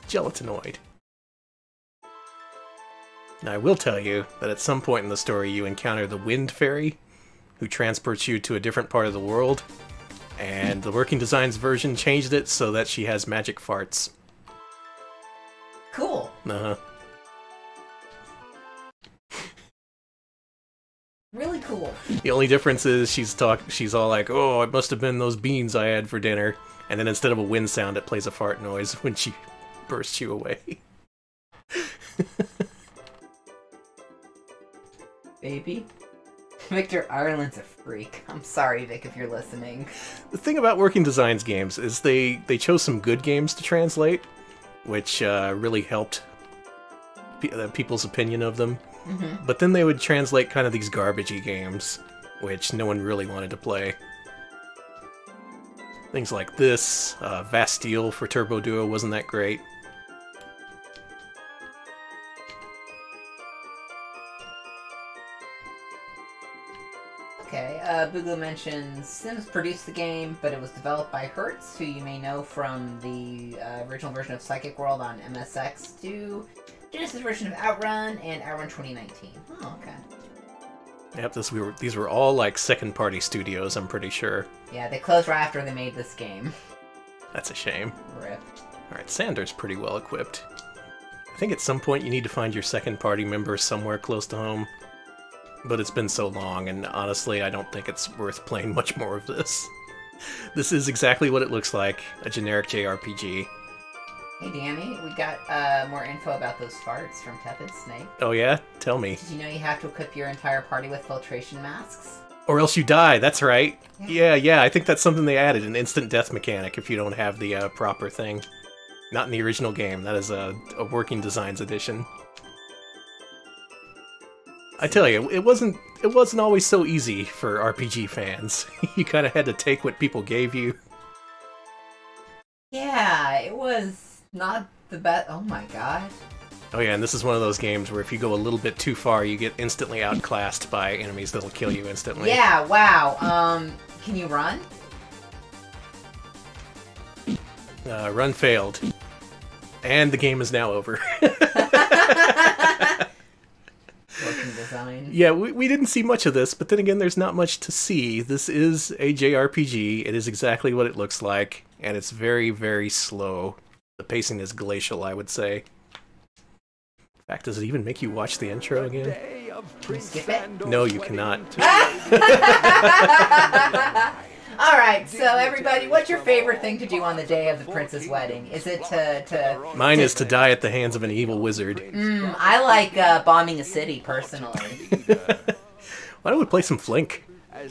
Gelatinoid. Now, I will tell you that at some point in the story you encounter the Wind Fairy, who transports you to a different part of the world, and the Working Designs version changed it so that she has magic farts. Cool. Uh-huh. Really cool. The only difference is she's talk she's all like, "Oh, it must have been those beans I had for dinner." And then instead of a wind sound, it plays a fart noise when she bursts you away. Baby. Victor Ireland's a freak. I'm sorry, Vic, if you're listening. The thing about Working Designs games is they they chose some good games to translate, which uh, really helped pe- uh, people's opinion of them. Mhm. But then they would translate kind of these garbagey games, which no one really wanted to play. Things like this, uh, Vasteel for Turbo Duo wasn't that great. Uh, Boogaloo mentions Sims produced the game, but it was developed by Hertz, who you may know from the uh, original version of Psychic World on MSX to Genesis version of Outrun and Outrun 2019. Oh, okay. Yep, this we were these were all like second party studios, I'm pretty sure. Yeah, they closed right after they made this game. That's a shame. Rip. Alright, Sandor's pretty well equipped. I think at some point you need to find your second party member somewhere close to home. But it's been so long, and honestly, I don't think it's worth playing much more of this. This is exactly what it looks like a generic JRPG. Hey, Danny, we got uh, more info about those farts from Tepid Snake. Oh, yeah? Tell me. Did you know you have to equip your entire party with filtration masks? Or else you die, that's right. Yeah, yeah, I think that's something they added an instant death mechanic if you don't have the uh, proper thing. Not in the original game, that is a, a Working Designs edition. I tell you, it wasn't it wasn't always so easy for RPG fans. you kind of had to take what people gave you. Yeah, it was not the best. Oh my god. Oh yeah, and this is one of those games where if you go a little bit too far, you get instantly outclassed by enemies that'll kill you instantly. Yeah, wow. Um, can you run? Uh, run failed. And the game is now over. Working design. yeah, we, we didn't see much of this, but then again, there's not much to see. This is a JRPG. It is exactly what it looks like, and it's very, very slow. The pacing is glacial, I would say. In fact, does it even make you watch the intro again? Can you skip it? No, you cannot. All right, so everybody, what's your favorite thing to do on the day of the prince's wedding? Is it to to? Mine is to die at the hands of an evil wizard. Mm, I like uh, bombing a city personally. Why don't we play some Flink?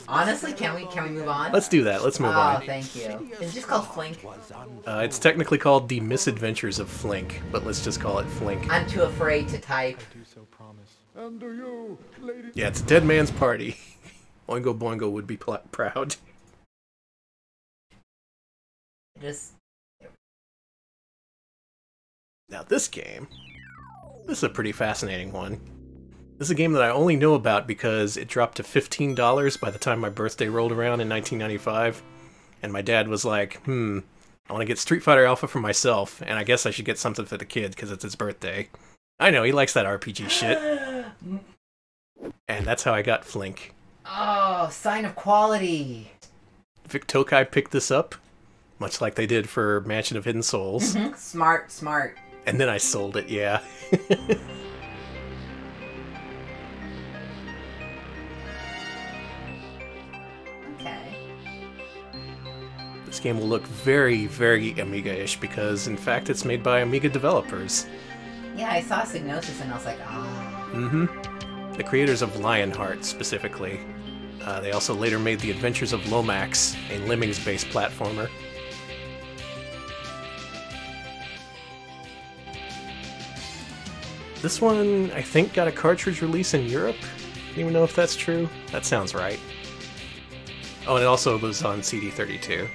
Honestly, can we can we move on? Let's do that. Let's move oh, on. Oh, thank you. Is it just called Flink? Uh, it's technically called The Misadventures of Flink, but let's just call it Flink. I'm too afraid to type. Yeah, it's a dead man's party. Oingo Boingo would be pl- proud. Just Now, this game, this is a pretty fascinating one. This is a game that I only know about because it dropped to $15 by the time my birthday rolled around in 1995. And my dad was like, hmm, I want to get Street Fighter Alpha for myself, and I guess I should get something for the kid because it's his birthday. I know, he likes that RPG shit. And that's how I got Flink. oh, sign of quality. Vic Tokai picked this up, much like they did for Mansion of Hidden Souls. Mhm. Smart, smart. And then I sold it, yeah. Okay. This game will look very, very Amiga-ish because, in fact, it's made by Amiga developers. Yeah, I saw Psygnosis and I was like, ah. Mm-hmm. The creators of Lionheart, specifically. Uh, they also later made The Adventures of Lomax, a Lemmings-based platformer. This one, I think, got a cartridge release in Europe. I Don't even know if that's true. That sounds right. Oh, and it also was on CD32.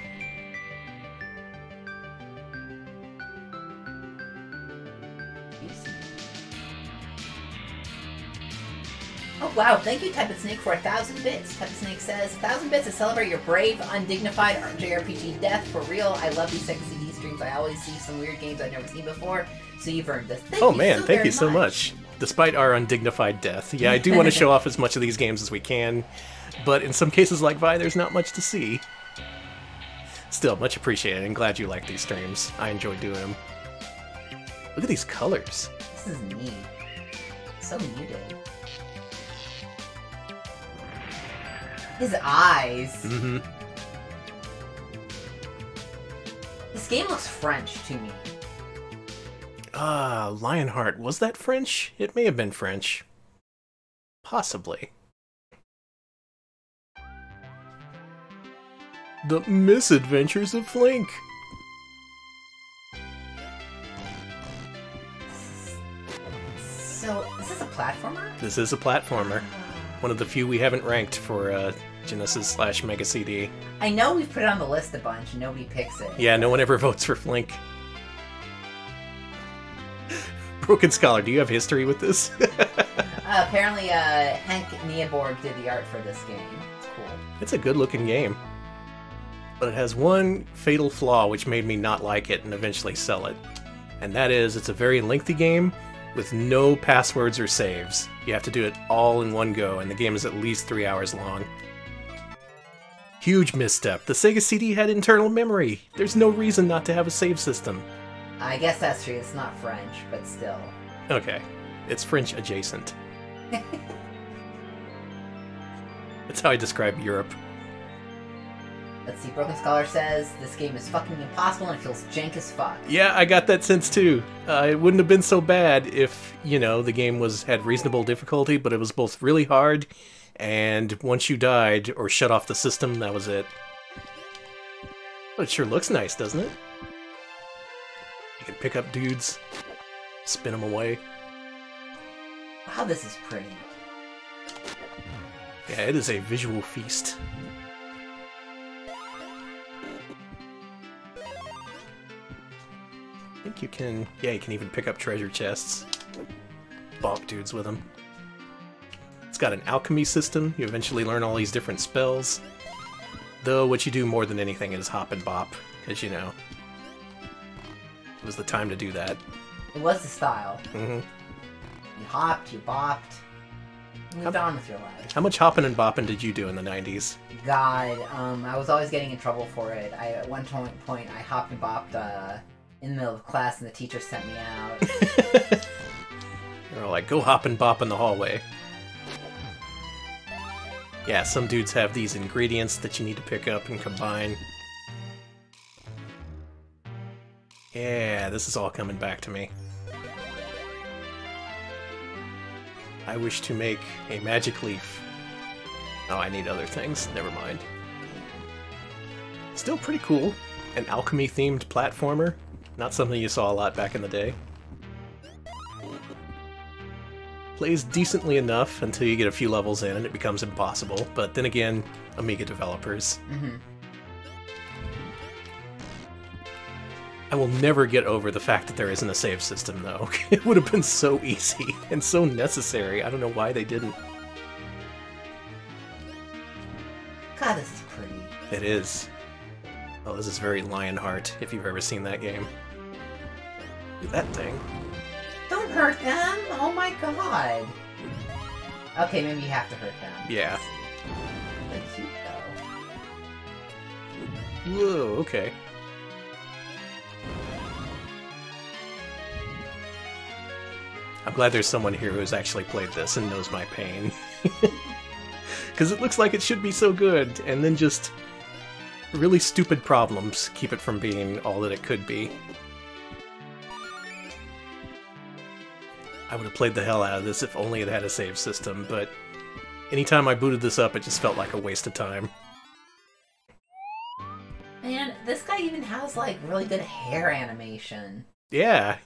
Oh wow, thank you Type Snake for a thousand bits. Type Snake says, a thousand bits to celebrate your brave, undignified JRPG death. For real, I love these Sega CD streams. I always see some weird games I've never seen before. So you've earned this. Thank oh man, so thank you so much. Despite our undignified death, yeah, I do want to show off as much of these games as we can, but in some cases like Vay, there's not much to see. Still, much appreciated, and glad you like these streams. I enjoy doing them. Look at these colors. This is neat. So muted. His eyes. Mm-hmm. This game looks French to me. Ah, Lionheart. Was that French? It may have been French. Possibly. The Misadventures of Flink. So, is this a platformer? This is a platformer. One of the few we haven't ranked for uh, Genesis slash Mega CD. I know we've put it on the list a bunch and nobody picks it. Yeah, no one ever votes for Flink. Broken Scholar, do you have history with this? Uh, apparently, uh, Henk Nieborg did the art for this game. It's cool. it's a good looking game. But it has one fatal flaw which made me not like it and eventually sell it. And that is, it's a very lengthy game with no passwords or saves. You have to do it all in one go, and the game is at least three hours long. Huge misstep. The Sega CD had internal memory. There's no reason not to have a save system. I guess that's true. It's not French, but still. Okay, it's French adjacent. That's how I describe Europe. Let's see. Broken Scholar says this game is fucking impossible and it feels jank as fuck. Yeah, I got that sense too. Uh, it wouldn't have been so bad if you know the game was had reasonable difficulty, but it was both really hard, and once you died or shut off the system, that was it. But it sure looks nice, doesn't it? Can pick up dudes, spin them away. Wow, this is pretty. Yeah, it is a visual feast. I think you can... Yeah, you can even pick up treasure chests. Bonk dudes with them. It's got an alchemy system. You eventually learn all these different spells. Though what you do more than anything is hop and bop, because, you know, was the time to do that. It was the style. hmm You hopped, you bopped, you moved on with your life. How much hopping and bopping did you do in the 90s? God, um, I was always getting in trouble for it. I at one point, point I hopped and bopped uh, in the middle of class, and the teacher sent me out. They're all like, go hop and bop in the hallway. Yeah, some dudes have these ingredients that you need to pick up and combine. Yeah, this is all coming back to me. I wish to make a magic leaf. Oh, I need other things. Never mind. Still pretty cool. An alchemy-themed platformer. Not something you saw a lot back in the day. Plays decently enough until you get a few levels in and it becomes impossible, but then again, Amiga developers. hmm I will never get over the fact that there isn't a save system, though. it would have been so easy and so necessary. I don't know why they didn't. God, this is pretty. It is. Oh, this is very Lionheart, if you've ever seen that game. Look at that thing. Don't hurt them! Oh my god! Okay, maybe you have to hurt them. Yeah. They're cute though. Whoa, okay. I'm glad there's someone here who's actually played this and knows my pain. Because it looks like it should be so good, and then just really stupid problems keep it from being all that it could be. I would have played the hell out of this if only it had a save system, but anytime I booted this up, it just felt like a waste of time. Man, this guy even has like really good hair animation. Yeah,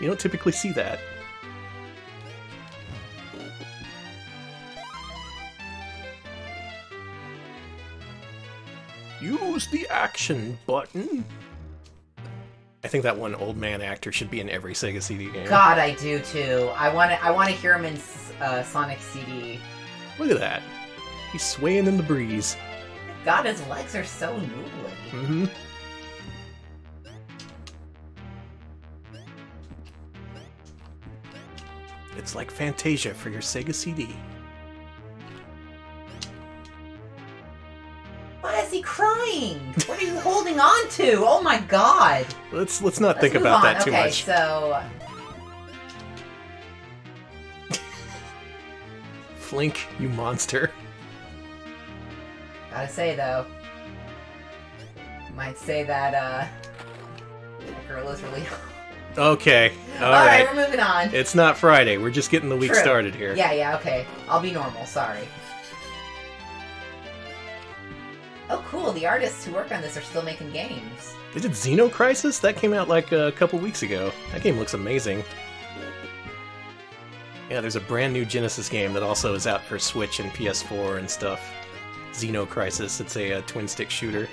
you don't typically see that. Use the action button. I think that one old man actor should be in every Sega CD game. God, I do too. I want to. I want to hear him in uh, Sonic CD. Look at that. He's swaying in the breeze. God, his legs are so noodly. Mm-hmm. It's like Fantasia for your Sega CD. He crying? What are you holding on to? Oh my God! Let's let's not Let's think about on. that too okay, much. so Flink, you monster. gotta say though, might say that uh, that girl is really. Okay, All right, we're moving on. It's not Friday. We're just getting the week True. started here. Yeah, yeah, okay. I'll be normal. Sorry. Oh, cool. The artists who work on this are still making games. They did Xeno Crisis? That came out like a couple weeks ago. That game looks amazing. Yeah, there's a brand new Genesis game that also is out for Switch and PS4 and stuff. Xeno Crisis. It's a, uh twin stick shooter.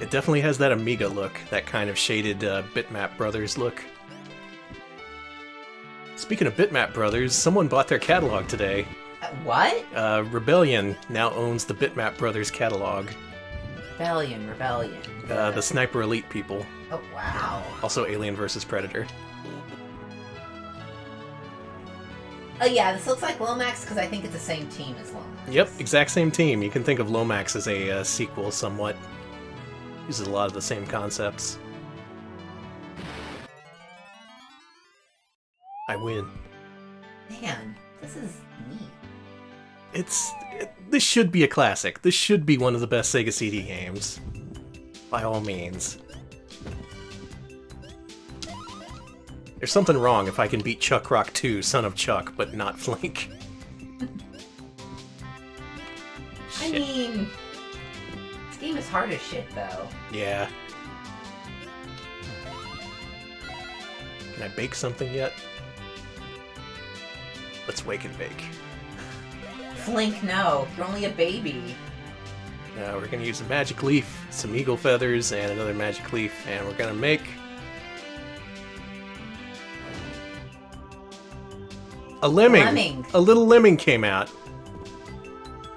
It definitely has that Amiga look, that kind of shaded uh, Bitmap Brothers look. Speaking of Bitmap Brothers, someone bought their catalog today. What? Uh, Rebellion now owns the Bitmap Brothers catalog. Rebellion, Rebellion. Uh, the Sniper Elite people. Oh, wow. Also Alien vs. Predator. Oh, yeah, this looks like Lomax because I think it's the same team as Lomax. Yep, exact same team. You can think of Lomax as a uh, sequel somewhat. Uses a lot of the same concepts. I win. Man, this is neat. It's it, this should be a classic. This should be one of the best Sega CD games, by all means. There's something wrong if I can beat Chuck Rock 2, Son of Chuck, but not Flink. I mean, this game is hard as shit, though. Yeah. Can I bake something yet? Let's wake and bake. Flink, no. You're only a baby. Now we're gonna use a magic leaf, some eagle feathers, and another magic leaf, and we're gonna make a lemming. Lemming. A little lemming came out,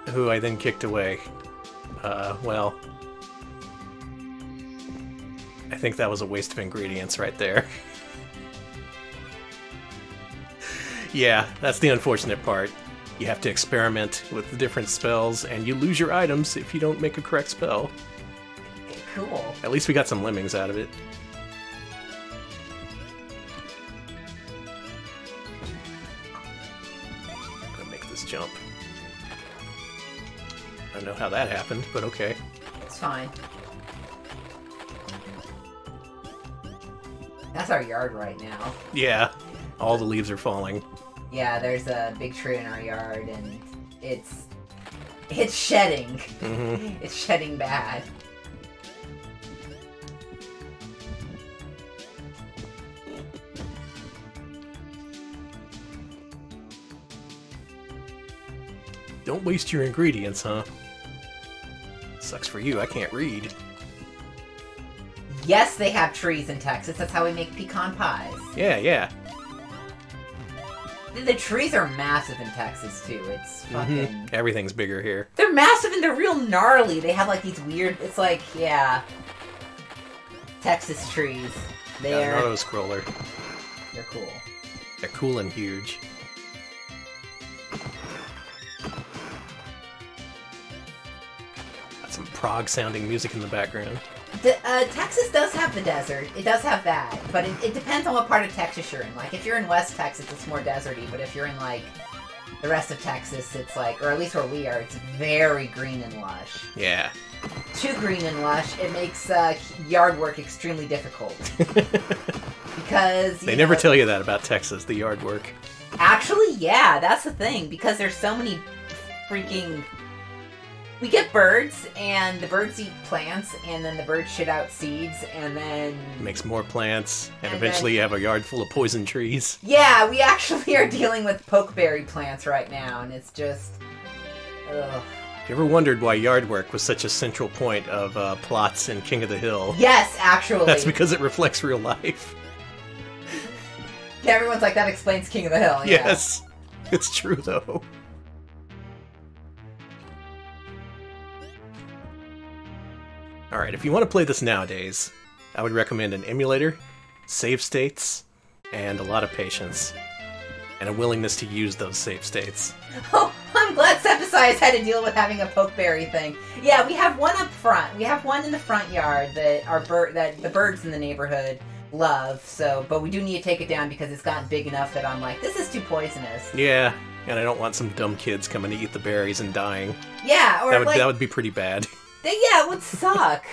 who I then kicked away. Uh, well, I think that was a waste of ingredients right there. yeah, that's the unfortunate part. You have to experiment with the different spells, and you lose your items if you don't make a correct spell. Cool. At least we got some lemmings out of it. I'm gonna make this jump. I don't know how that happened, but okay. It's fine. That's our yard right now. Yeah, all the leaves are falling. Yeah, there's a big tree in our yard, and it's it's shedding. Mhm. it's shedding bad. Don't waste your ingredients, huh? Sucks for you, I can't read. Yes, they have trees in Texas. That's how we make pecan pies. Yeah, yeah. The, trees are massive in Texas too. It's fucking. Mhm. Everything's bigger here. They're massive and they're real gnarly. They have like these weird. It's like yeah. Texas trees. They're auto scroller. they're cool. They're cool and huge. Got some prog sounding music in the background. The, uh, Texas does have the desert. It does have that, but it, it depends on what part of Texas you're in. Like, if you're in West Texas, it's more deserty. But if you're in like the rest of Texas, it's like, or at least where we are, it's very green and lush. Yeah. Too green and lush, it makes uh, yard work extremely difficult. because They never know- tell you that about Texas, the yard work. Actually, yeah, that's the thing because there's so many freaking. We get birds, and the birds eat plants, and then the birds shit out seeds, and then Makes more plants, and, And eventually then- you have a yard full of poison trees. yeah, we actually are dealing with pokeberry plants right now, and it's just. Ugh. You ever wondered why yard work was such a central point of uh, plots in King of the Hill? Yes, actually. That's because it reflects real life. Everyone's like, that explains King of the Hill. Yeah. Yes, it's true though. Alright, if you want to play this nowadays, I would recommend an emulator, save states, and a lot of patience. And a willingness to use those save states. Oh, I'm glad Sepicai has had to deal with having a pokeberry thing. Yeah, we have one up front. We have one in the front yard that our bird that the birds in the neighborhood love. So, but we do need to take it down because it's gotten big enough that I'm like, this is too poisonous. Yeah, and I don't want some dumb kids coming to eat the berries and dying. Yeah, or that would like that would be pretty bad. They- yeah, it would suck.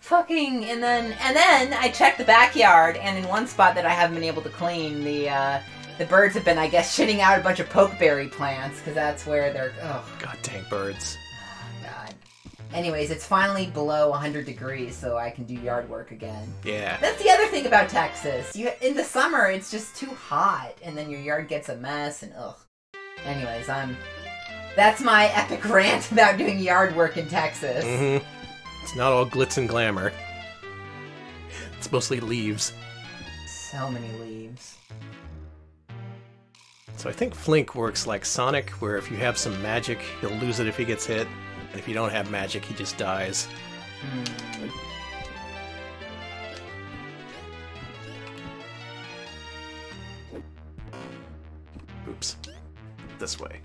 Fucking and then and then I checked the backyard and in one spot that I haven't been able to clean the uh the birds have been I guess shitting out a bunch of pokeberry plants because that's where they're oh God dang birds. god. Anyways, it's finally below 100 degrees so I can do yard work again. Yeah. That's the other thing about Texas. You in the summer it's just too hot and then your yard gets a mess and ugh. Anyways, I'm that's my epic rant about doing yard work in Texas. hmm It's not all glitz and glamour. It's mostly leaves. So many leaves. So I think Flink works like Sonic, where if you have some magic, he'll lose it if he gets hit, and if you don't have magic, he just dies. Oops. This way.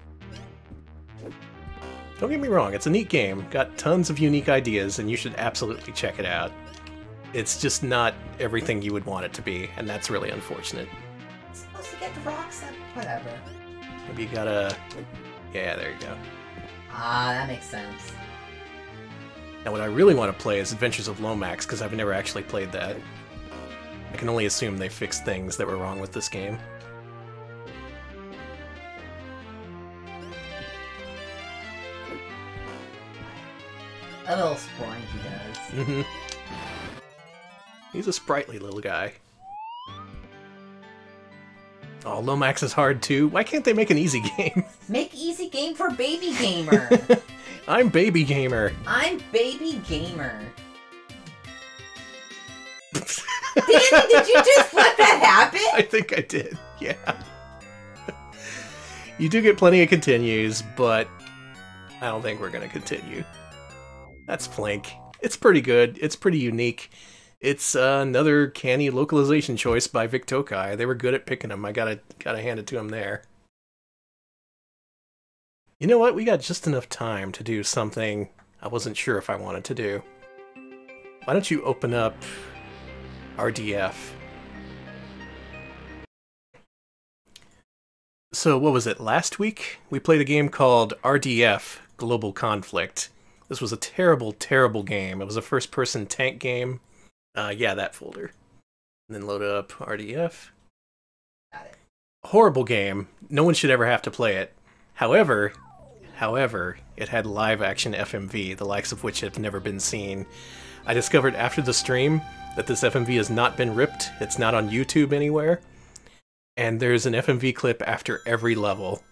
Don't get me wrong, it's a neat game. Got tons of unique ideas, and you should absolutely check it out. It's just not everything you would want it to be, and that's really unfortunate. supposed to get the rocks up. Whatever. Maybe you gotta. Yeah, there you go. Ah, that makes sense. Now, what I really want to play is Adventures of Lomax, because I've never actually played that. I can only assume they fixed things that were wrong with this game. A little sploink he does. He's a sprightly little guy. Oh, Lomax is hard too. Why can't they make an easy game? Make easy game for baby gamer. I'm baby gamer. I'm baby gamer. Danny, did you just let that happen? I think I did. Yeah. you do get plenty of continues, but I don't think we're going to continue. That's Flink. It's pretty good. It's pretty unique. It's uh, another canny localization choice by Vic Tokai. They were good at picking them. I gotta gotta hand it to them there. You know what? We got just enough time to do something I wasn't sure if I wanted to do. Why don't you open up RDF? So, what was it? Last week, we played a game called RDF Global Conflict. This was a terrible, terrible game. It was a first person tank game. Uh, yeah, that folder. And then load up RDF. Got it. Horrible game. No one should ever have to play it. However, however, it had live action FMV, the likes of which have never been seen. I discovered after the stream that this FMV has not been ripped. It's not on YouTube anywhere. And there's an FMV clip after every level.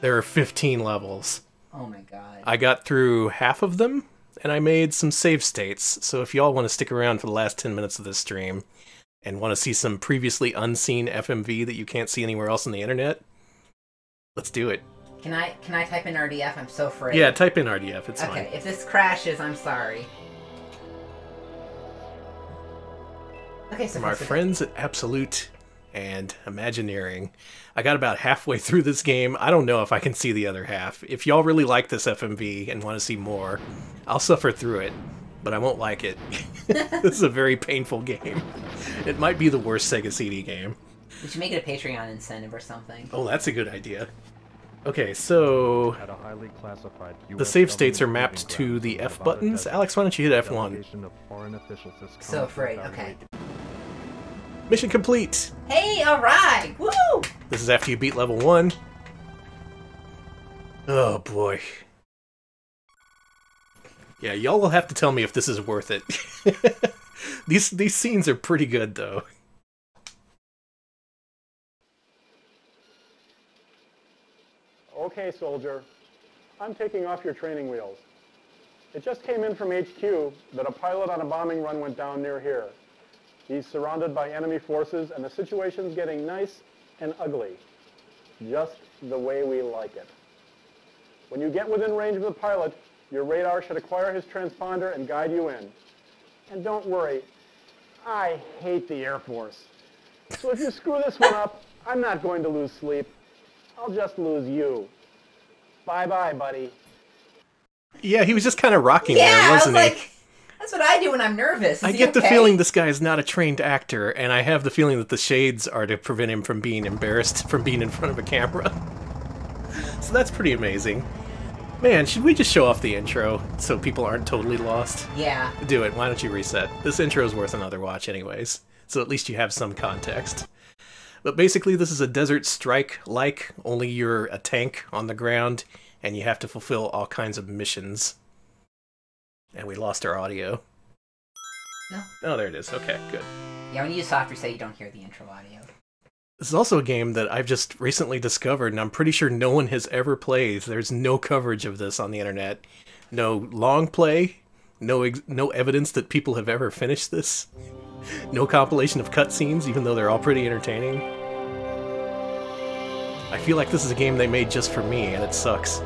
There are 15 levels. Oh my god. I got through half of them, and I made some save states. So if y'all want to stick around for the last 10 minutes of this stream and want to see some previously unseen FMV that you can't see anywhere else on the internet, let's do it. Can I can I type in RDF? I'm so afraid. Yeah, type in RDF. It's okay, fine. if this crashes, I'm sorry. Okay, so From our friends at Absolute and Imagineering. I got about halfway through this game. I don't know if I can see the other half. If y'all really like this FMV and want to see more, I'll suffer through it, but I won't like it. this is a very painful game. It might be the worst Sega CD game. We should make it a Patreon incentive or something. Oh, that's a good idea. Okay, so a highly classified the US save states are mapped to the F buttons. Alex, why don't you hit A F1? delegation of foreign officials has come So to afraid, okay. Mission complete! Hey, alright! Woo! This is after you beat level 1. Oh boy. Yeah, y'all will have to tell me if this is worth it. these these scenes are pretty good though. Okay, soldier. I'm taking off your training wheels. It just came in from HQ that a pilot on a bombing run went down near here. He's surrounded by enemy forces, and the situation's getting nice and ugly. Just the way we like it. When you get within range of the pilot, your radar should acquire his transponder and guide you in. And don't worry, I hate the Air Force. So if you screw this one up, I'm not going to lose sleep. I'll just lose you. Bye-bye, buddy. Yeah, he was just kind of rocking yeah, there, I was wasn't he? like, that's what I do when I'm nervous. Is I get the feeling this guy is not a trained actor, and I have the feeling that the shades are to prevent him from being embarrassed from being in front of a camera. so that's pretty amazing. Man, should we just show off the intro so people aren't totally lost? Yeah. Do it. Why don't you reset? This intro is worth another watch, anyways, so at least you have some context. But basically, this is a Desert Strike like, only you're a tank on the ground, and you have to fulfill all kinds of missions. And we lost our audio. No. Oh, there it is. Okay, good. Yeah, when you use software reset, you don't hear the intro audio. This is also a game that I've just recently discovered, and I'm pretty sure no one has ever played. There's no coverage of this on the internet, no long play, no no evidence that people have ever finished this, no compilation of cutscenes, even though they're all pretty entertaining. I feel like this is a game they made just for me, and it sucks.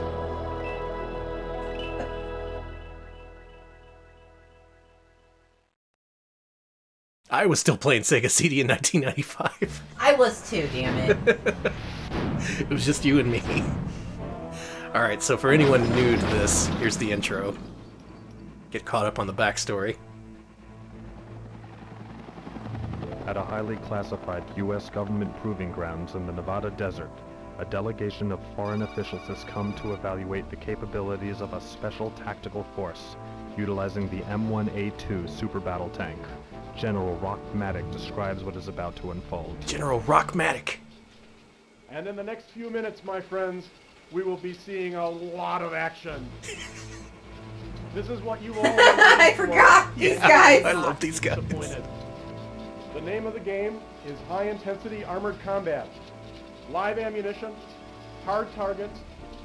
I was still playing Sega CD in 1995. I was too, damn it. it was just you and me. Alright, so for anyone new to this, here's the intro. Get caught up on the backstory. At a highly classified U.S. government proving grounds in the Nevada desert, a delegation of foreign officials has come to evaluate the capabilities of a special tactical force utilizing the M1A2 super battle tank. General Rockmatic describes what is about to unfold. General Rockmatic. And in the next few minutes, my friends, we will be seeing a lot of action. this is what you all I forgot these Yeah, guys. I love these guys. Disappointed. The name of the game is High Intensity Armored Combat. live ammunition, hard targets,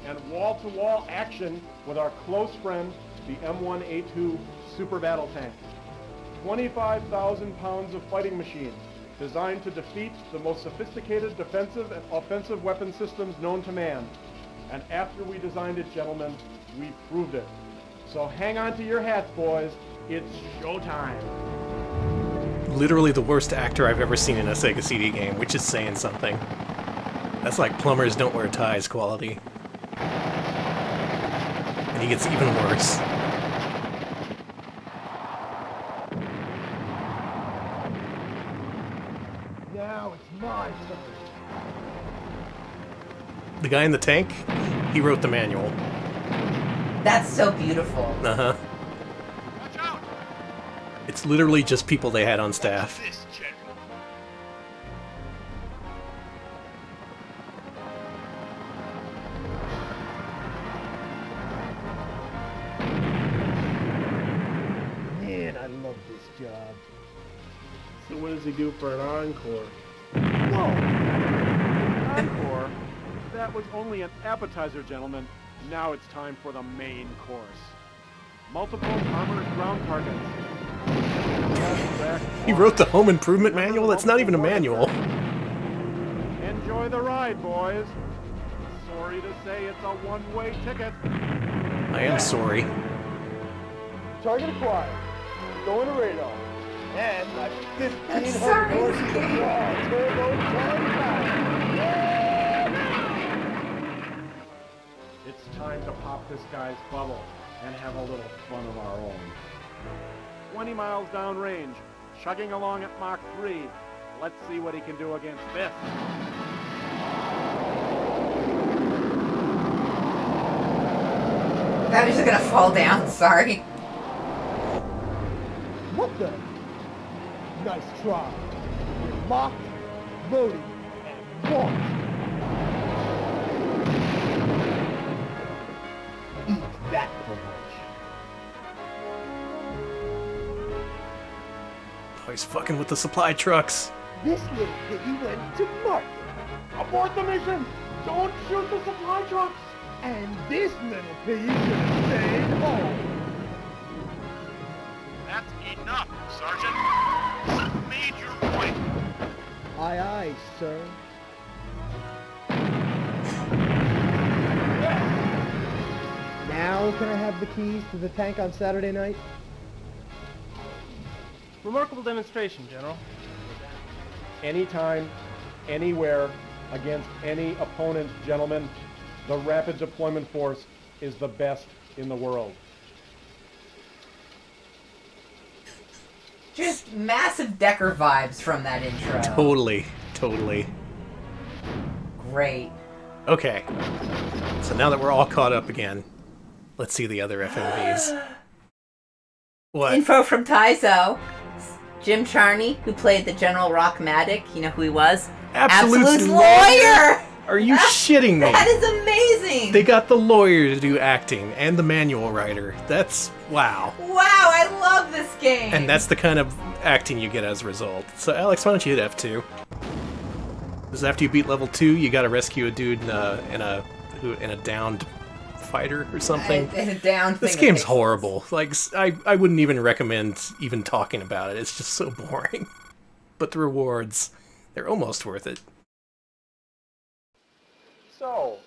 and wall-to-wall action with our close friend, the M1A2 Super Battle Tank. 25,000 pounds of fighting machine designed to defeat the most sophisticated defensive and offensive weapon systems known to man. And after we designed it, gentlemen, we proved it. So hang on to your hats, boys. It's showtime. Literally the worst actor I've ever seen in a Sega CD game, which is saying something. That's like plumbers don't wear ties quality. And he gets even worse. Now it's my turn. The guy in the tank, he wrote the manual. That's so beautiful. Uh huh. Watch out! It's literally just people they had on staff. Man, I love this job. So what does he do for an encore? Whoa! Encore? That was only an appetizer, gentlemen. Now it's time for the main course. Multiple armored ground targets. He wrote the home improvement manual? That's not even a manual. Enjoy the ride, boys. Sorry to say it's a one-way ticket. I am sorry. Target acquired. Going to radar. And my 1500 sorry, horse King. turbo turn It's time to pop this guy's bubble and have a little fun of our own. 20 miles downrange, chugging along at Mach 3. Let's see what he can do against this. That was just gonna fall down. Sorry. What the? Nice try. You're locked, loaded, and launched. Eat that promotion. Oh, he's fucking with the supply trucks. This little piggy went to market. Abort the mission! Don't shoot the supply trucks! And this little piggy should have stayed home. That's enough, Sergeant. You've made your point. Aye, aye, sir. Now can I have the keys to the tank on Saturday night? Remarkable demonstration, General. Anytime, anywhere, against any opponent, gentlemen, the Rapid Deployment Force is the best in the world. Just massive Decker vibes from that intro. Totally, totally. Great. Okay. So now that we're all caught up again, let's see the other FMVs. What? Info from Taizo. Jim Charney, who played the General Rockmatic, you know who he was? Absolute's Absolute's lawyer? lawyer! Are you shitting me? That is amazing! They got the lawyer to do acting and the manual writer. That's wow. Wow, I love this game! And that's the kind of acting you get as a result. So Alex, why don't you hit F2? Because after you beat level two, you got to rescue a dude in a in a who in a downed fighter or something. In a down This thing of game's horrible. Like I, I wouldn't even recommend even talking about it. It's just so boring. But the rewards, they're almost worth it. So,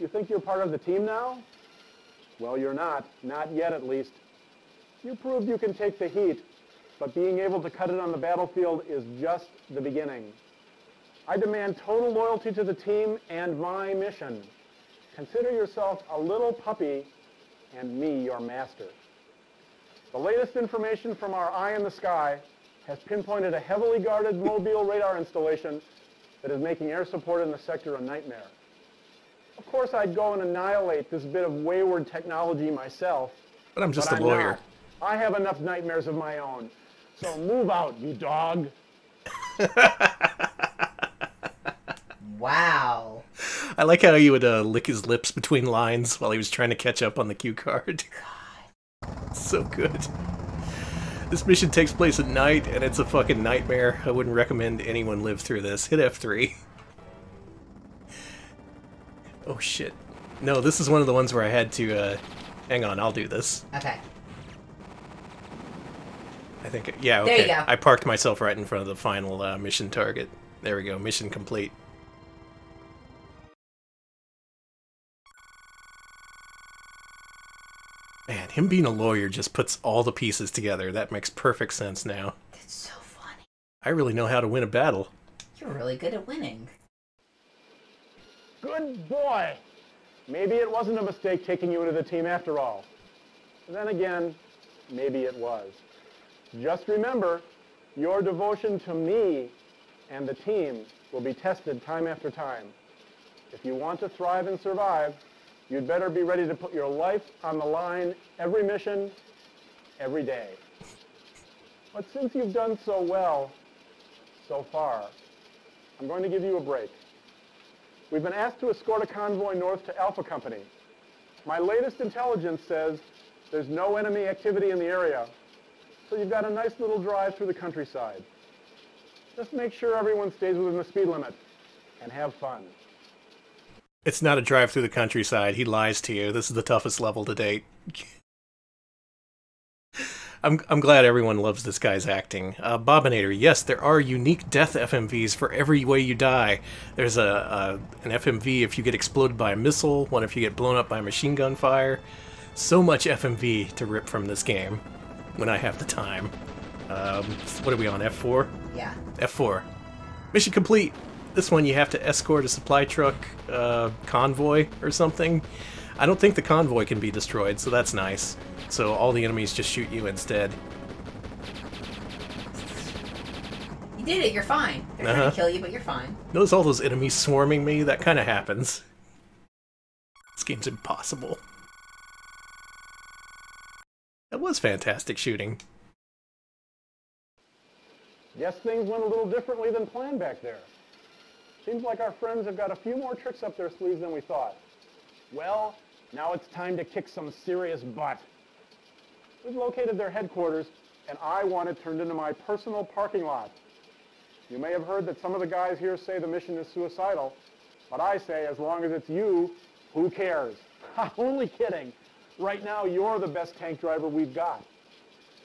you think you're part of the team now? Well, you're not. Not yet, at least. You proved you can take the heat, but being able to cut it on the battlefield is just the beginning. I demand total loyalty to the team and my mission. Consider yourself a little puppy and me your master. The latest information from our eye in the sky has pinpointed a heavily guarded mobile radar installation that is making air support in the sector a nightmare. Of course, I'd go and annihilate this bit of wayward technology myself. But I'm just a I'm lawyer. not. I have enough nightmares of my own. So move out, you dog. Wow. I like how he would uh, lick his lips between lines while he was trying to catch up on the cue card. God. So good. This mission takes place at night, and it's a fucking nightmare. I wouldn't recommend anyone live through this. Hit F3. Oh shit. No, this is one of the ones where I had to, uh... Hang on, I'll do this. Okay. I think, yeah, okay. There you go. I parked myself right in front of the final uh, mission target. There we go, mission complete. Man, him being a lawyer just puts all the pieces together. That makes perfect sense now. That's so funny. I really know how to win a battle. You're really good at winning. Good boy! Maybe it wasn't a mistake taking you into the team after all. Then again, maybe it was. Just remember, your devotion to me and the team will be tested time after time. If you want to thrive and survive, you'd better be ready to put your life on the line every mission, every day. But since you've done so well so far, I'm going to give you a break. We've been asked to escort a convoy north to Alpha Company. My latest intelligence says there's no enemy activity in the area, so you've got a nice little drive through the countryside. Just make sure everyone stays within the speed limit and have fun. It's not a drive through the countryside. He lies to you. This is the toughest level to date. I'm, I'm glad everyone loves this guy's acting. Uh, Bobinator, yes, there are unique death FMVs for every way you die. There's a, a an FMV if you get exploded by a missile, one if you get blown up by machine gun fire. So much FMV to rip from this game when I have the time. Um, what are we on, F4? Yeah. F4. Mission complete. This one you have to escort a supply truck uh, convoy or something. I don't think the convoy can be destroyed, so that's nice. So all the enemies just shoot you instead. You did it. You're fine. They're trying Uh-huh. to kill you, but you're fine. Notice all those enemies swarming me? That kind of happens. This game's impossible. That was fantastic shooting. Guess things went a little differently than planned back there. Seems like our friends have got a few more tricks up their sleeves than we thought. Well, now it's time to kick some serious butt. We've located their headquarters, and I want it turned into my personal parking lot. You may have heard that some of the guys here say the mission is suicidal, but I say as long as it's you, who cares? Only kidding. Right now, you're the best tank driver we've got.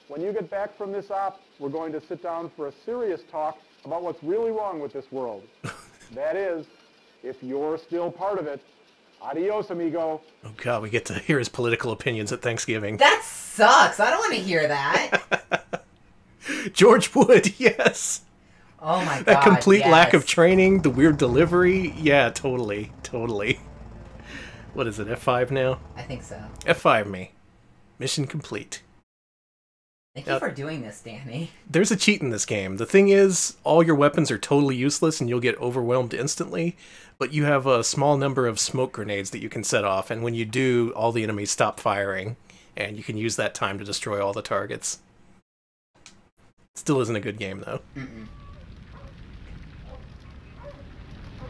When you get back from this op, we're going to sit down for a serious talk about what's really wrong with this world. that is, if you're still part of it. Adios, amigo. Oh god, we get to hear his political opinions at Thanksgiving. That sucks. I don't want to hear that. George Wood, yes. Oh my god. That complete lack of training, the weird delivery. Yeah, totally, totally. What is it, F5 now? I think so. F5 me. Mission complete. Thank Uh, you for doing this, Danny. There's a cheat in this game. The thing is, all your weapons are totally useless and you'll get overwhelmed instantly, but you have a small number of smoke grenades that you can set off, and when you do, all the enemies stop firing, and you can use that time to destroy all the targets. Still isn't a good game, though. Mm-mm.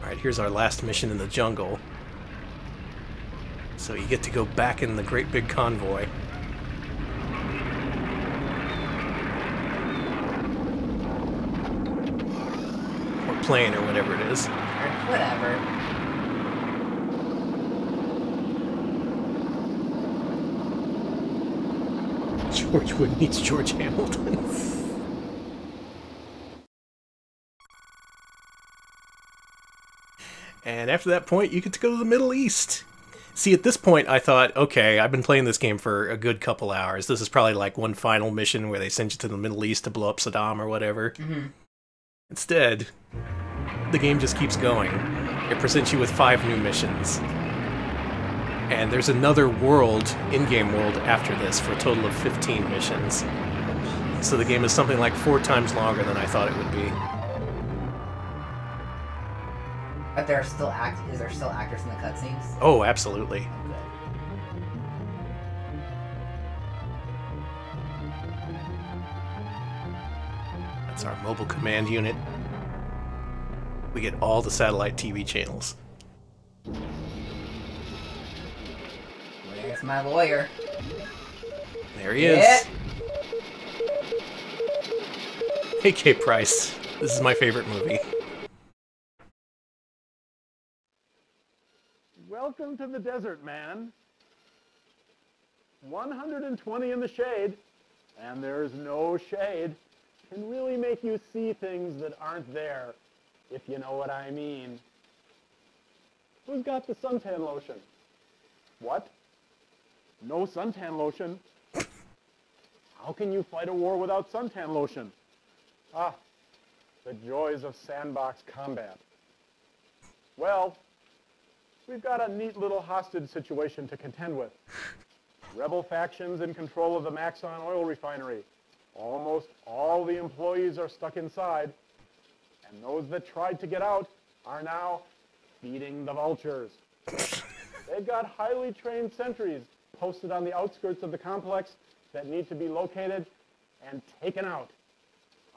Alright, here's our last mission in the jungle. So you get to go back in the great big convoy. Plane, or whatever it is. Whatever. George Wood meets George Hamilton. and after that point, you get to go to the Middle East. See, at this point, I thought, okay, I've been playing this game for a good couple hours. This is probably like one final mission where they send you to the Middle East to blow up Saddam or whatever. Mhm. Instead, the game just keeps going. It presents you with five new missions. And there's another world, in-game world, after this for a total of 15 missions. So the game is something like four times longer than I thought it would be. But there are still act. Is there still actors in the cutscenes? Oh, absolutely. That's our mobile command unit. We get all the satellite TV channels. Where's my lawyer? There he Yeah. is. K. Price. This is my favorite movie. Welcome to the desert, man. 120 in the shade, and there's no shade, can really make you see things that aren't there, if you know what I mean. Who's got the suntan lotion? What? No suntan lotion? How can you fight a war without suntan lotion? Ah, the joys of sandbox combat. Well, we've got a neat little hostage situation to contend with. Rebel factions in control of the Maxon oil refinery. Almost all the employees are stuck inside, and those that tried to get out are now feeding the vultures. They've got highly trained sentries posted on the outskirts of the complex that need to be located and taken out.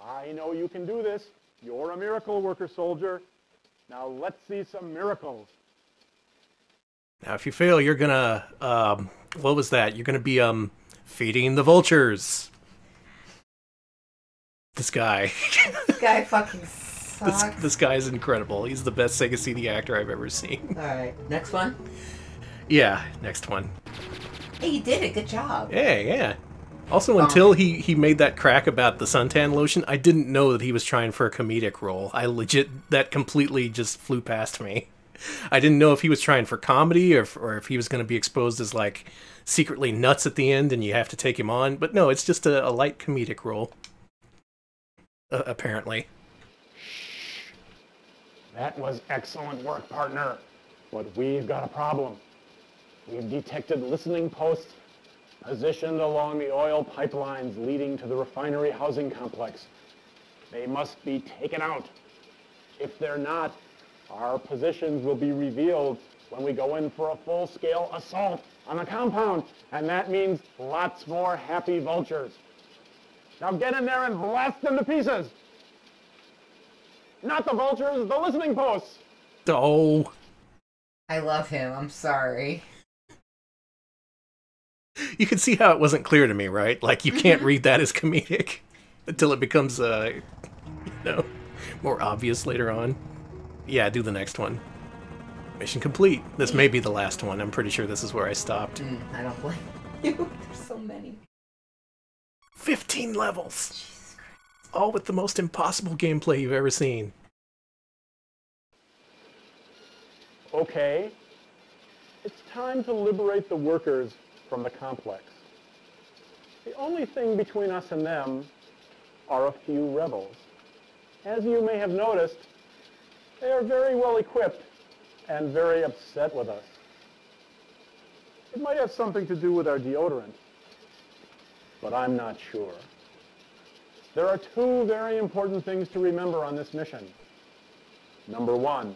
I know you can do this. You're a miracle worker, soldier. Now let's see some miracles. Now, if you fail, you're gonna um, what was that? You're gonna be um feeding the vultures. This guy. This guy fucking sucks. this guy is incredible. He's the best Sega CD actor I've ever seen. All right, next one. Yeah, next one. Hey, you did it. Good job. Yeah, yeah. Also, until he he made that crack about the suntan lotion, I didn't know that he was trying for a comedic role. I legit that completely just flew past me. I didn't know if he was trying for comedy or if, or if he was going to be exposed as like secretly nuts at the end and you have to take him on. But no, it's just a, a light comedic role. Uh, apparently. That was excellent work, partner. But we've got a problem. We've detected listening posts positioned along the oil pipelines leading to the refinery housing complex. They must be taken out. If they're not, our positions will be revealed when we go in for a full-scale assault on the compound, and that means lots more happy vultures. Now get in there and blast them to pieces! Not the vultures, the listening posts! Oh. I love him. I'm sorry. You can see how it wasn't clear to me, right? Like you can't read that as comedic until it becomes uh you know more obvious later on. Yeah, do the next one. Mission complete. This may be the last one. I'm pretty sure this is where I stopped. Mm, I don't blame you. There's so many. 15 levels. All with the most impossible gameplay you've ever seen. Okay, it's time to liberate the workers from the complex. The only thing between us and them are a few rebels. As you may have noticed, they are very well equipped and very upset with us. It might have something to do with our deodorant, but I'm not sure. There are two very important things to remember on this mission. Number one,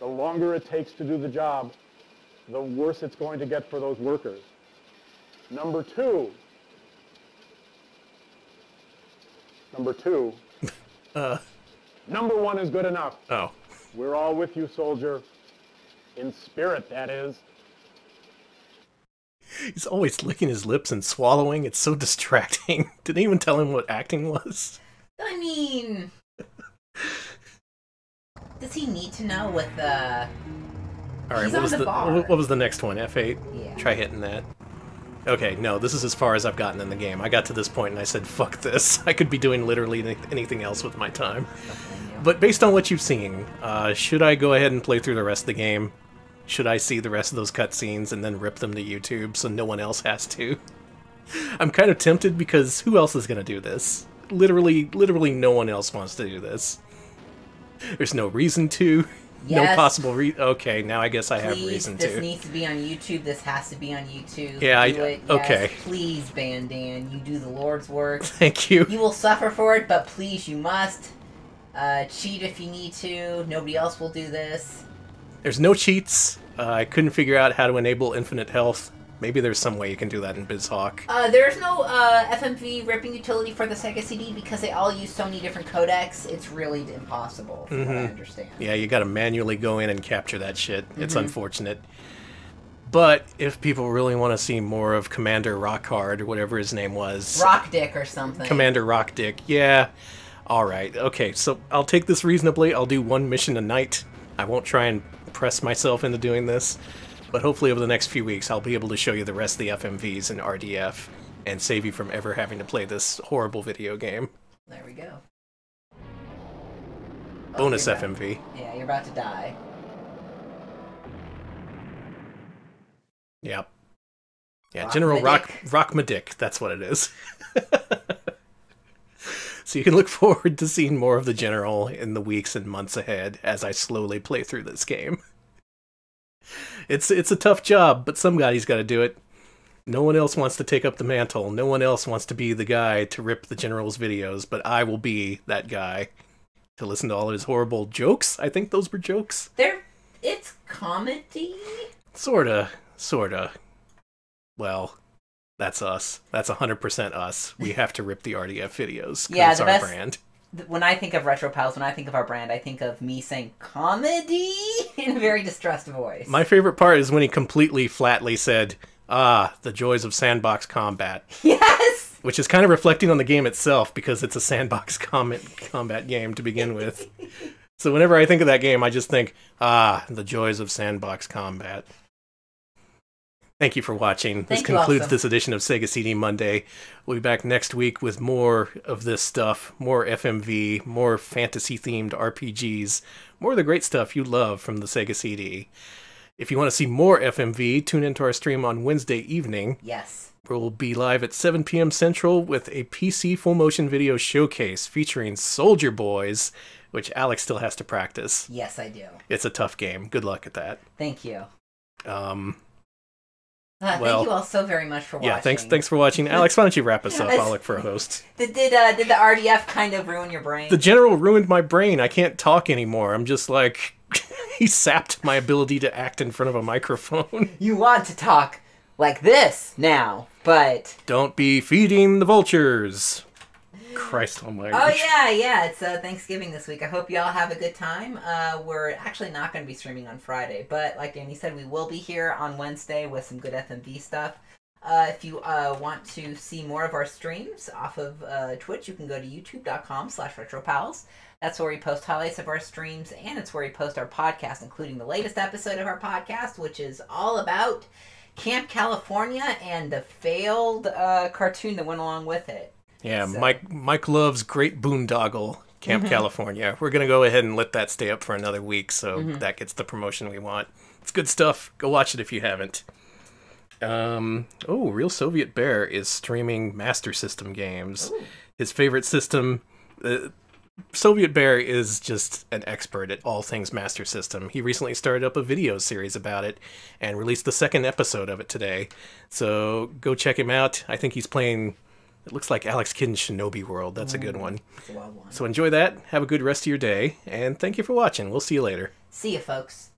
the longer it takes to do the job, the worse it's going to get for those workers. Number two, number two, Uh. number one is good enough. Oh. We're all with you, soldier. In spirit, that is. He's always licking his lips and swallowing. It's so distracting. Did anyone tell him what acting was? I mean, does he need to know what the? All right, what was the the, what was the next one? F8. Yeah. Try hitting that. Okay, no, this is as far as I've gotten in the game. I got to this point and I said, "Fuck this! I could be doing literally anything else with my time." But based on what you've seen, uh, should I go ahead and play through the rest of the game? Should I see the rest of those cutscenes and then rip them to YouTube so no one else has to? I'm kind of tempted because who else is gonna do this? Literally, literally, no one else wants to do this. There's no reason to. No possible re. Okay, now I guess I have reason this to. This needs to be on YouTube. This has to be on YouTube. Yeah, I- do it. okay. Yes, please, Bandan, you do the Lord's work. Thank you. You will suffer for it, but please, you must. Uh, cheat if you need to. Nobody else will do this. There's no cheats. Uh, I couldn't figure out how to enable infinite health. Maybe there's some way you can do that in BizHawk. Uh, there's no uh, FMV ripping utility for the Sega CD because they all use so many different codecs. It's really impossible, from what I Mhm. understand. Yeah, you gotta manually go in and capture that shit. It's Mhm. unfortunate. But if people really want to see more of Commander Rockhard, or whatever his name was, Rock Dick or something. Commander Rock Dick, yeah. All right, okay. So I'll take this reasonably. I'll do one mission a night. I won't try and press myself into doing this. But hopefully over the next few weeks, I'll be able to show you the rest of the FMVs and RDF and save you from ever having to play this horrible video game. There we go. Bonus oh, you're about- FMV. Yeah, you're about to die. Yep. Yeah, Rock General Rock Rock my dick. That's what it is. so you can look forward to seeing more of the General in the weeks and months ahead as I slowly play through this game. It's it's a tough job, but somebody's got to do it. No one else wants to take up the mantle. No one else wants to be the guy to rip the General's videos, but I will be that guy to listen to all his horrible jokes. I think those were jokes. There, it's comedy. Sorta, sorta. Well, that's us. That's 100% us. We have to rip the RDF videos. Yeah, it's our best- brand. When I think of Retro Pals, when I think of our brand, I think of me saying comedy in a very distressed voice. My favorite part is when he completely flatly said, "Ah, the joys of sandbox combat." Yes. Which is kind of reflecting on the game itself because it's a sandbox combat combat game to begin with. so whenever I think of that game, I just think, "Ah, the joys of sandbox combat." Thank you for watching. this Thank you concludes also. this edition of Sega CD Monday. We'll be back next week with more of this stuff, more FMV, more fantasy themed RPGs, more of the great stuff you love from the Sega CD. If you want to see more FMV, tune into our stream on Wednesday evening. Yes. We'll be live at 7 p.m. Central with a PC full motion video showcase featuring Soldier Boyz, which Alex still has to practice. Yes, I do. It's a tough game. Good luck at that. Thank you. Um, Uh, Well, thank you all so very much for watching. yeah, thanks thanks for watching. Alex, why don't you wrap us up? I'll look for a host. Did did, uh, did the RDF kind of ruin your brain? The general ruined my brain. I can't talk anymore. I'm just like he sapped my ability to act in front of a microphone. You want to talk like this now, but Don't be feeding the vultures. Christ almighty. oh yeah, yeah, it's uh, Thanksgiving this week. I hope you all have a good time. Uh, we're actually not going to be streaming on Friday, but like Danny said, we will be here on Wednesday with some good FMV stuff. Uh, if you uh, want to see more of our streams off of uh, Twitch, you can go to youtube.com slash retropals. That's where we post highlights of our streams, and it's where we post our podcast, including the latest episode of our podcast, which is all about Camp California and the failed uh, cartoon that went along with it. Yeah, So- Mike Mike loves Great Boondoggle, Camp Mhm. California. We're gonna go ahead and let that stay up for another week, so Mhm. that gets the promotion we want. It's good stuff. Go watch it if you haven't. Um, oh, Real Soviet Bear is streaming Master System games. His favorite system. Uh, Soviet Bear is just an expert at all things Master System. He recently started up a video series about it and released the second episode of it today. So go check him out. I think he's playing. It looks like Alex Kidd in Shinobi World. That's a good mm, one. It's a wild one. So enjoy that. Have a good rest of your day, and thank you for watching. We'll see you later. See you, folks.